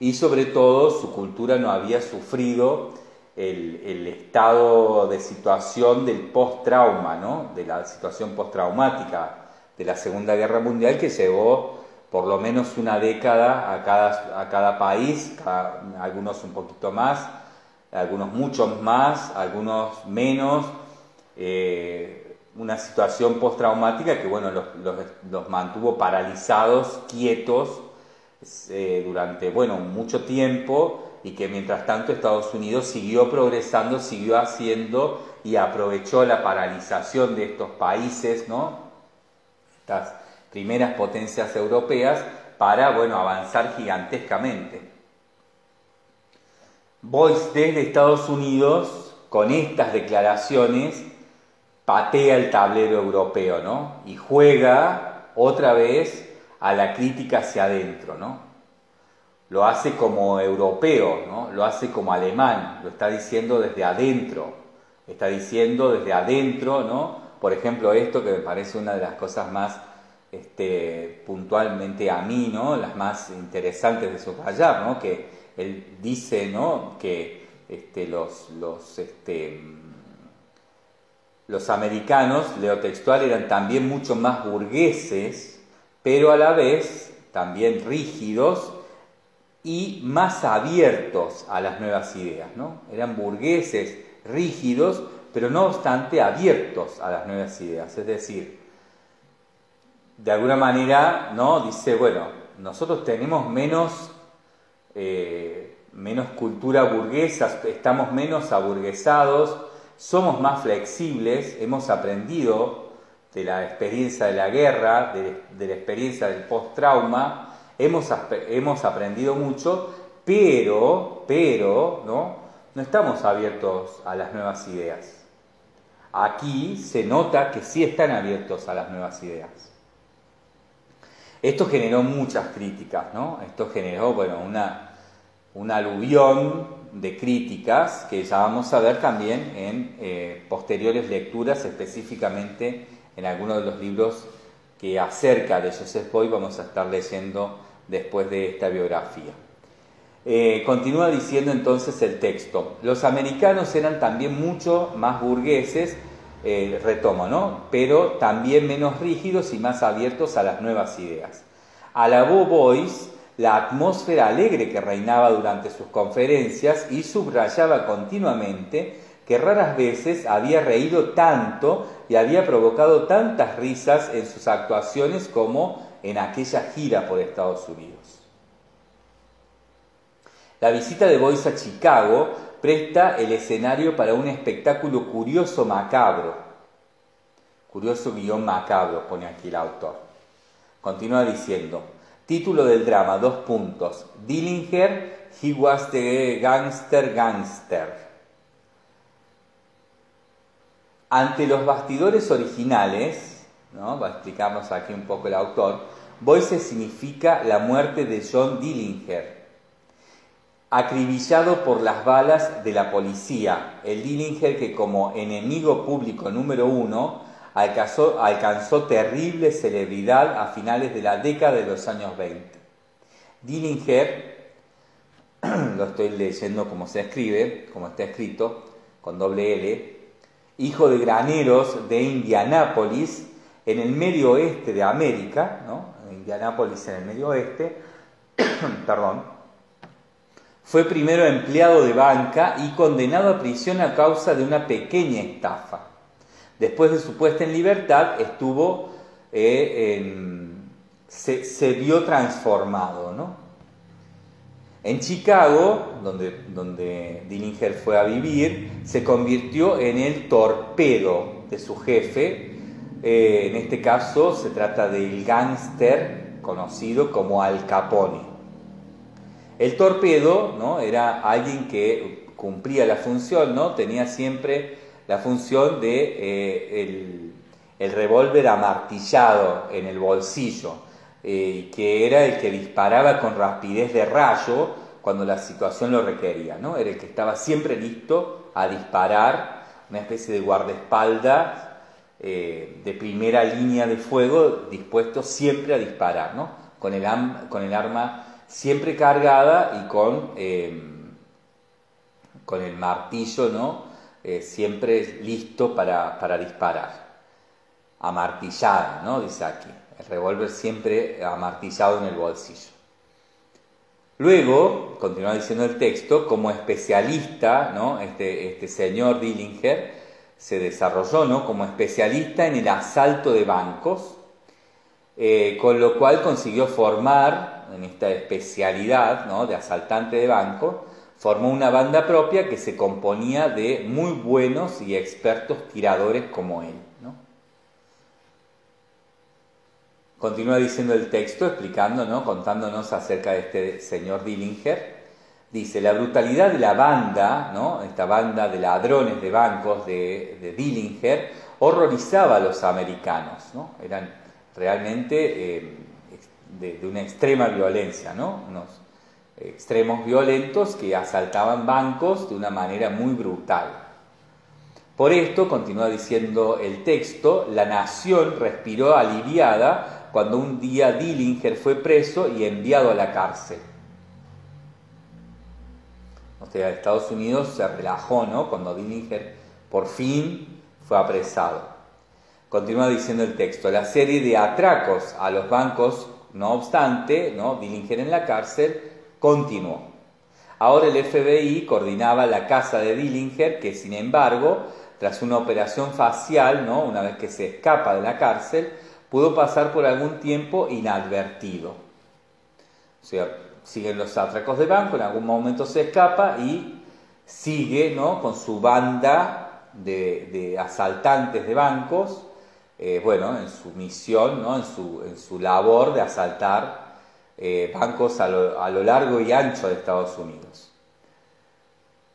y sobre todo su cultura no había sufrido el, estado de situación del post-trauma, ¿no? de la situación postraumática de la Segunda Guerra Mundial que llevó por lo menos una década a cada, a cada país, algunos un poquito más, algunos muchos más, algunos menos. Eh, una situación postraumática que bueno, los, mantuvo paralizados, quietos eh, durante bueno, mucho tiempo y que mientras tanto Estados Unidos siguió progresando, siguió haciendo y aprovechó la paralización de estos países, ¿no? estas primeras potencias europeas, para bueno, avanzar gigantescamente. Boyce desde Estados Unidos, con estas declaraciones, patea el tablero europeo, ¿no? Y juega otra vez a la crítica hacia adentro, ¿no? Lo hace como europeo, ¿no? Lo hace como alemán, lo está diciendo desde adentro, está diciendo desde adentro, ¿no? Por ejemplo, esto que me parece una de las cosas más este, puntualmente a mí, ¿no? Las más interesantes de subrayar, ¿no? Que él dice, ¿no? Que este, los, los este, los americanos, leo textual, eran también mucho más burgueses, pero a la vez también rígidos y más abiertos a las nuevas ideas. ¿no? Eran burgueses rígidos, pero no obstante abiertos a las nuevas ideas. Es decir, de alguna manera, ¿no? Dice, bueno, nosotros tenemos menos, eh, menos cultura burguesa, estamos menos aburguesados, somos más flexibles, hemos aprendido de la experiencia de la guerra, de, la experiencia del post-trauma, hemos, hemos aprendido mucho, pero, pero, ¿no? No estamos abiertos a las nuevas ideas. Aquí se nota que sí están abiertos a las nuevas ideas. Esto generó muchas críticas, ¿no? Esto generó, bueno, una, un aluvión de críticas que ya vamos a ver también en eh, posteriores lecturas, específicamente en algunos de los libros que acerca de Joseph Boy vamos a estar leyendo después de esta biografía. Eh, continúa diciendo entonces el texto, los americanos eran también mucho más burgueses eh, retomo, ¿no? Pero también menos rígidos y más abiertos a las nuevas ideas. Alabó Boyce la atmósfera alegre que reinaba durante sus conferencias y subrayaba continuamente que raras veces había reído tanto y había provocado tantas risas en sus actuaciones como en aquella gira por Estados Unidos. La visita de Boyce a Chicago presta el escenario para un espectáculo curioso macabro. Curioso guion macabro, pone aquí el autor. Continúa diciendo, título del drama, dos puntos. Dillinger, he was the gangster gangster. Ante los bastidores originales, ¿no? explicarnos aquí un poco el autor, Boyce significa la muerte de John Dillinger, acribillado por las balas de la policía, el Dillinger que como enemigo público número uno alcanzó, terrible celebridad a finales de la década de los años 20. Dillinger, lo estoy leyendo como se escribe, como está escrito, con doble L, hijo de graneros de Indianápolis, en el medio oeste de América, ¿no? Indianápolis en el medio oeste, perdón, fue primero empleado de banca y condenado a prisión a causa de una pequeña estafa. Después de su puesta en libertad, estuvo, eh, se, vio transformado. ¿no? En Chicago, donde, donde Dillinger fue a vivir, se convirtió en el torpedo de su jefe. Eh, en este caso se trata del gángster conocido como Al Capone. El torpedo ¿no? era alguien que cumplía la función, ¿no? tenía siempre la función de eh, el, revólver amartillado en el bolsillo, eh, que era el que disparaba con rapidez de rayo cuando la situación lo requería, ¿no? era el que estaba siempre listo a disparar, una especie de guardaespaldas eh, de primera línea de fuego, dispuesto siempre a disparar, ¿no? con, el, con el arma siempre cargada y con, con el martillo, ¿no? Eh, siempre listo para, para disparar. Amartillada, ¿no? Dice aquí. El revólver siempre amartillado en el bolsillo. Luego, continúa diciendo el texto, como especialista, ¿no? este, este señor Dillinger se desarrolló ¿no? como especialista en el asalto de bancos, eh, con lo cual consiguió formar en esta especialidad ¿no? de asaltante de banco, formó una banda propia que se componía de muy buenos y expertos tiradores como él. ¿no? Continúa diciendo el texto, explicando, ¿no? contándonos acerca de este señor Dillinger. Dice, la brutalidad de la banda, ¿no? esta banda de ladrones de bancos de, Dillinger, horrorizaba a los americanos. ¿no? Eran realmente eh, de, una extrema violencia, ¿no? Extremos violentos que asaltaban bancos de una manera muy brutal. Por esto, continúa diciendo el texto, la nación respiró aliviada cuando un día Dillinger fue preso y enviado a la cárcel. O sea, Estados Unidos se relajó, ¿no? Cuando Dillinger por fin fue apresado. Continúa diciendo el texto, la serie de atracos a los bancos no obstante, ¿no? Dillinger en la cárcel continuó. Ahora el FBI coordinaba la casa de Dillinger, que sin embargo, tras una operación facial, ¿no? una vez que se escapa de la cárcel, pudo pasar por algún tiempo inadvertido. O sea, siguen los atracos de banco, en algún momento se escapa y sigue ¿no? con su banda de, asaltantes de bancos, eh, bueno, en su misión, ¿no? en, su, en su labor de asaltar eh, bancos a lo, largo y ancho de Estados Unidos.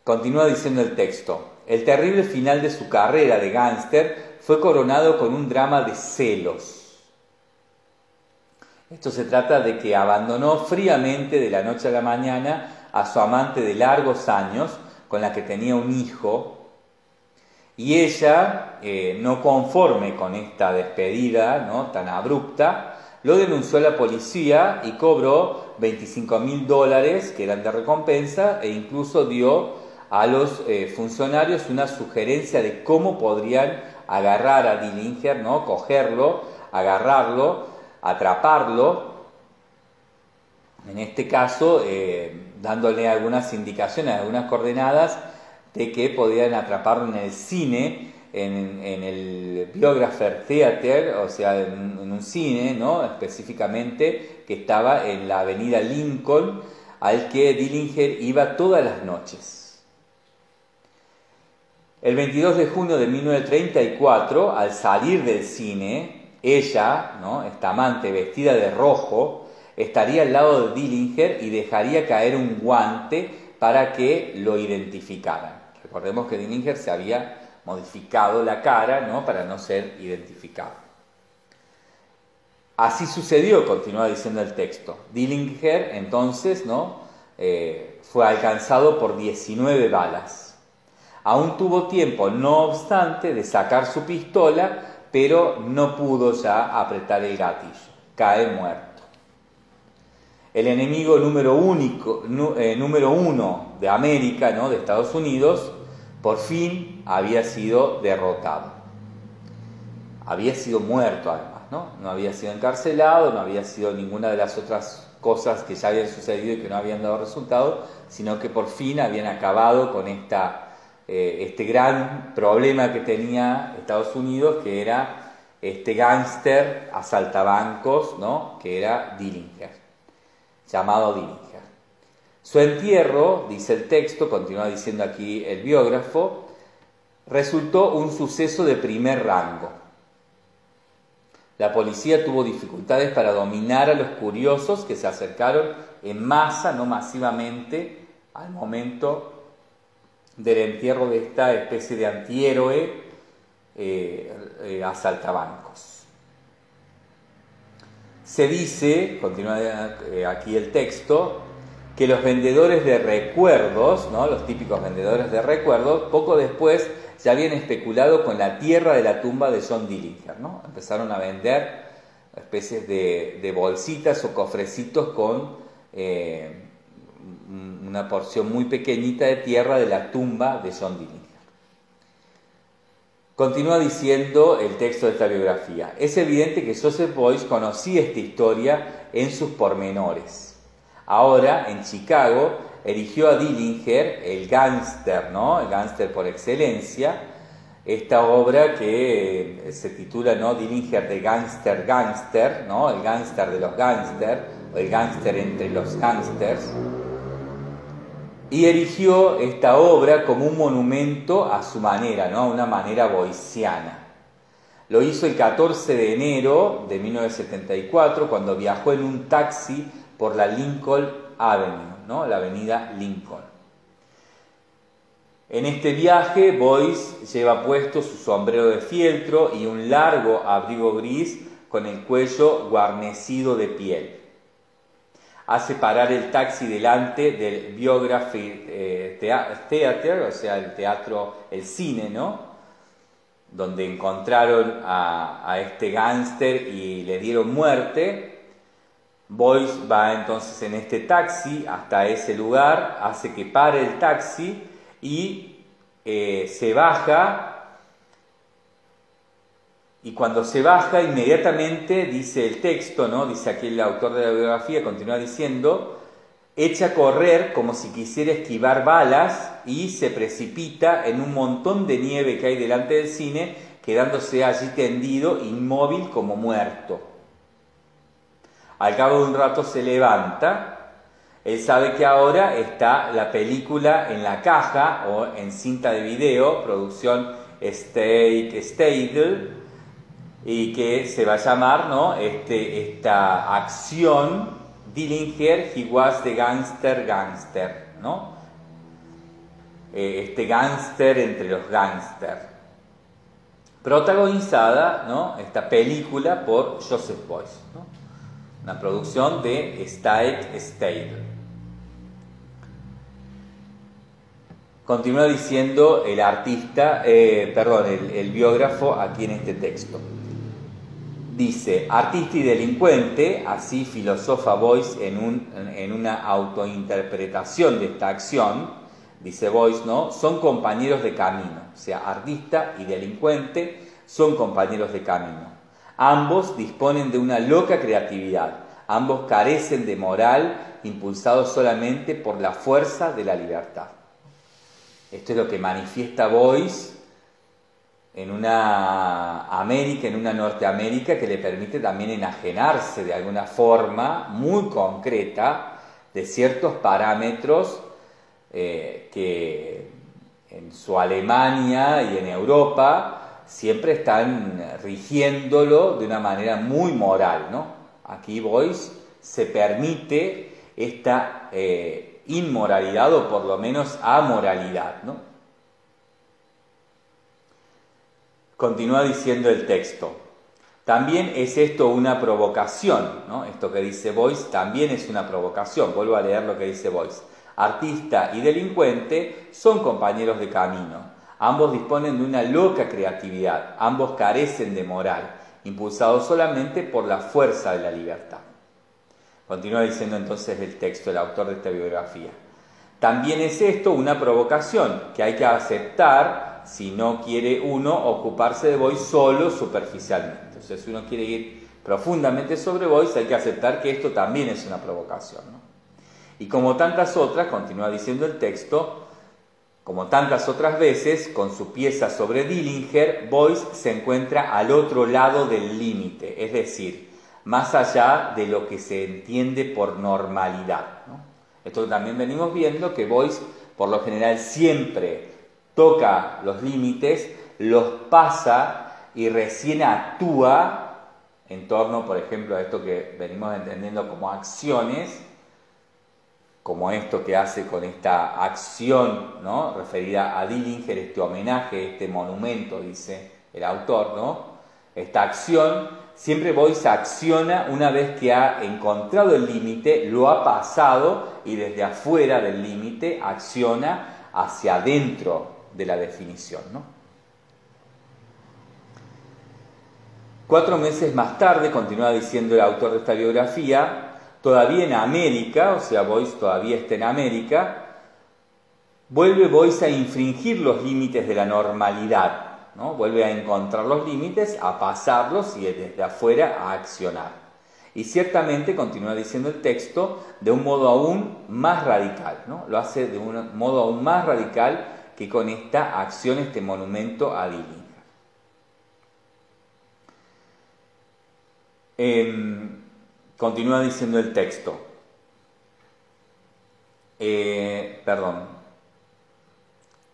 Continúa diciendo el texto, el terrible final de su carrera de gángster fue coronado con un drama de celos esto se trata de que abandonó fríamente de la noche a la mañana a su amante de largos años, con la que tenía un hijo, y ella, eh, no conforme con esta despedida ¿no? tan abrupta, lo denunció la policía y cobró 25 mil dólares que eran de recompensa e incluso dio a los eh, funcionarios una sugerencia de cómo podrían agarrar a Dillinger, ¿no? cogerlo, agarrarlo atraparlo, en este caso eh, dándole algunas indicaciones, algunas coordenadas de que podían atraparlo en el cine, en, el Biographer Theater, o sea, en, un cine, ¿no? específicamente, que estaba en la avenida Lincoln, al que Dillinger iba todas las noches. El 22 de junio de 1934, al salir del cine, ella, ¿no? esta amante vestida de rojo, estaría al lado de Dillinger y dejaría caer un guante para que lo identificaran. Recordemos que Dillinger se había modificado la cara ¿no? para no ser identificado. Así sucedió, continúa diciendo el texto. Dillinger entonces ¿no? Eh, fue alcanzado por 19 balas. Aún tuvo tiempo, no obstante, de sacar su pistola pero no pudo ya apretar el gatillo, cae muerto. El enemigo número, único, eh, número uno de América, ¿no? de Estados Unidos, por fin había sido derrotado. Había sido muerto además, ¿no? no había sido encarcelado, no había sido ninguna de las otras cosas que ya habían sucedido y que no habían dado resultado, sino que por fin habían acabado con esta eh, este gran problema que tenía Estados Unidos, que era este gángster asaltabancos, ¿no? que era Dillinger, llamado Dillinger. Su entierro, dice el texto, continúa diciendo aquí el biógrafo, resultó un suceso de primer rango. La policía tuvo dificultades para dominar a los curiosos que se acercaron en masa, no masivamente, al momento del entierro de esta especie de antihéroe eh, eh. Se dice, continúa eh, aquí el texto, que los vendedores de recuerdos, ¿no? los típicos vendedores de recuerdos, poco después ya habían especulado con la tierra de la tumba de John Dillinger. Empezaron a vender especies de, bolsitas o cofrecitos con una porción muy pequeñita de tierra de la tumba de John Dillinger. Continúa diciendo el texto de esta biografía. Es evidente que Joseph Boyce conocía esta historia en sus pormenores. Ahora, en Chicago, erigió a Dillinger, el gángster, ¿no? El gángster por excelencia, esta obra que eh, se titula ¿no? Dillinger de Gangster Gangster, ¿no? el gángster de los gángsters, o el gángster entre los gángsters, y erigió esta obra como un monumento a su manera, ¿no? a una manera boiciana. Lo hizo el 14 de enero de 1974 cuando viajó en un taxi por la Lincoln Avenue, ¿no? la avenida Lincoln. En este viaje, Boyce lleva puesto su sombrero de fieltro y un largo abrigo gris con el cuello guarnecido de piel hace parar el taxi delante del Biography eh, Theater, o sea, el teatro, el cine, ¿no? Donde encontraron a, este gángster y le dieron muerte. Boyce va entonces en este taxi hasta ese lugar, hace que pare el taxi y eh, se baja y cuando se baja, inmediatamente dice el texto, ¿no? Dice aquí el autor de la biografía, continúa diciendo, echa a correr como si quisiera esquivar balas y se precipita en un montón de nieve que hay delante del cine quedándose allí tendido, inmóvil como muerto. Al cabo de un rato se levanta, él sabe que ahora está la película en la caja o en cinta de video, producción Steak Stable, y que se va a llamar ¿no? este, esta acción Dillinger, he was the gangster gangster, ¿no? Eh, este gangster entre los gangsters. Protagonizada, ¿no? Esta película por Joseph Boyce. Una producción de Stable. Continúa diciendo el artista, eh, perdón, el, biógrafo aquí en este texto. Dice, artista y delincuente, así filosofa Boyce en, un, en una autointerpretación de esta acción, dice Boyce, ¿no? Son compañeros de camino, o sea, artista y delincuente son compañeros de camino. Ambos disponen de una loca creatividad, ambos carecen de moral, impulsados solamente por la fuerza de la libertad. Esto es lo que manifiesta Boyce en una América, en una Norteamérica que le permite también enajenarse de alguna forma muy concreta de ciertos parámetros eh, que en su Alemania y en Europa siempre están rigiéndolo de una manera muy moral. ¿no? Aquí Boyce se permite esta eh, inmoralidad o por lo menos amoralidad. ¿no? Continúa diciendo el texto. También es esto una provocación, ¿no? Esto que dice Boyce también es una provocación. Vuelvo a leer lo que dice Boyce. Artista y delincuente son compañeros de camino. Ambos disponen de una loca creatividad. Ambos carecen de moral, impulsados solamente por la fuerza de la libertad. Continúa diciendo entonces el texto, el autor de esta biografía. También es esto una provocación que hay que aceptar si no quiere uno ocuparse de Boyce solo superficialmente. Entonces, si uno quiere ir profundamente sobre Boyce, hay que aceptar que esto también es una provocación. Y como tantas otras, continúa diciendo el texto, como tantas otras veces, con su pieza sobre Dillinger, Boyce se encuentra al otro lado del límite, es decir, más allá de lo que se entiende por normalidad. Esto también venimos viendo que Boyce por lo general siempre toca los límites, los pasa y recién actúa en torno, por ejemplo, a esto que venimos entendiendo como acciones, como esto que hace con esta acción ¿no? referida a Dillinger, este homenaje, este monumento, dice el autor, ¿no? esta acción siempre Boyce acciona una vez que ha encontrado el límite, lo ha pasado y desde afuera del límite acciona hacia adentro de la definición. Cuatro meses más tarde, continúa diciendo el autor de esta biografía, todavía en América, o sea, Boyce todavía está en América, vuelve Boyce a infringir los límites de la normalidad Vuelve a encontrar los límites, a pasarlos y desde afuera a accionar. Y ciertamente, continúa diciendo el texto, de un modo aún más radical, ¿no? Lo hace de un modo aún más radical que con esta acción, este monumento a Dillinger. Em, continúa diciendo el texto. Eh, perdón,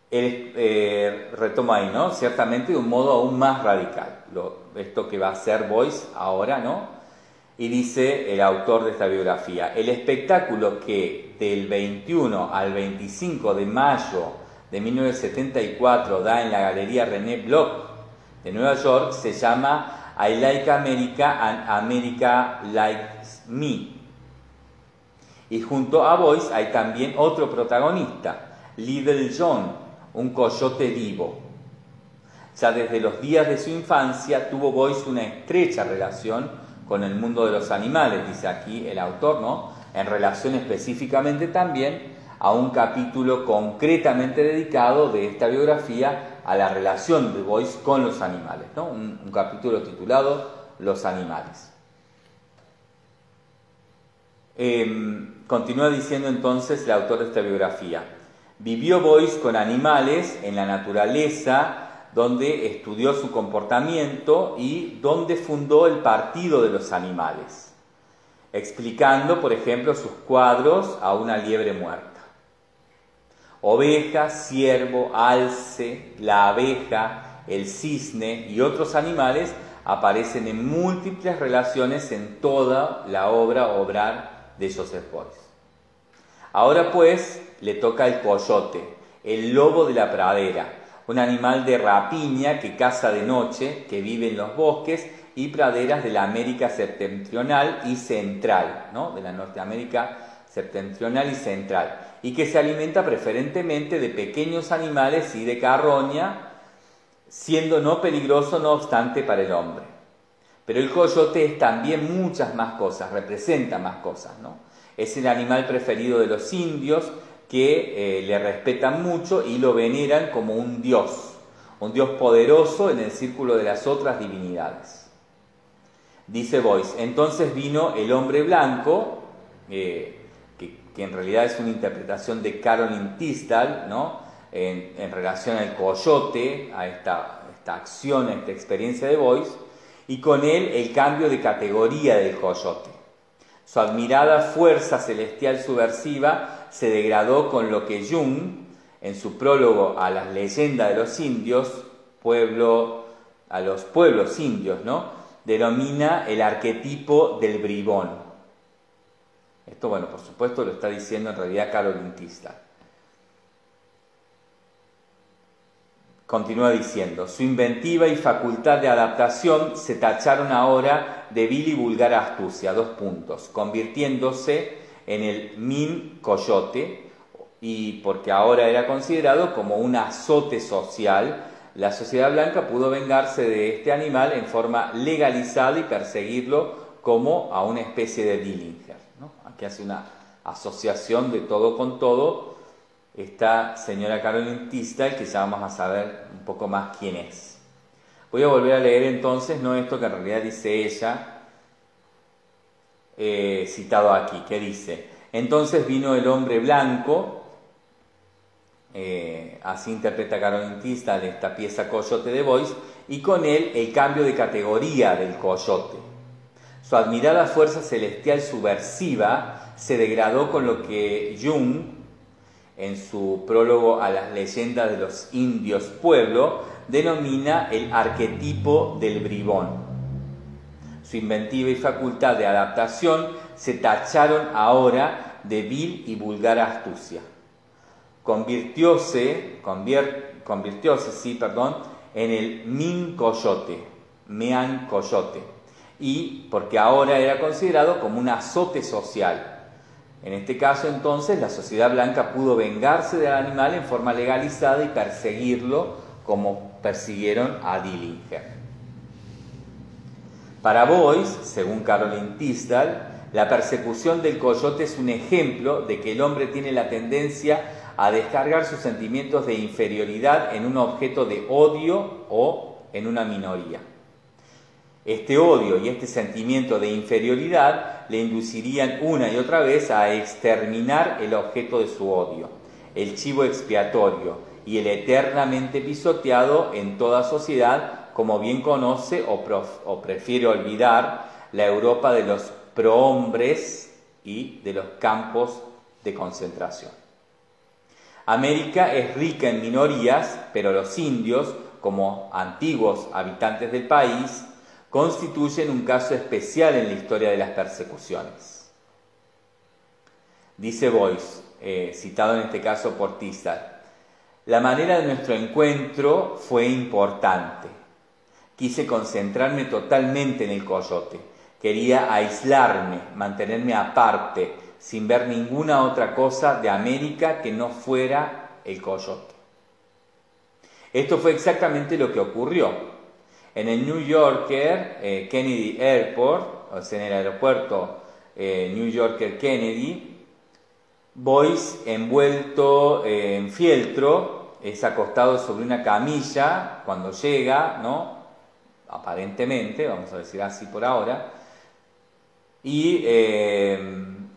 él eh, retoma ahí, ¿no? Ciertamente de un modo aún más radical, esto que va a hacer Boyce ahora, ¿no? Y dice el autor de esta biografía, el espectáculo que del 21 al 25 de mayo de 1974 da en la Galería René Bloch de Nueva York se llama I Like America and America Likes Y junto a Boyce hay también otro protagonista, Little John, un coyote vivo. Ya desde los días de su infancia tuvo Boyce una estrecha relación con el mundo de los animales, dice aquí el autor, ¿no? En relación específicamente también a un capítulo concretamente dedicado de esta biografía a la relación de Boyce con los animales, ¿no? un capítulo titulado Los animales. Em, continúa diciendo entonces el autor de esta biografía. Vivió Boyce con animales en la naturaleza donde estudió su comportamiento y donde fundó el Partido de los Animales, explicando, por ejemplo, sus cuadros a una liebre muerta. Oveja, ciervo, alce, la abeja, el cisne y otros animales aparecen en múltiples relaciones en toda la obra obrar de Joseph Boyce. Ahora pues le toca el coyote, el lobo de la pradera, un animal de rapiña que caza de noche, que vive en los bosques y praderas de la América septentrional y central, ¿no? de la Norteamérica septentrional y central, y que se alimenta preferentemente de pequeños animales y de carroña, siendo no peligroso no obstante para el hombre. Pero el coyote es también muchas más cosas, representa más cosas, ¿no? Es el animal preferido de los indios, que eh, le respetan mucho y lo veneran como un dios, un dios poderoso en el círculo de las otras divinidades. Dice Boyce, entonces vino el hombre blanco, eh, que, en realidad es una interpretación de Caroline Tisdall, ¿no? en, relación al coyote, a esta, esta acción, a esta experiencia de Boyce, y con él el cambio de categoría del coyote. Su admirada fuerza celestial subversiva se degradó con lo que Jung, en su prólogo a las leyendas de los indios, pueblo, a los pueblos indios, ¿no? denomina el arquetipo del bribón. Esto, bueno, por supuesto lo está diciendo en realidad Carolyn Continúa diciendo, su inventiva y facultad de adaptación se tacharon ahora de vil y vulgar astucia, dos puntos, convirtiéndose en el min coyote y porque ahora era considerado como un azote social, la sociedad blanca pudo vengarse de este animal en forma legalizada y perseguirlo como a una especie de Dillinger. Aquí hace una asociación de todo con todo esta señora Caroline Tisdale, que ya vamos a saber un poco más quién es. Voy a volver a leer entonces, no esto que en realidad dice ella, eh, citado aquí, que dice, entonces vino el hombre blanco, eh, así interpreta Caroline Tisdale esta pieza Coyote de Boyce, y con él el cambio de categoría del coyote. Su admirada fuerza celestial subversiva se degradó con lo que Jung, en su prólogo a las leyendas de los indios pueblo, denomina el arquetipo del bribón. Su inventiva y facultad de adaptación se tacharon ahora de vil y vulgar astucia. Convirtióse, convirtióse sí, perdón, en el min coyote, mean coyote, y porque ahora era considerado como un azote social. En este caso entonces la sociedad blanca pudo vengarse del animal en forma legalizada y perseguirlo como persiguieron a Dillinger. Para Boyce, según Caroline Tisdall, la persecución del coyote es un ejemplo de que el hombre tiene la tendencia a descargar sus sentimientos de inferioridad en un objeto de odio o en una minoría. Este odio y este sentimiento de inferioridad le inducirían una y otra vez a exterminar el objeto de su odio, el chivo expiatorio y el eternamente pisoteado en toda sociedad como bien conoce o, prefiere olvidar la Europa de los prohombres y de los campos de concentración. América es rica en minorías, pero los indios, como antiguos habitantes del país, constituyen un caso especial en la historia de las persecuciones. Dice Boyce, eh, citado en este caso por Tizar, la manera de nuestro encuentro fue importante. Quise concentrarme totalmente en el coyote. Quería aislarme, mantenerme aparte, sin ver ninguna otra cosa de América que no fuera el coyote. Esto fue exactamente lo que ocurrió. En el New Yorker eh, Kennedy Airport, o sea, en el aeropuerto eh, New Yorker Kennedy, Boyce envuelto eh, en fieltro, es acostado sobre una camilla cuando llega, ¿no? aparentemente, vamos a decir así por ahora, y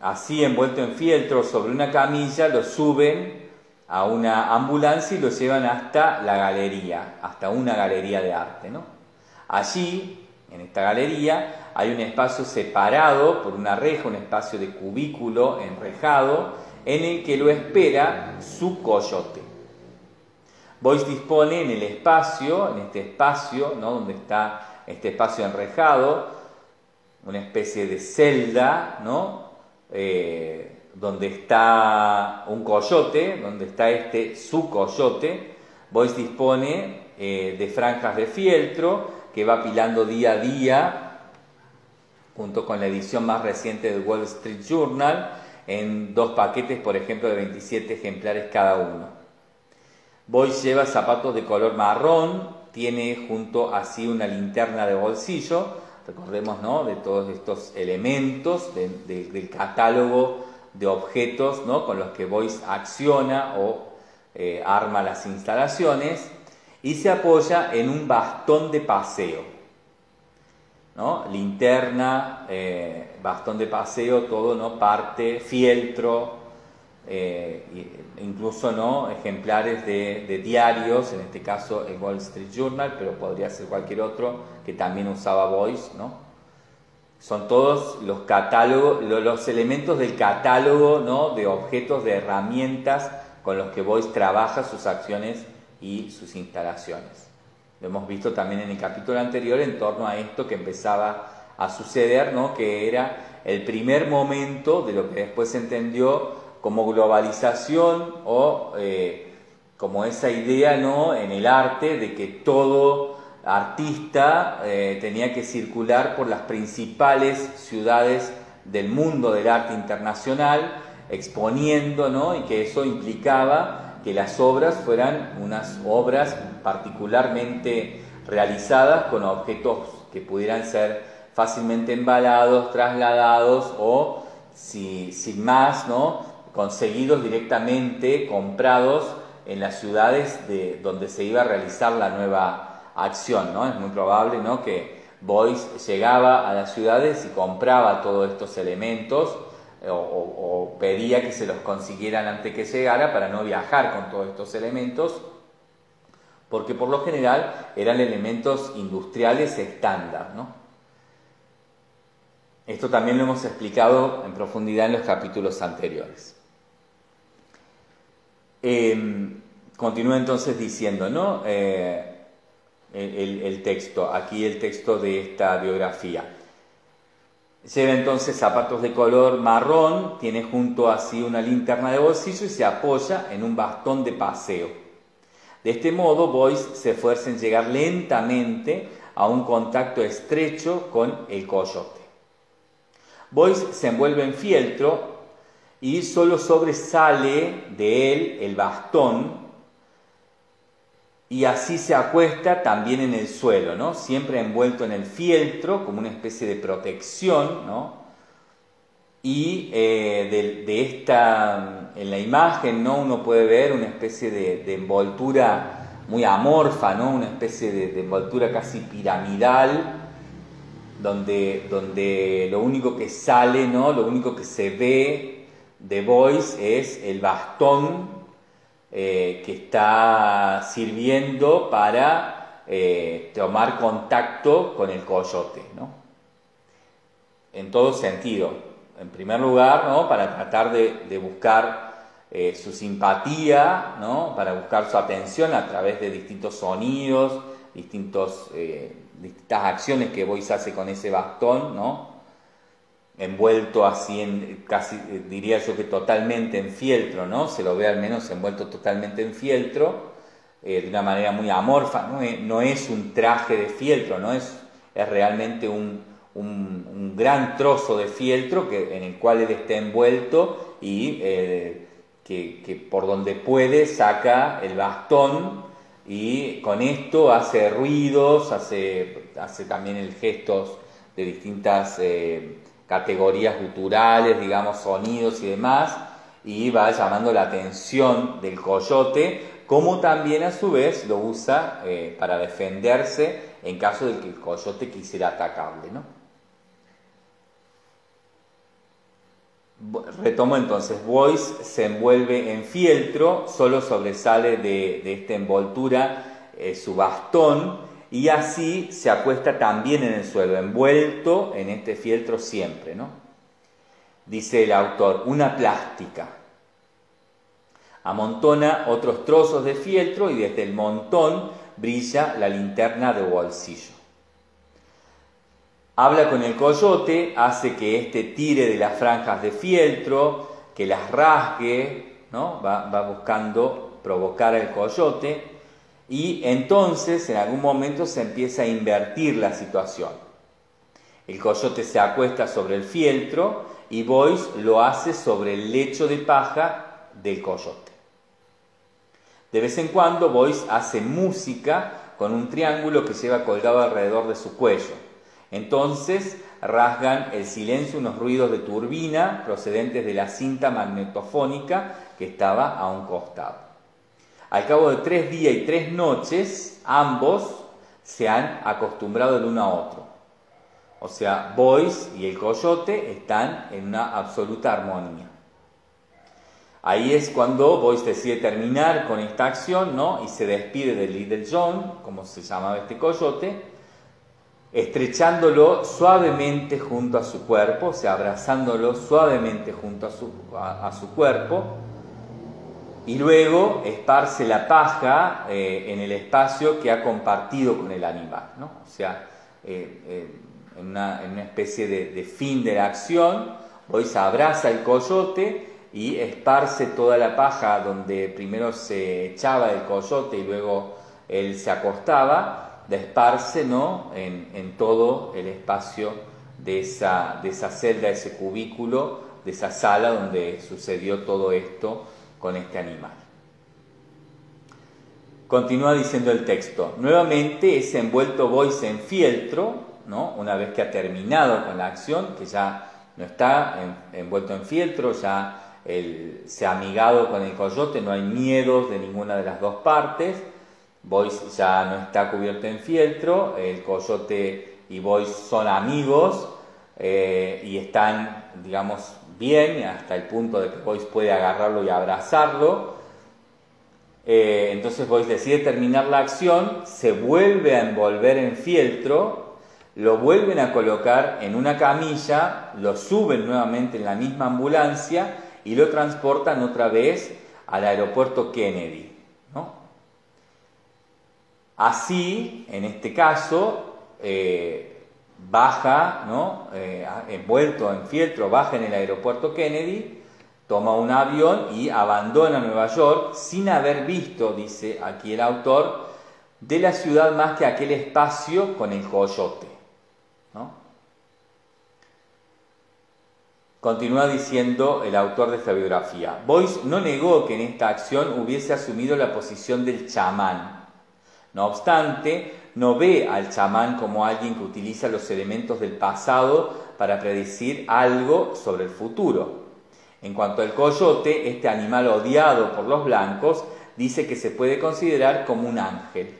así envuelto en fieltro sobre una camilla lo suben a una ambulancia y lo llevan hasta la galería, hasta una galería de arte. ¿no? Allí, en esta galería, hay un espacio separado por una reja, un espacio de cubículo enrejado, en el que lo espera su coyote. Boyce dispone en el espacio, en este espacio, ¿no? donde está este espacio enrejado, una especie de celda, ¿no? Eh, donde está un coyote, donde está este su coyote, Boyce dispone eh, de franjas de fieltro que va apilando día a día, junto con la edición más reciente del Wall Street Journal, en dos paquetes, por ejemplo, de 27 ejemplares cada uno. Boyce lleva zapatos de color marrón, tiene junto así una linterna de bolsillo, recordemos, ¿no? De todos estos elementos del catálogo de objetos ¿no? con los que Voice acciona o eh, arma las instalaciones y se apoya en un bastón de paseo. ¿no? Linterna, eh, bastón de paseo, todo, ¿no? parte, fieltro, eh, incluso ¿no? ejemplares de, diarios, en este caso el Wall Street Journal, pero podría ser cualquier otro que también usaba Voice, ¿no? son todos los catálogos, los elementos del catálogo ¿no? de objetos, de herramientas con los que Boyce trabaja sus acciones y sus instalaciones. Lo hemos visto también en el capítulo anterior en torno a esto que empezaba a suceder, ¿no? que era el primer momento de lo que después se entendió como globalización o eh, como esa idea ¿no? en el arte de que todo artista eh, tenía que circular por las principales ciudades del mundo del arte internacional, exponiendo, ¿no? y que eso implicaba que las obras fueran unas obras particularmente realizadas con objetos que pudieran ser fácilmente embalados, trasladados o, si, sin más, ¿no? conseguidos directamente, comprados en las ciudades de, donde se iba a realizar la nueva acción, ¿no? Es muy probable, ¿no? Que Boyce llegaba a las ciudades y compraba todos estos elementos eh, o, pedía que se los consiguieran antes que llegara para no viajar con todos estos elementos, porque por lo general eran elementos industriales estándar, ¿no? Esto también lo hemos explicado en profundidad en los capítulos anteriores. Eh, continúa entonces diciendo, ¿no? Eh, el, texto, aquí el texto de esta biografía. Lleva entonces zapatos de color marrón, tiene junto así una linterna de bolsillo y se apoya en un bastón de paseo. De este modo, Boyce se esfuerza en llegar lentamente a un contacto estrecho con el coyote. Boyce se envuelve en fieltro y solo sobresale de él el bastón y así se acuesta también en el suelo, ¿no? Siempre envuelto en el fieltro como una especie de protección, ¿no? Y eh, de, esta, en la imagen, ¿no? Uno puede ver una especie de, envoltura muy amorfa, ¿no? Una especie de, envoltura casi piramidal, donde, donde lo único que sale, ¿no? Lo único que se ve de Boyce es el bastón eh, que está sirviendo para eh, tomar contacto con el coyote, ¿no? En todo sentido. En primer lugar, ¿no? Para tratar de, buscar eh, su simpatía, ¿no? Para buscar su atención a través de distintos sonidos, distintos, distintas acciones que Boyce hace con ese bastón, ¿no? Envuelto así en, casi eh, diría yo que totalmente en fieltro, ¿no? Se lo ve al menos envuelto totalmente en fieltro, eh, de una manera muy amorfa, no es, un traje de fieltro, ¿no? Es, es realmente un, gran trozo de fieltro que, en el cual él está envuelto y eh, que, por donde puede saca el bastón y con esto hace ruidos, hace, hace también el gestos de distintas categorías culturales, digamos, sonidos y demás, y va llamando la atención del coyote, como también a su vez lo usa eh, para defenderse en caso de que el coyote quisiera atacarle. ¿no? retomo entonces, Boyce se envuelve en fieltro, solo sobresale de, esta envoltura eh, su bastón y así se acuesta también en el suelo, envuelto en este fieltro siempre, ¿no? Dice el autor, una plástica. Amontona otros trozos de fieltro y desde el montón brilla la linterna de bolsillo. Habla con el coyote, hace que éste tire de las franjas de fieltro, que las rasgue, ¿no? va, va buscando provocar al coyote y entonces en algún momento se empieza a invertir la situación. El coyote se acuesta sobre el fieltro y Boyce lo hace sobre el lecho de paja del coyote. De vez en cuando Boyce hace música con un triángulo que lleva colgado alrededor de su cuello. Entonces rasgan el silencio unos ruidos de turbina procedentes de la cinta magnetofónica que estaba a un costado. Al cabo de tres días y tres noches, ambos se han acostumbrado el uno a otro. O sea, Boyce y el coyote están en una absoluta armonía. Ahí es cuando Boyce decide terminar con esta acción, ¿no? Y se despide de Little John, como se llamaba este coyote, estrechándolo suavemente junto a su cuerpo, o sea, abrazándolo suavemente junto a su, a, su cuerpo, y luego esparce la paja eh, en el espacio que ha compartido con el animal, ¿no? o sea, eh, eh, en, una, especie de, fin de la acción, hoy se abraza el coyote y esparce toda la paja donde primero se echaba el coyote y luego él se acostaba, desparce ¿no? en, todo el espacio de esa, de esa celda, ese cubículo, de esa sala donde sucedió todo esto con este animal. Continúa diciendo el texto, nuevamente ese envuelto Boyce en fieltro, ¿no? una vez que ha terminado con la acción, que ya no está envuelto en fieltro, ya se ha amigado con el coyote, no hay miedos de ninguna de las dos partes, Boyce ya no está cubierto en fieltro, el coyote y Boyce son amigos eh, y están, digamos, bien hasta el punto de que Boyce puede agarrarlo y abrazarlo. Eh, entonces Boyce decide terminar la acción, se vuelve a envolver en fieltro, lo vuelven a colocar en una camilla, lo suben nuevamente en la misma ambulancia y lo transportan otra vez al aeropuerto Kennedy. Así, en este caso, eh, baja, ¿no? Eh, envuelto en fieltro, baja en el aeropuerto Kennedy, toma un avión y abandona Nueva York sin haber visto, dice aquí el autor, de la ciudad más que aquel espacio con el coyote. Continúa diciendo el autor de esta biografía. Boyce no negó que en esta acción hubiese asumido la posición del chamán, no obstante, no ve al chamán como alguien que utiliza los elementos del pasado para predecir algo sobre el futuro. En cuanto al coyote, este animal odiado por los blancos, dice que se puede considerar como un ángel.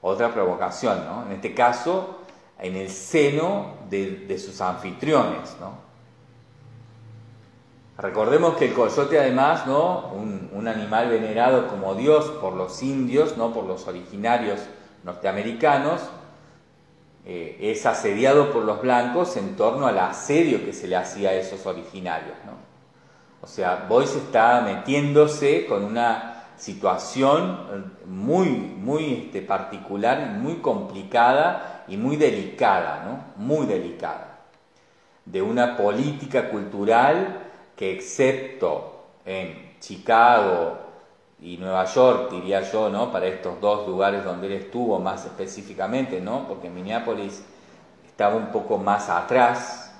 Otra provocación, ¿no? En este caso, en el seno de, sus anfitriones, ¿no? Recordemos que el coyote además, ¿no? un, animal venerado como Dios por los indios, ¿no? por los originarios norteamericanos, eh, es asediado por los blancos en torno al asedio que se le hacía a esos originarios. ¿no? O sea, Boyce está metiéndose con una situación muy, muy este, particular, muy complicada y muy delicada, ¿no? muy delicada, de una política cultural que excepto en Chicago y Nueva York, diría yo, ¿no? Para estos dos lugares donde él estuvo más específicamente, ¿no? Porque Minneapolis estaba un poco más atrás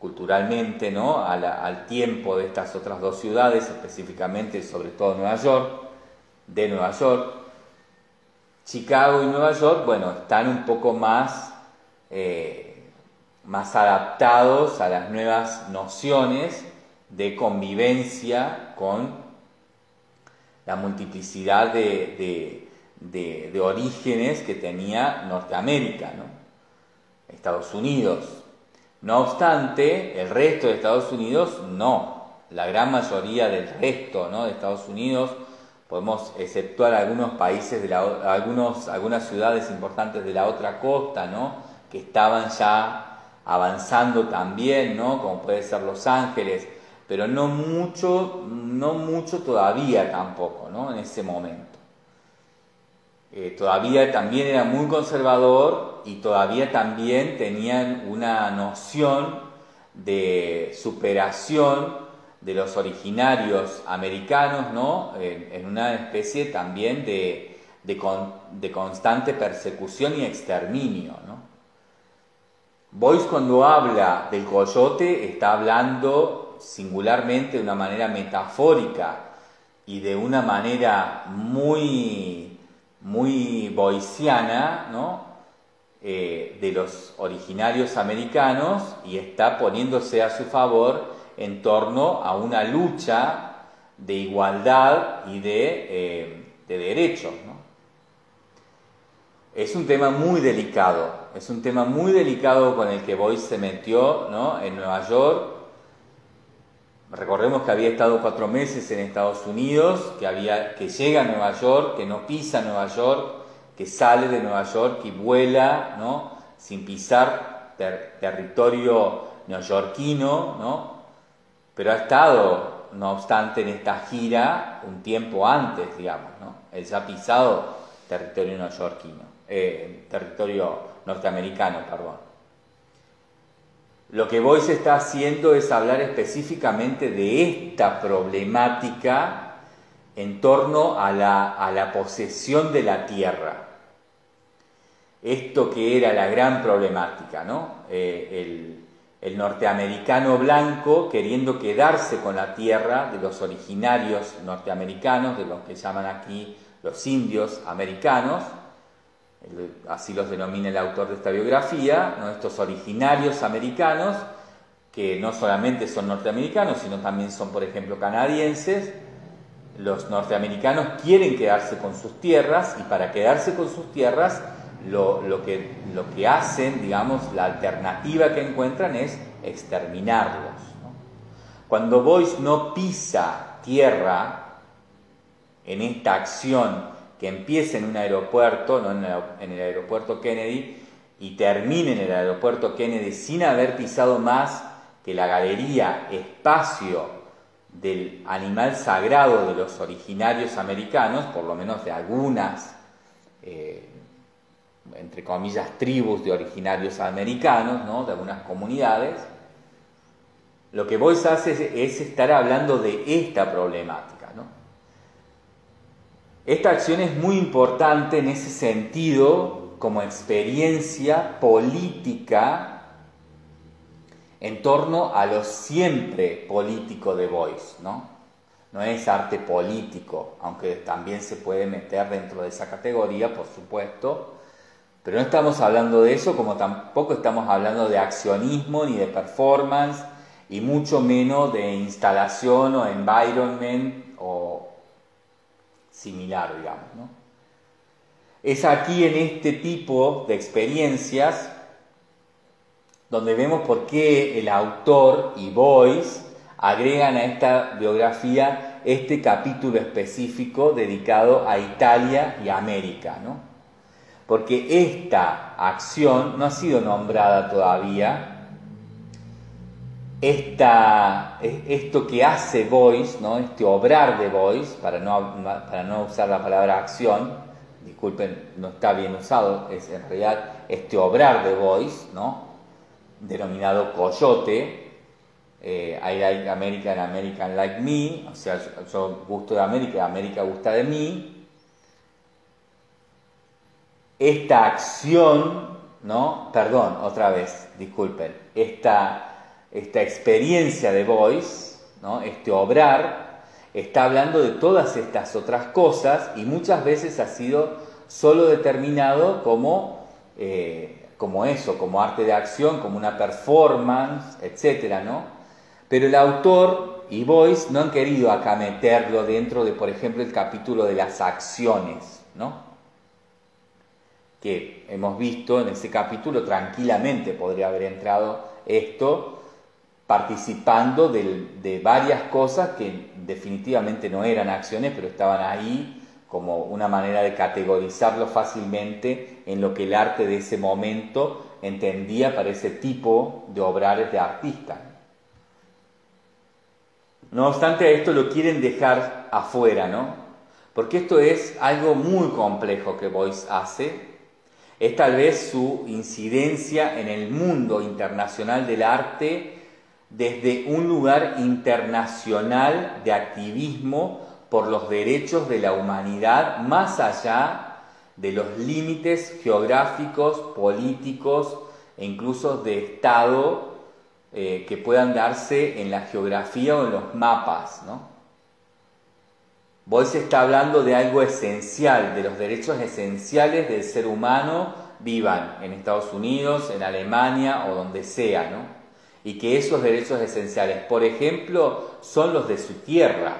culturalmente, ¿no? Al, al tiempo de estas otras dos ciudades, específicamente, sobre todo Nueva York, de Nueva York. Chicago y Nueva York, bueno, están un poco más, eh, más adaptados a las nuevas nociones de convivencia con la multiplicidad de, orígenes que tenía Norteamérica, Estados Unidos. No obstante, el resto de Estados Unidos no. La gran mayoría del resto ¿no? de Estados Unidos, podemos exceptuar algunos países, de la, algunos, algunas ciudades importantes de la otra costa, ¿no? que estaban ya avanzando también, ¿no? como puede ser Los Ángeles, pero no mucho, no mucho todavía tampoco, ¿no? En ese momento. Eh, todavía también era muy conservador y todavía también tenían una noción de superación de los originarios americanos, ¿no? En, una especie también de, de, constante persecución y exterminio, ¿no? Boyce cuando habla del coyote está hablando singularmente de una manera metafórica y de una manera muy, muy boisiana, ¿no? Eh, de los originarios americanos y está poniéndose a su favor en torno a una lucha de igualdad y de, eh, de derechos. Es un tema muy delicado, es un tema muy delicado con el que Boyce se metió ¿no? en Nueva York Recordemos que había estado cuatro meses en Estados Unidos, que, había, que llega a Nueva York, que no pisa Nueva York, que sale de Nueva York y vuela, ¿no? Sin pisar territorio neoyorquino, ¿no? Pero ha estado, no obstante, en esta gira un tiempo antes, digamos, ¿no? Él ya ha pisado territorio neoyorquino, eh, territorio norteamericano, perdón. Lo que Boyce está haciendo es hablar específicamente de esta problemática en torno a la, posesión de la tierra. Esto que era la gran problemática, ¿no? Eh, el, el norteamericano blanco queriendo quedarse con la tierra de los originarios norteamericanos, de los que llaman aquí los indios americanos, así los denomina el autor de esta biografía, estos originarios americanos, que no solamente son norteamericanos, sino también son, por ejemplo, canadienses. Los norteamericanos quieren quedarse con sus tierras y para quedarse con sus tierras lo, que, lo que, hacen, digamos, la alternativa que encuentran es exterminarlos. Cuando Boyce no pisa tierra en esta acción que empiece en un aeropuerto, no en el aeropuerto Kennedy, y termine en el aeropuerto Kennedy sin haber pisado más que la galería, espacio del animal sagrado de los originarios americanos, por lo menos de algunas, eh, entre comillas, tribus de originarios americanos, ¿no? de algunas comunidades, lo que Boyce hace es estar hablando de esta problemática. Esta acción es muy importante en ese sentido como experiencia política en torno a lo siempre político de Boyce, ¿no? No es arte político, aunque también se puede meter dentro de esa categoría, por supuesto, pero no estamos hablando de eso como tampoco estamos hablando de accionismo ni de performance y mucho menos de instalación o environment o, similar, digamos. ¿no? Es aquí en este tipo de experiencias donde vemos por qué el autor y Boyce agregan a esta biografía este capítulo específico dedicado a Italia y América, ¿no? Porque esta acción no ha sido nombrada todavía, esta, esto que hace Boyce, ¿no? este obrar de Boyce, para no, para no usar la palabra acción, disculpen, no está bien usado, es en realidad este obrar de Boyce, ¿no? denominado coyote, eh, I like American, American like me, o sea, yo, gusto de América, América gusta de mí. Esta acción, ¿no? Perdón, otra vez, disculpen, esta esta experiencia de Boyce, ¿no? este obrar, está hablando de todas estas otras cosas y muchas veces ha sido solo determinado como, eh, como eso, como arte de acción, como una performance, etc. ¿no? Pero el autor y Boyce no han querido acá meterlo dentro de, por ejemplo, el capítulo de las acciones, ¿no? que hemos visto en ese capítulo tranquilamente podría haber entrado esto participando de, varias cosas que definitivamente no eran acciones, pero estaban ahí como una manera de categorizarlo fácilmente en lo que el arte de ese momento entendía para ese tipo de obrares de artista. No obstante, esto lo quieren dejar afuera, ¿no? Porque esto es algo muy complejo que Boyce hace. Es tal vez su incidencia en el mundo internacional del arte desde un lugar internacional de activismo por los derechos de la humanidad más allá de los límites geográficos, políticos e incluso de Estado eh, que puedan darse en la geografía o en los mapas. ¿no? Boyce está hablando de algo esencial, de los derechos esenciales del ser humano, vivan en Estados Unidos, en Alemania o donde sea, ¿no? Y que esos derechos esenciales, por ejemplo, son los de su tierra,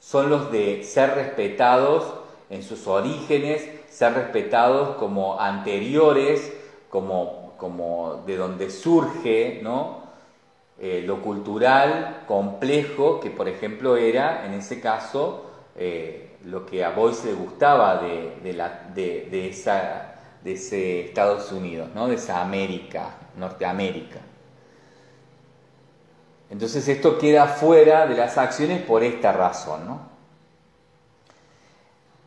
son los de ser respetados en sus orígenes, ser respetados como anteriores, como, como de donde surge ¿no? Eh, lo cultural complejo, que por ejemplo era, en ese caso, eh, lo que a Boyce le gustaba de, de, de ese Estados Unidos, ¿no? de esa América, Norteamérica. Entonces esto queda fuera de las acciones por esta razón. ¿no?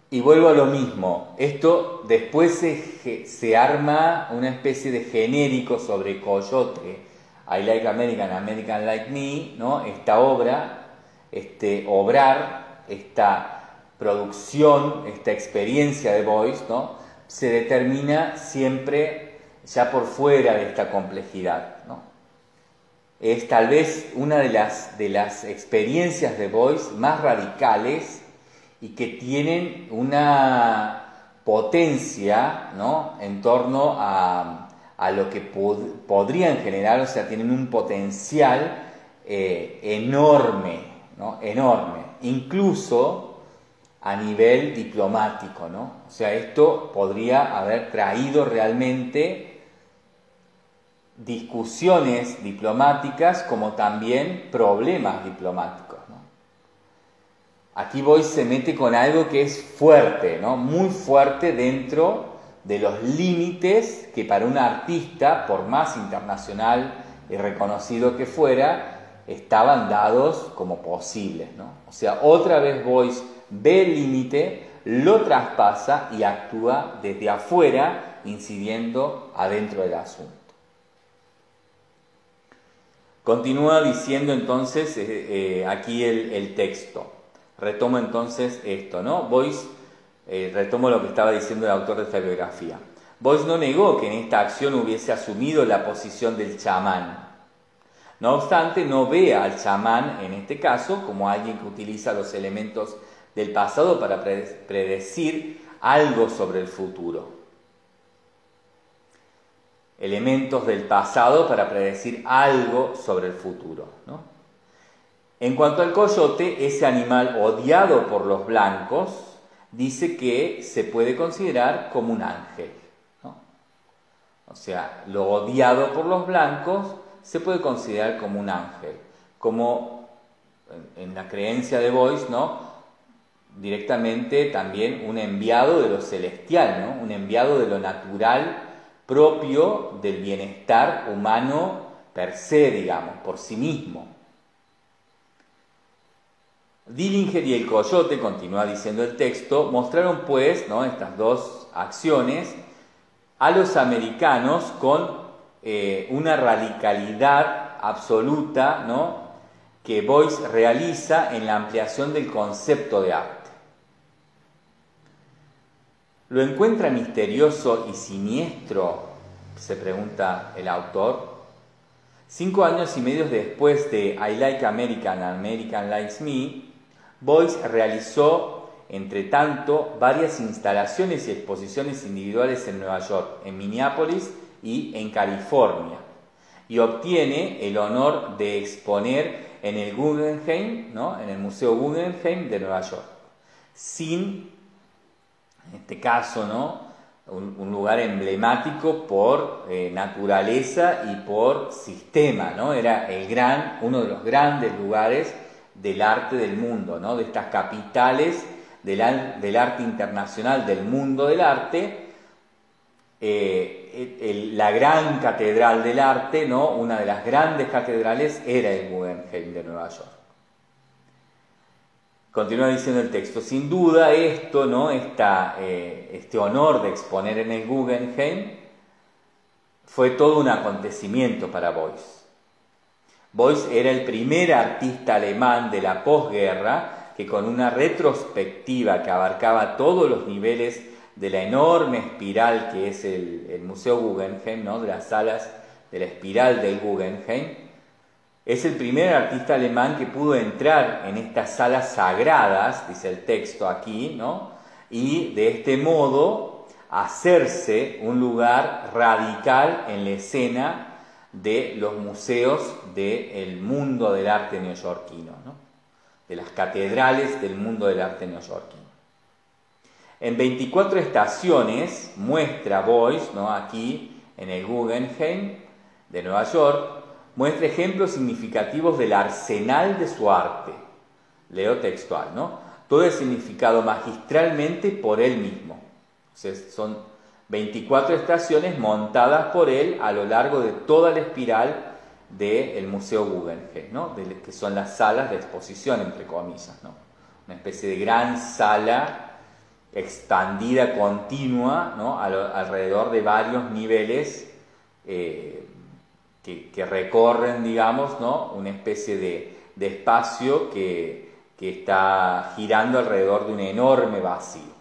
Y vuelvo a lo mismo, esto después se, arma una especie de genérico sobre Coyote, I Like American, American Like Me, ¿no? esta obra, este obrar, esta producción, esta experiencia de Boyce, ¿no? se determina siempre ya por fuera de esta complejidad es tal vez una de las, de las experiencias de Boyce más radicales y que tienen una potencia ¿no? en torno a, lo que podrían generar, o sea, tienen un potencial eh, enorme, ¿no? enorme, incluso a nivel diplomático, ¿no? O sea, esto podría haber traído realmente discusiones diplomáticas como también problemas diplomáticos. Aquí Boyce se mete con algo que es fuerte, ¿no? muy fuerte dentro de los límites que para un artista, por más internacional y reconocido que fuera, estaban dados como posibles. O sea, otra vez Boyce ve el límite, lo traspasa y actúa desde afuera, incidiendo adentro del asunto. Continúa diciendo entonces eh, eh, aquí el, texto. Retomo entonces esto, ¿no? Boyce, eh, retomo lo que estaba diciendo el autor de esta biografía. Boyce no negó que en esta acción hubiese asumido la posición del chamán. No obstante, no ve al chamán en este caso como alguien que utiliza los elementos del pasado para predecir algo sobre el futuro elementos del pasado para predecir algo sobre el futuro. En cuanto al coyote, ese animal odiado por los blancos, dice que se puede considerar como un ángel. O sea, lo odiado por los blancos se puede considerar como un ángel, como en la creencia de Boyce, ¿no? directamente también un enviado de lo celestial, un enviado de lo natural propio del bienestar humano per se, digamos, por sí mismo. Dillinger y el coyote, continúa diciendo el texto, mostraron pues ¿no? estas dos acciones a los americanos con eh, una radicalidad absoluta ¿no? que Boyce realiza en la ampliación del concepto de arte. ¿Lo encuentra misterioso y siniestro? se pregunta el autor. Cinco años y medio después de I Like American, American Likes Me, Boyce realizó, entre tanto, varias instalaciones y exposiciones individuales en Nueva York, en Minneapolis y en California, y obtiene el honor de exponer en el Guggenheim, ¿no? en el Museo Guggenheim de Nueva York, sin en este caso, ¿no? un, lugar emblemático por eh, naturaleza y por sistema, ¿no? Era el gran, uno de los grandes lugares del arte del mundo, ¿no? De estas capitales del, del arte internacional, del mundo del arte, eh, la gran catedral del arte, ¿no? una de las grandes catedrales, era el Guggenheim de Nueva York. Continúa diciendo el texto, sin duda esto, ¿no? Eh, este honor de exponer en el Guggenheim fue todo un acontecimiento para Beuys. Beuys era el primer artista alemán de la posguerra que con una retrospectiva que abarcaba todos los niveles de la enorme espiral que es el, Museo Guggenheim, ¿no? de las salas de la espiral del Guggenheim, es el primer artista alemán que pudo entrar en estas salas sagradas, dice el texto aquí, ¿no? y de este modo hacerse un lugar radical en la escena de los museos del mundo del arte neoyorquino, ¿no? de las catedrales del mundo del arte neoyorquino. En 24 estaciones muestra Boyce, ¿no? aquí en el Guggenheim de Nueva York, muestra ejemplos significativos del arsenal de su arte. Leo textual, ¿no? Todo es significado magistralmente por él mismo. son 24 estaciones montadas por él a lo largo de toda la espiral del Museo Guggenheim, ¿no? que son las salas de exposición, entre comillas. ¿no? Una especie de gran sala expandida continua ¿no? alrededor de varios niveles eh, que, recorren, digamos, ¿no? una especie de, espacio que, está girando alrededor de un enorme vacío.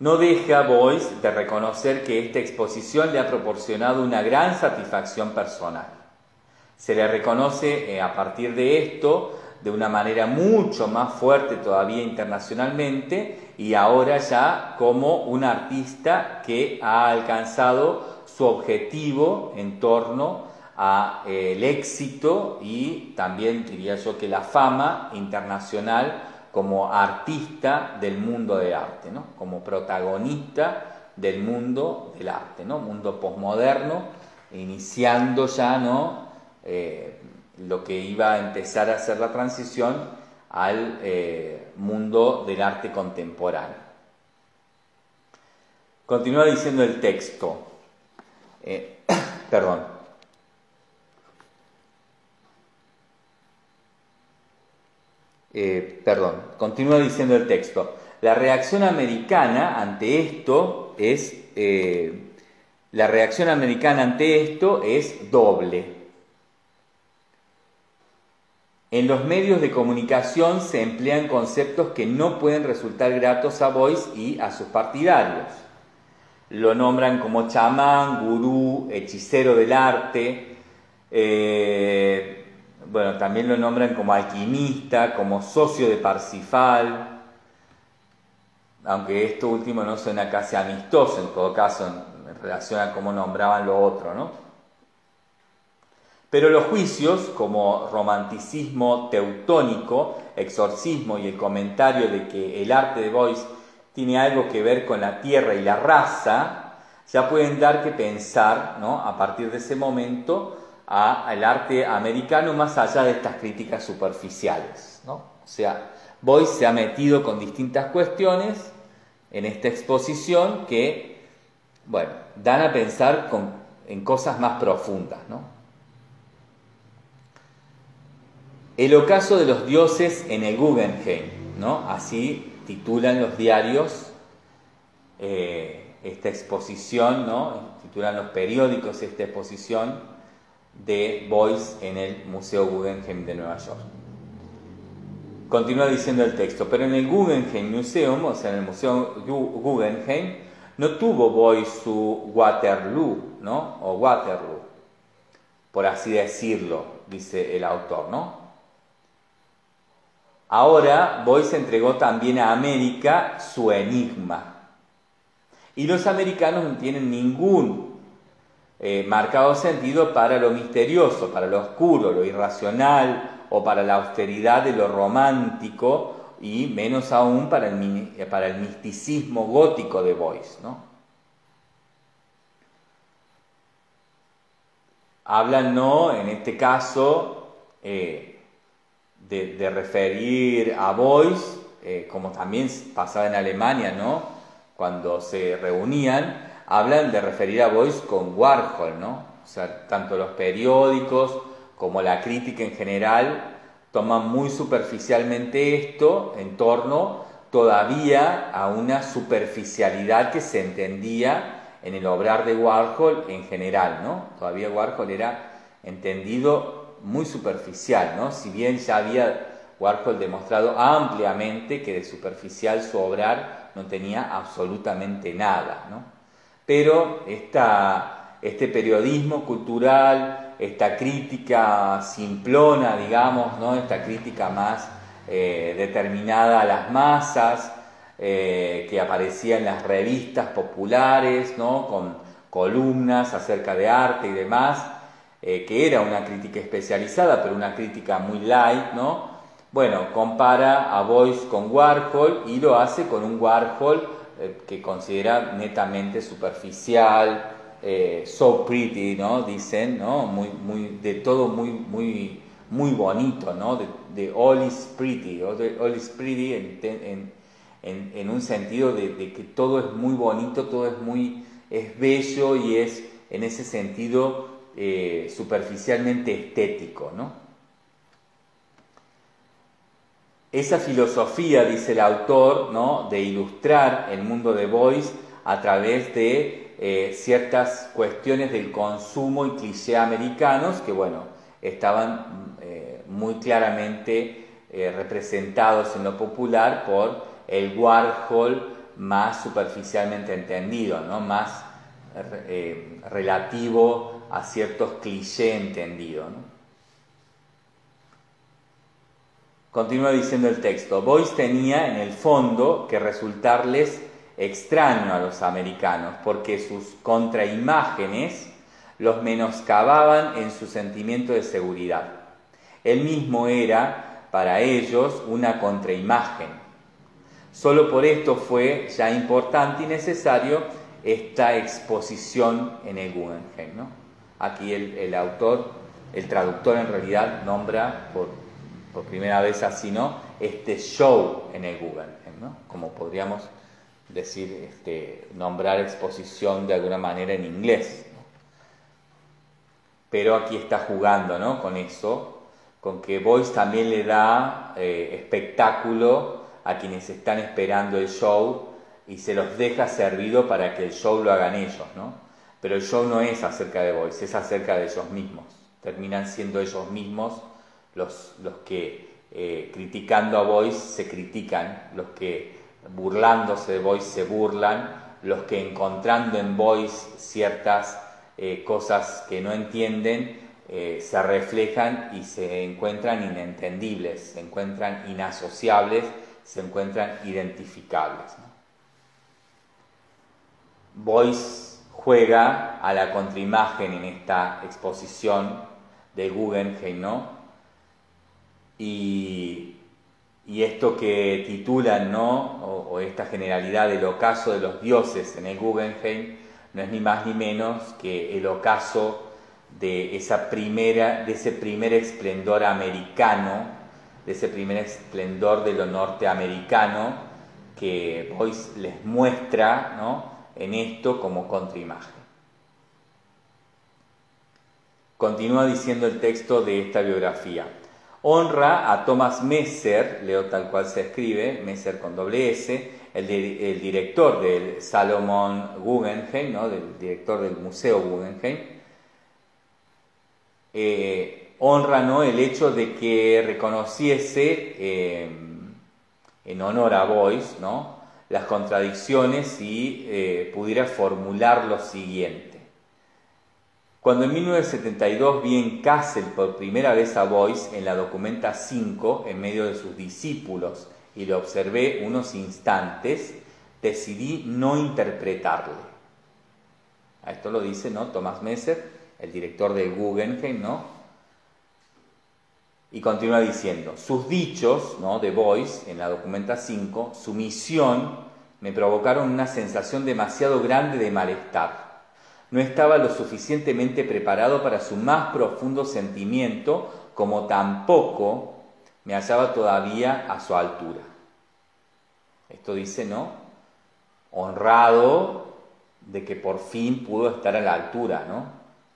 No deja Boyce de reconocer que esta exposición le ha proporcionado una gran satisfacción personal. Se le reconoce eh, a partir de esto de una manera mucho más fuerte todavía internacionalmente y ahora ya como un artista que ha alcanzado su objetivo en torno al eh, éxito y también diría yo que la fama internacional como artista del mundo del arte, ¿no? como protagonista del mundo del arte, ¿no? mundo posmoderno, iniciando ya ¿no? Eh, lo que iba a empezar a ser la transición al eh, mundo del arte contemporáneo. Continúa diciendo el texto, eh, perdón, eh, perdón, continúa diciendo el texto, la reacción americana ante esto es, la reacción americana ante esto es doble. En los medios de comunicación se emplean conceptos que no pueden resultar gratos a Boyce y a sus partidarios. Lo nombran como chamán, gurú, hechicero del arte, eh, bueno, también lo nombran como alquimista, como socio de Parsifal, aunque esto último no suena casi amistoso en todo caso en relación a cómo nombraban lo otro, ¿no? Pero los juicios, como romanticismo teutónico, exorcismo y el comentario de que el arte de Boyce tiene algo que ver con la tierra y la raza, ya pueden dar que pensar, ¿no? a partir de ese momento, al arte americano más allá de estas críticas superficiales. ¿no? O sea, Boyce se ha metido con distintas cuestiones en esta exposición que, bueno, dan a pensar en cosas más profundas, ¿no? El ocaso de los dioses en el Guggenheim, ¿no? Así titulan los diarios eh, esta exposición, ¿no? Titulan los periódicos esta exposición de Boyce en el Museo Guggenheim de Nueva York. Continúa diciendo el texto, pero en el Guggenheim Museum, o sea, en el Museo Guggenheim, no tuvo Boyce su Waterloo, ¿no? O Waterloo, por así decirlo, dice el autor, ¿no? Ahora Boyce entregó también a América su enigma. Y los americanos no tienen ningún eh, marcado sentido para lo misterioso, para lo oscuro, lo irracional o para la austeridad de lo romántico y menos aún para el, el misticismo gótico de Boyce. Hablan, ¿no? en este caso, eh, de, referir a Boyce, eh, como también pasaba en Alemania, ¿no? cuando se reunían, hablan de referir a Boyce con Warhol, ¿no? o sea, tanto los periódicos como la crítica en general toman muy superficialmente esto en torno todavía a una superficialidad que se entendía en el obrar de Warhol en general, ¿no? Todavía Warhol era entendido muy superficial, ¿no? Si bien ya había Warhol demostrado ampliamente que de superficial su obrar no tenía absolutamente nada, ¿no? Pero este periodismo cultural, esta crítica simplona, digamos, ¿no? esta crítica más eh, determinada a las masas, eh, que aparecía en las revistas populares, ¿no? con columnas acerca de arte y demás, eh, que era una crítica especializada, pero una crítica muy light, ¿no? Bueno, compara a Boyce con Warhol y lo hace con un Warhol que considera netamente superficial, eh, so pretty, ¿no? Dicen, ¿no? Muy, muy, de todo muy, muy, muy bonito, ¿no? De, all is pretty, all is pretty en, en, en un sentido de, que todo es muy bonito, todo es muy, es bello y es en ese sentido eh, superficialmente estético, ¿no? Esa filosofía, dice el autor, ¿no? de ilustrar el mundo de Boyce a través de eh, ciertas cuestiones del consumo y cliché americanos que, bueno, estaban eh, muy claramente representados en lo popular por el Warhol más superficialmente entendido, ¿no? más relativo a ciertos clichés entendidos. Continúa diciendo el texto, Boyce tenía en el fondo que resultarles extraño a los americanos, porque sus contraimágenes los menoscababan en su sentimiento de seguridad. Él mismo era, para ellos, una contraimagen. Solo por esto fue ya importante y necesario esta exposición en el Guggenheim. Aquí el, autor, el traductor en realidad nombra por, primera vez así, ¿no? Este show en el Guggenheim, ¿no? Como podríamos decir, este, nombrar exposición de alguna manera en inglés. Pero aquí está jugando ¿no? con eso, con que Boyce también le da eh, espectáculo a quienes están esperando el show y se los deja servido para que el show lo hagan ellos. ¿no? Pero el show no es acerca de Boyce, es acerca de ellos mismos. Terminan siendo ellos mismos los, los que, eh, criticando a Boyce, se critican, los que burlándose de Boyce se burlan, los que encontrando en Boyce ciertas eh, cosas que no entienden, eh, se reflejan y se encuentran inentendibles, se encuentran inasociables, se encuentran identificables. Boyce juega a la contraimagen en esta exposición de Guggenheim, ¿no? Y y esto que titulan, ¿no? O, esta generalidad del ocaso de los dioses en el Guggenheim, no es ni más ni menos que el ocaso de, esa primera, de ese primer esplendor americano, de ese primer esplendor de lo norteamericano que Boyce les muestra ¿no? En esto como contraimagen. Continúa diciendo el texto de esta biografía honra a Thomas Messer, leo tal cual se escribe, Messer con doble S, el, director del Salomon Guggenheim, ¿no? del director del Museo Guggenheim, eh, honra ¿no? el hecho de que reconociese eh, en honor a Boyce ¿no? Las contradicciones y eh, pudiera formular lo siguiente. Cuando en 1972 vi en Kassel por primera vez a Boyce en la Documenta 5 en medio de sus discípulos y lo observé unos instantes, decidí no interpretarle. A esto lo dice ¿no? Thomas Messer, el director del Guggenheim, ¿no? Y continúa diciendo, sus dichos, ¿no? de Boyce, en la documenta 5, su misión, me provocaron una sensación demasiado grande de malestar. No estaba lo suficientemente preparado para su más profundo sentimiento, como tampoco me hallaba todavía a su altura. Esto dice, ¿no? Honrado de que por fin pudo estar a la altura, ¿no?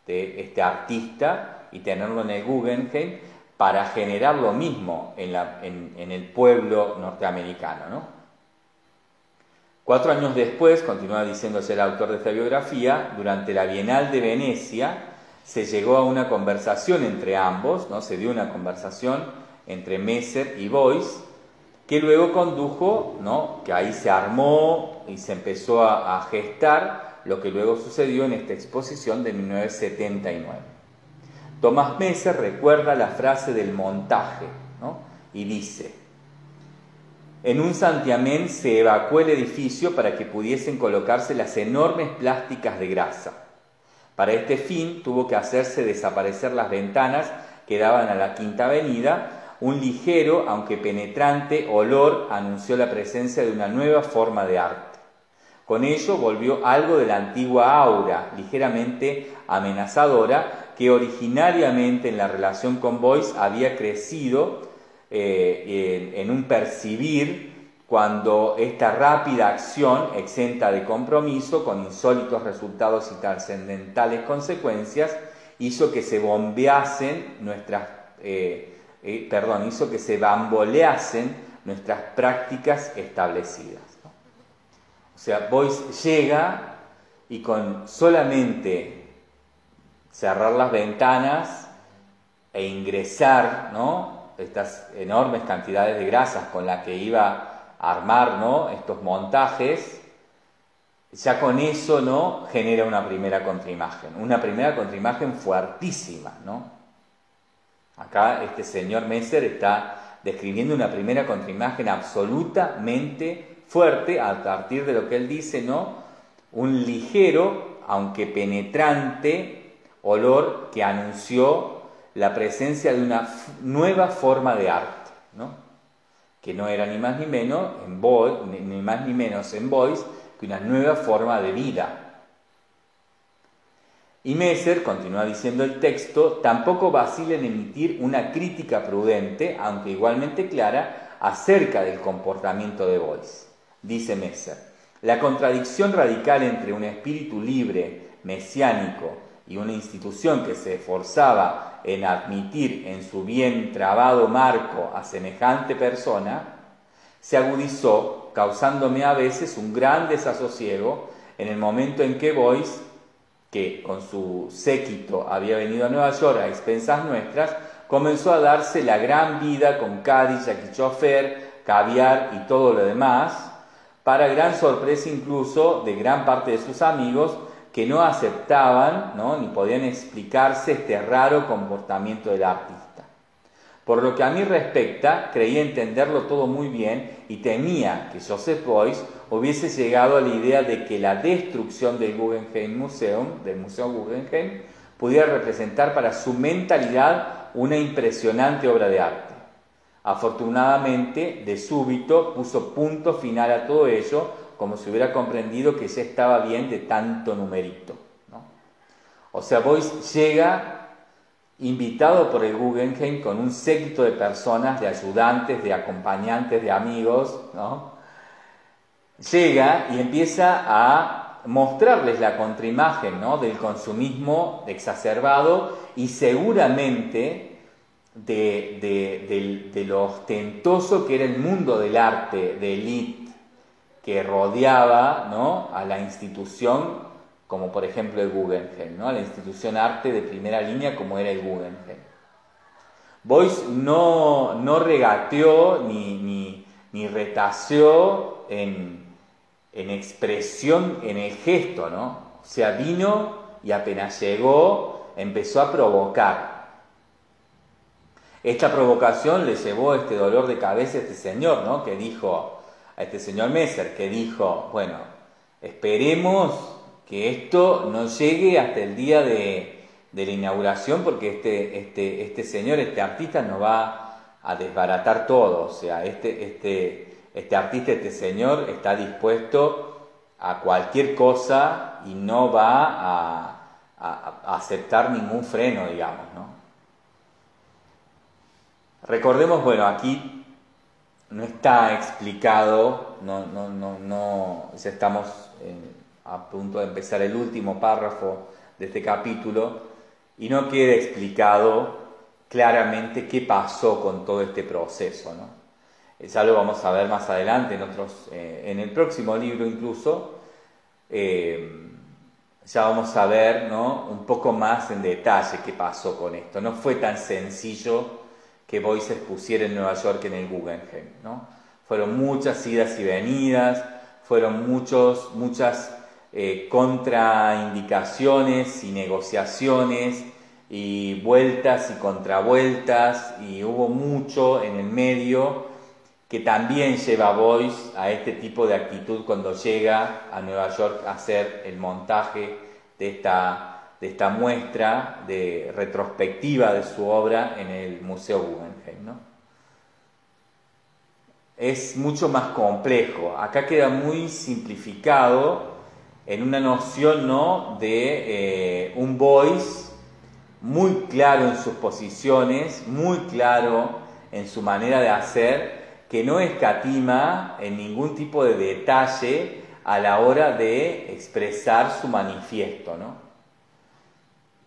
De este artista y tenerlo en el Guggenheim para generar lo mismo en, el pueblo norteamericano, ¿no? Cuatro años después, continúa diciéndose el autor de esta biografía, durante la Bienal de Venecia se llegó a una conversación entre ambos, ¿no? se dio una conversación entre Messer y Boyce, que luego condujo, ¿no? que ahí se armó y se empezó a, a gestar lo que luego sucedió en esta exposición de 1979. Tomás Messer recuerda la frase del montaje ¿no? y dice, en un santiamén se evacuó el edificio para que pudiesen colocarse las enormes plásticas de grasa. Para este fin tuvo que hacerse desaparecer las ventanas que daban a la Quinta Avenida. Un ligero, aunque penetrante, olor anunció la presencia de una nueva forma de arte. Con ello volvió algo de la antigua aura, ligeramente amenazadora, que originariamente en la relación con Boyce había crecido eh, en, un percibir cuando esta rápida acción, exenta de compromiso, con insólitos resultados y trascendentales consecuencias, hizo que se bombeasen nuestras, eh, eh, perdón, hizo que se bamboleasen nuestras prácticas establecidas. O sea, Boyce llega y con solamente cerrar las ventanas e ingresar, ¿no? estas enormes cantidades de grasas con las que iba a armar estos montajes, ya con eso ¿no? genera una primera contraimagen, una primera contraimagen fuertísima. ¿no? Acá este señor Messer está describiendo una primera contraimagen absolutamente fuerte a partir de lo que él dice, ¿no? Un ligero, aunque penetrante, olor que anunció la presencia de una nueva forma de arte, ¿no? que no era ni más ni menos en ni más ni menos en Boyce que una nueva forma de vida. Y Messer, continúa diciendo el texto, tampoco vacila en emitir una crítica prudente, aunque igualmente clara, acerca del comportamiento de Boyce. Dice Messer, la contradicción radical entre un espíritu libre, mesiánico, y una institución que se esforzaba en admitir en su bien trabado marco a semejante persona, se agudizó, causándome a veces un gran desasosiego en el momento en que Boyce, que con su séquito había venido a Nueva York a expensas nuestras, comenzó a darse la gran vida con Cadillac y chofer, caviar y todo lo demás, para gran sorpresa incluso de gran parte de sus amigos, que no aceptaban ¿no? ni podían explicarse este raro comportamiento del artista. Por lo que a mí respecta, creía entenderlo todo muy bien y temía que Joseph Beuys hubiese llegado a la idea de que la destrucción del Guggenheim Museum, del Museo Guggenheim, pudiera representar para su mentalidad una impresionante obra de arte. Afortunadamente, de súbito, puso punto final a todo ello como si hubiera comprendido que ya estaba bien de tanto numerito. O sea, Boyce llega invitado por el Guggenheim con un séquito de personas, de ayudantes, de acompañantes, de amigos, llega y empieza a mostrarles la contraimagen del consumismo exacerbado y seguramente de, de, lo ostentoso que era el mundo del arte de élite que rodeaba ¿no? a la institución, como por ejemplo el Guggenheim, ¿no? a la institución arte de primera línea como era el Guggenheim. Boyce no, no regateó ni, ni, ni retaseó en, en, expresión, en el gesto, ¿no? O sea, vino y apenas llegó, empezó a provocar. Esta provocación le llevó este dolor de cabeza a este señor, ¿no? Que dijo, a este señor Messer, que dijo, bueno, esperemos que esto no llegue hasta el día de, de la inauguración porque este, este, este señor, este artista nos va a desbaratar todo. O sea, este, este, este artista, este señor está dispuesto a cualquier cosa y no va a, aceptar ningún freno, digamos. ¿no? Recordemos, bueno, aquí no está explicado, no, no, no, no ya estamos a punto de empezar el último párrafo de este capítulo, y no queda explicado claramente qué pasó con todo este proceso. ¿no? Ya lo vamos a ver más adelante en, otros, eh, en el próximo libro incluso. Eh, ya vamos a ver ¿no? un poco más en detalle qué pasó con esto. No fue tan sencillo que Boyce pusiera en Nueva York en el Guggenheim. ¿no? Fueron muchas idas y venidas, fueron muchos, muchas eh, contraindicaciones y negociaciones y vueltas y contravueltas y hubo mucho en el medio que también lleva a Boyce a este tipo de actitud cuando llega a Nueva York a hacer el montaje de esta, de esta muestra de retrospectiva de su obra en el Museo Guggenheim. ¿no? Es mucho más complejo. Acá queda muy simplificado en una noción ¿no? de eh, un voice muy claro en sus posiciones, muy claro en su manera de hacer, que no escatima en ningún tipo de detalle a la hora de expresar su manifiesto. ¿no?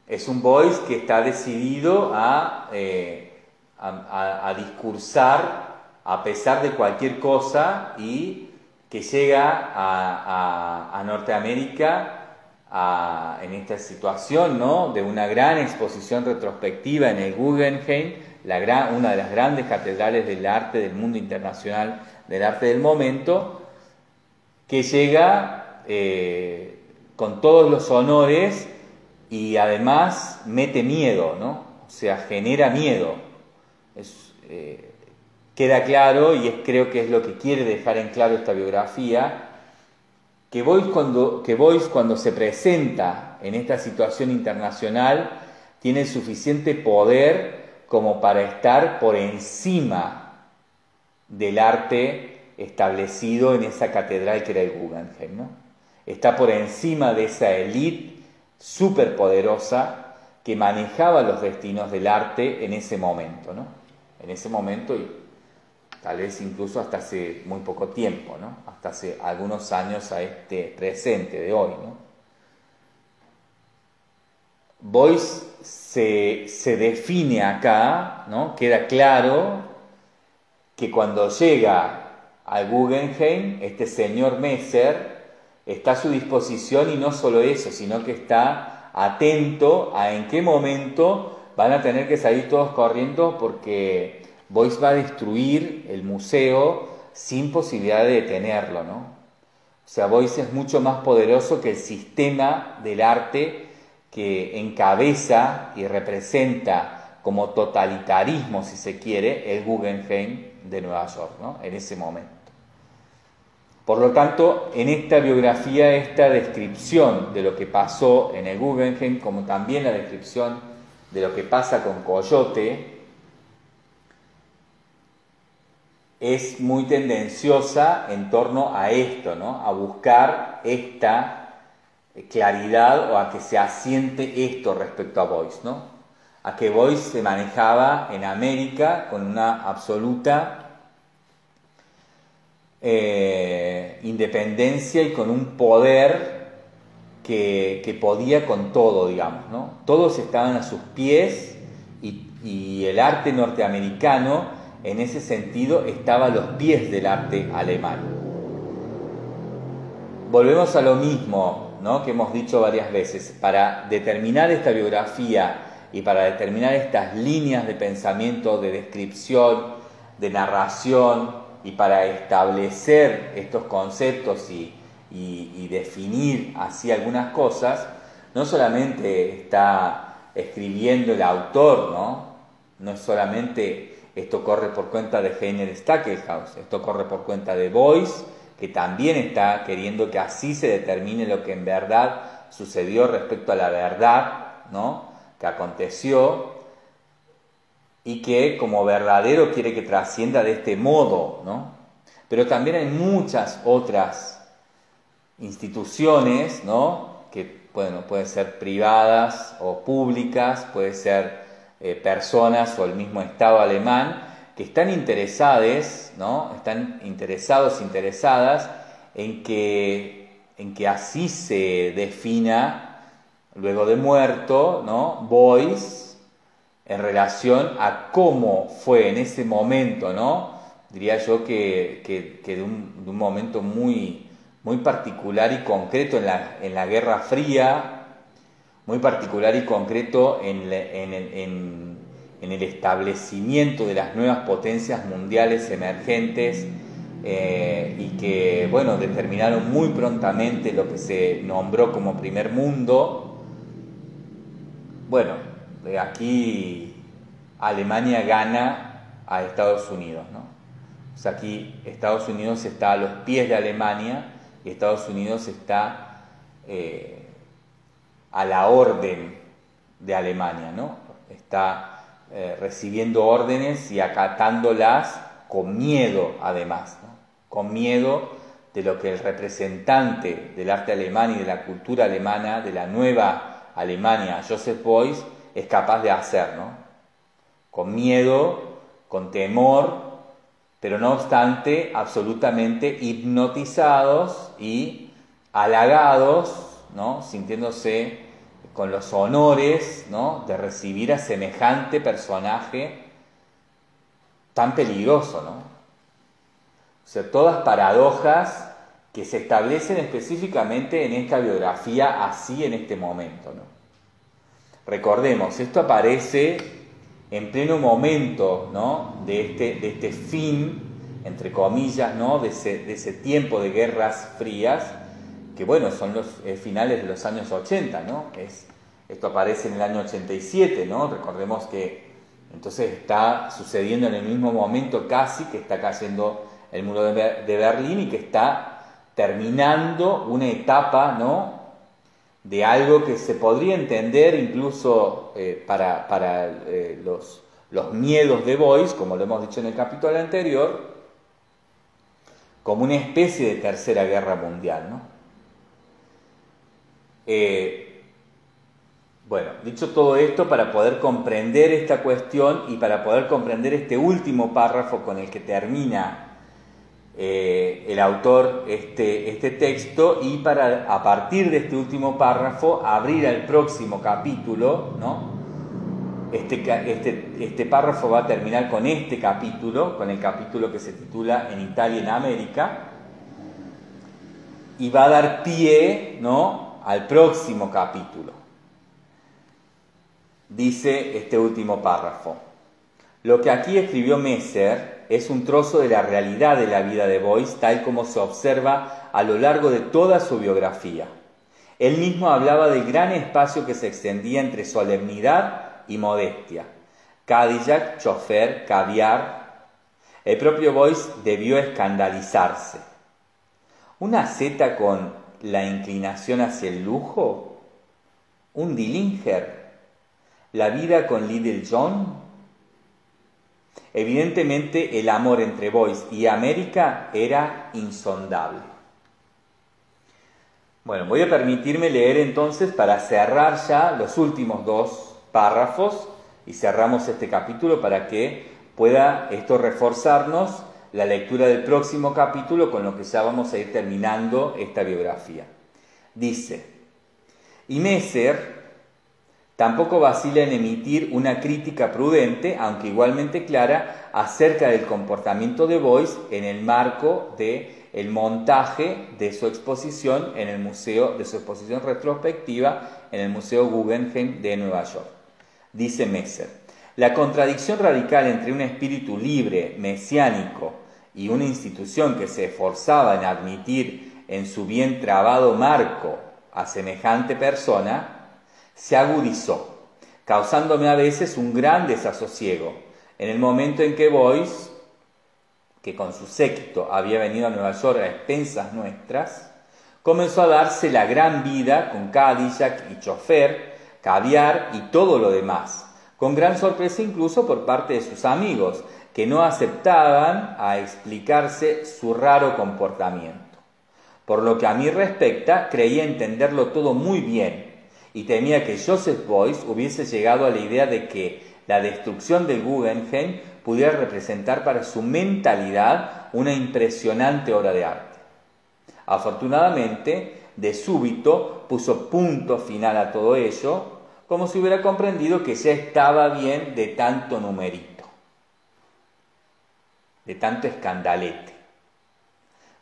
Es un voice que está decidido a, eh, a discursar a pesar de cualquier cosa y que llega a, Norteamérica en esta situación ¿no? de una gran exposición retrospectiva en el Guggenheim, la una de las grandes catedrales del arte del mundo internacional, del arte del momento, que llega eh, con todos los honores y además mete miedo, ¿no? o sea, genera miedo. Es, eh, queda claro, y creo que es lo que quiere dejar en claro esta biografía, que Boyce cuando, que cuando se presenta en esta situación internacional tiene suficiente poder como para estar por encima del arte establecido en esa catedral que era el Guggenheim. ¿no? Está por encima de esa élite superpoderosa que manejaba los destinos del arte en ese momento. ¿no? En ese momento, y tal vez incluso hasta hace muy poco tiempo, ¿no? hasta hace algunos años a este presente de hoy. ¿no? Boyce se, define acá, ¿no? queda claro que cuando llega al Guggenheim, este señor Messer está a su disposición y no solo eso, sino que está atento a en qué momento van a tener que salir todos corriendo porque Boyce va a destruir el museo sin posibilidad de detenerlo, ¿no? O sea, Boyce es mucho más poderoso que el sistema del arte que encabeza y representa como totalitarismo, si se quiere, el Guggenheim de Nueva York, ¿no? En ese momento. Por lo tanto, en esta biografía, esta descripción de lo que pasó en el Guggenheim, como también la descripción de lo que pasa con Coyote, es muy tendenciosa en torno a esto, ¿no? a buscar esta claridad o a que se asiente esto respecto a Boyce, ¿no? a que Boyce se manejaba en América con una absoluta eh, independencia y con un poder que, podía con todo, digamos. ¿no? Todos estaban a sus pies y el arte norteamericano en ese sentido estaba a los pies del arte alemán. Volvemos a lo mismo ¿no? que hemos dicho varias veces. Para determinar esta biografía y para determinar estas líneas de pensamiento, de descripción, de narración y para establecer estos conceptos y, definir así algunas cosas, no solamente está escribiendo el autor, ¿no? No es solamente esto corre por cuenta de Heiner Stackelhaus, esto corre por cuenta de Boyce, que también está queriendo que así se determine lo que en verdad sucedió respecto a la verdad, ¿no? que aconteció y que como verdadero quiere que trascienda de este modo, ¿no? Pero también hay muchas otras instituciones, ¿no? Que pueden ser privadas o públicas, puede ser eh, personas o el mismo Estado alemán, que están interesadas, ¿no? Están interesados, interesadas en que, en que así se defina, luego de muerto, ¿no? Boys, en relación a cómo fue en ese momento, ¿no? Diría yo que, que, de, un, de, un, momento muy, muy particular y concreto en la, en la Guerra Fría, muy particular y concreto en, el establecimiento de las nuevas potencias mundiales emergentes eh, y que, bueno, determinaron muy prontamente lo que se nombró como primer mundo. Bueno, de aquí Alemania gana a Estados Unidos, ¿no? O aquí Estados Unidos está a los pies de Alemania y Estados Unidos está eh, a la orden de Alemania, ¿no? Está eh, recibiendo órdenes y acatándolas con miedo, además, con miedo de lo que el representante del arte alemán y de la cultura alemana, de la nueva Alemania, Joseph Beuys, es capaz de hacer, ¿no? Con miedo, con temor, pero no obstante, absolutamente hipnotizados y halagados ¿no? sintiéndose con los honores ¿no? de recibir a semejante personaje tan peligroso. ¿no? O sea, todas paradojas que se establecen específicamente en esta biografía así en este momento. ¿no? Recordemos, esto aparece en pleno momento ¿no? de, este, de este fin, entre comillas, ¿no? de, ese, de ese tiempo de guerras frías, que bueno, son los eh, finales de los años 80, ¿no? Es, esto aparece en el año 87, ¿no? Recordemos que entonces está sucediendo en el mismo momento casi que está cayendo el muro de, Berlín y que está terminando una etapa, ¿no? De algo que se podría entender incluso eh, para, para eh, los, los miedos de Boyce, como lo hemos dicho en el capítulo anterior, como una especie de tercera guerra mundial, ¿no? Eh, bueno, dicho todo esto, para poder comprender esta cuestión y para poder comprender este último párrafo con el que termina eh, el autor este, este texto y para a partir de este último párrafo abrir al próximo capítulo, ¿no? Este, este, este, párrafo va a terminar con este capítulo, con el capítulo que se titula En Italia en América, y va a dar pie ¿no? al próximo capítulo. Dice este último párrafo. Lo que aquí escribió Messer es un trozo de la realidad de la vida de Boyce tal como se observa a lo largo de toda su biografía. Él mismo hablaba del gran espacio que se extendía entre solemnidad y modestia. Cadillac, chofer, caviar. El propio Boyce debió escandalizarse. Una zeta con la inclinación hacia el lujo, un Dillinger, la vida con Little John. Evidentemente el amor entre Boyce y América era insondable. Bueno, voy a permitirme leer entonces para cerrar ya los últimos dos párrafos y cerramos este capítulo para que pueda esto reforzarnos la lectura del próximo capítulo con lo que ya vamos a ir terminando esta biografía. Dice, y Messer tampoco vacila en emitir una crítica prudente, aunque igualmente clara, acerca del comportamiento de Boyce en el marco de el montaje de su exposición en el museo de su exposición retrospectiva en el Museo Guggenheim de Nueva York. Dice Messer, la contradicción radical entre un espíritu libre, mesiánico, y una institución que se esforzaba en admitir en su bien trabado marco a semejante persona, se agudizó, causándome a veces un gran desasosiego. En el momento en que Boyce, que con su séquito había venido a Nueva York a expensas nuestras, comenzó a darse la gran vida con Cadillac y chofer caviar y todo lo demás, con gran sorpresa incluso por parte de sus amigos, que no aceptaban a explicarse su raro comportamiento. Por lo que a mí respecta, creía entenderlo todo muy bien y temía que Joseph Beuys hubiese llegado a la idea de que la destrucción del Guggenheim pudiera representar para su mentalidad una impresionante obra de arte. Afortunadamente, de súbito puso punto final a todo ello, como si hubiera comprendido que ya estaba bien de tanto numerito, de tanto escandalete.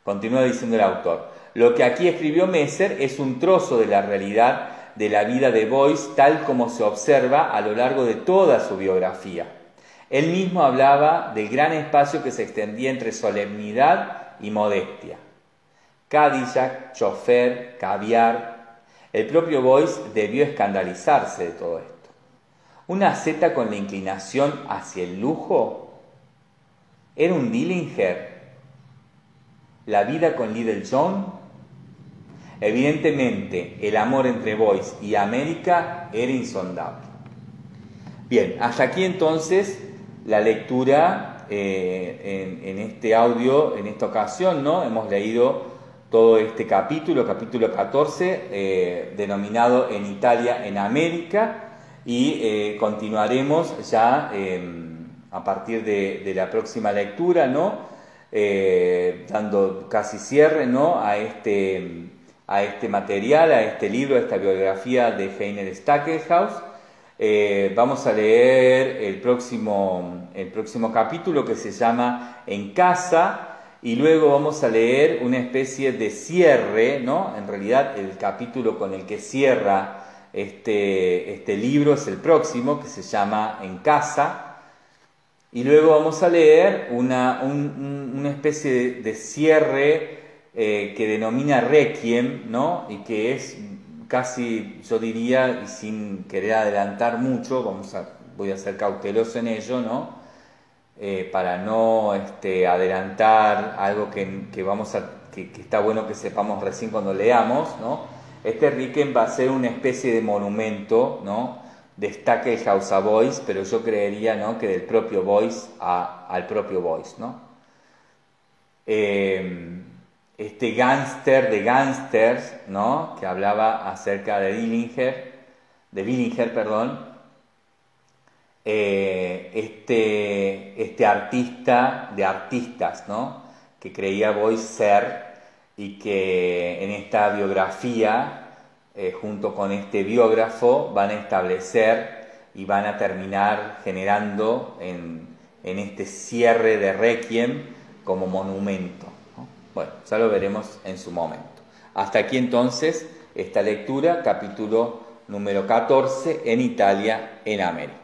Continúa diciendo el autor, lo que aquí escribió Messer es un trozo de la realidad de la vida de Boyce tal como se observa a lo largo de toda su biografía. Él mismo hablaba del gran espacio que se extendía entre solemnidad y modestia. Cadillac, chofer, caviar. El propio Boyce debió escandalizarse de todo esto. Una Z con la inclinación hacia el lujo era un Dillinger. La vida con Little John Evidentemente, el amor entre Boyce y América era insondable. Bien, hasta aquí entonces la lectura eh, en, este audio, en esta ocasión, ¿no? Hemos leído todo este capítulo, capítulo 14, eh, denominado En Italia, en América, y eh, continuaremos ya em, a partir de, de, la próxima lectura, ¿no? dando casi cierre, ¿no? A este a este material, a este libro, a esta biografía de Heiner Stackelhaus. Eh, vamos a leer el próximo, el próximo capítulo que se llama En casa y luego vamos a leer una especie de cierre, ¿no? En realidad el capítulo con el que cierra este, este libro es el próximo que se llama En casa y luego vamos a leer una, una especie de cierre eh, que denomina Requiem, ¿no? Y que es casi, yo diría, y sin querer adelantar mucho, vamos a, voy a ser cauteloso en ello, ¿no? Eh, para no este, adelantar algo que, vamos a, que, está bueno que sepamos recién cuando leamos, ¿no? Este Requiem va a ser una especie de monumento, ¿no? Destaque el House of Boys, pero yo creería, ¿no? Que del propio Voice al propio Voice, ¿no? Eh, este gángster de gángsters, ¿no? Que hablaba acerca de Dillinger, de Billinger, perdón, eh, este, este artista de artistas, ¿no? Que creía Boyce ser y que en esta biografía, eh, junto con este biógrafo, van a establecer y van a terminar generando en, en este cierre de Requiem como monumento. Bueno, ya lo veremos en su momento. Hasta aquí entonces esta lectura, capítulo número 14, en Italia, en América.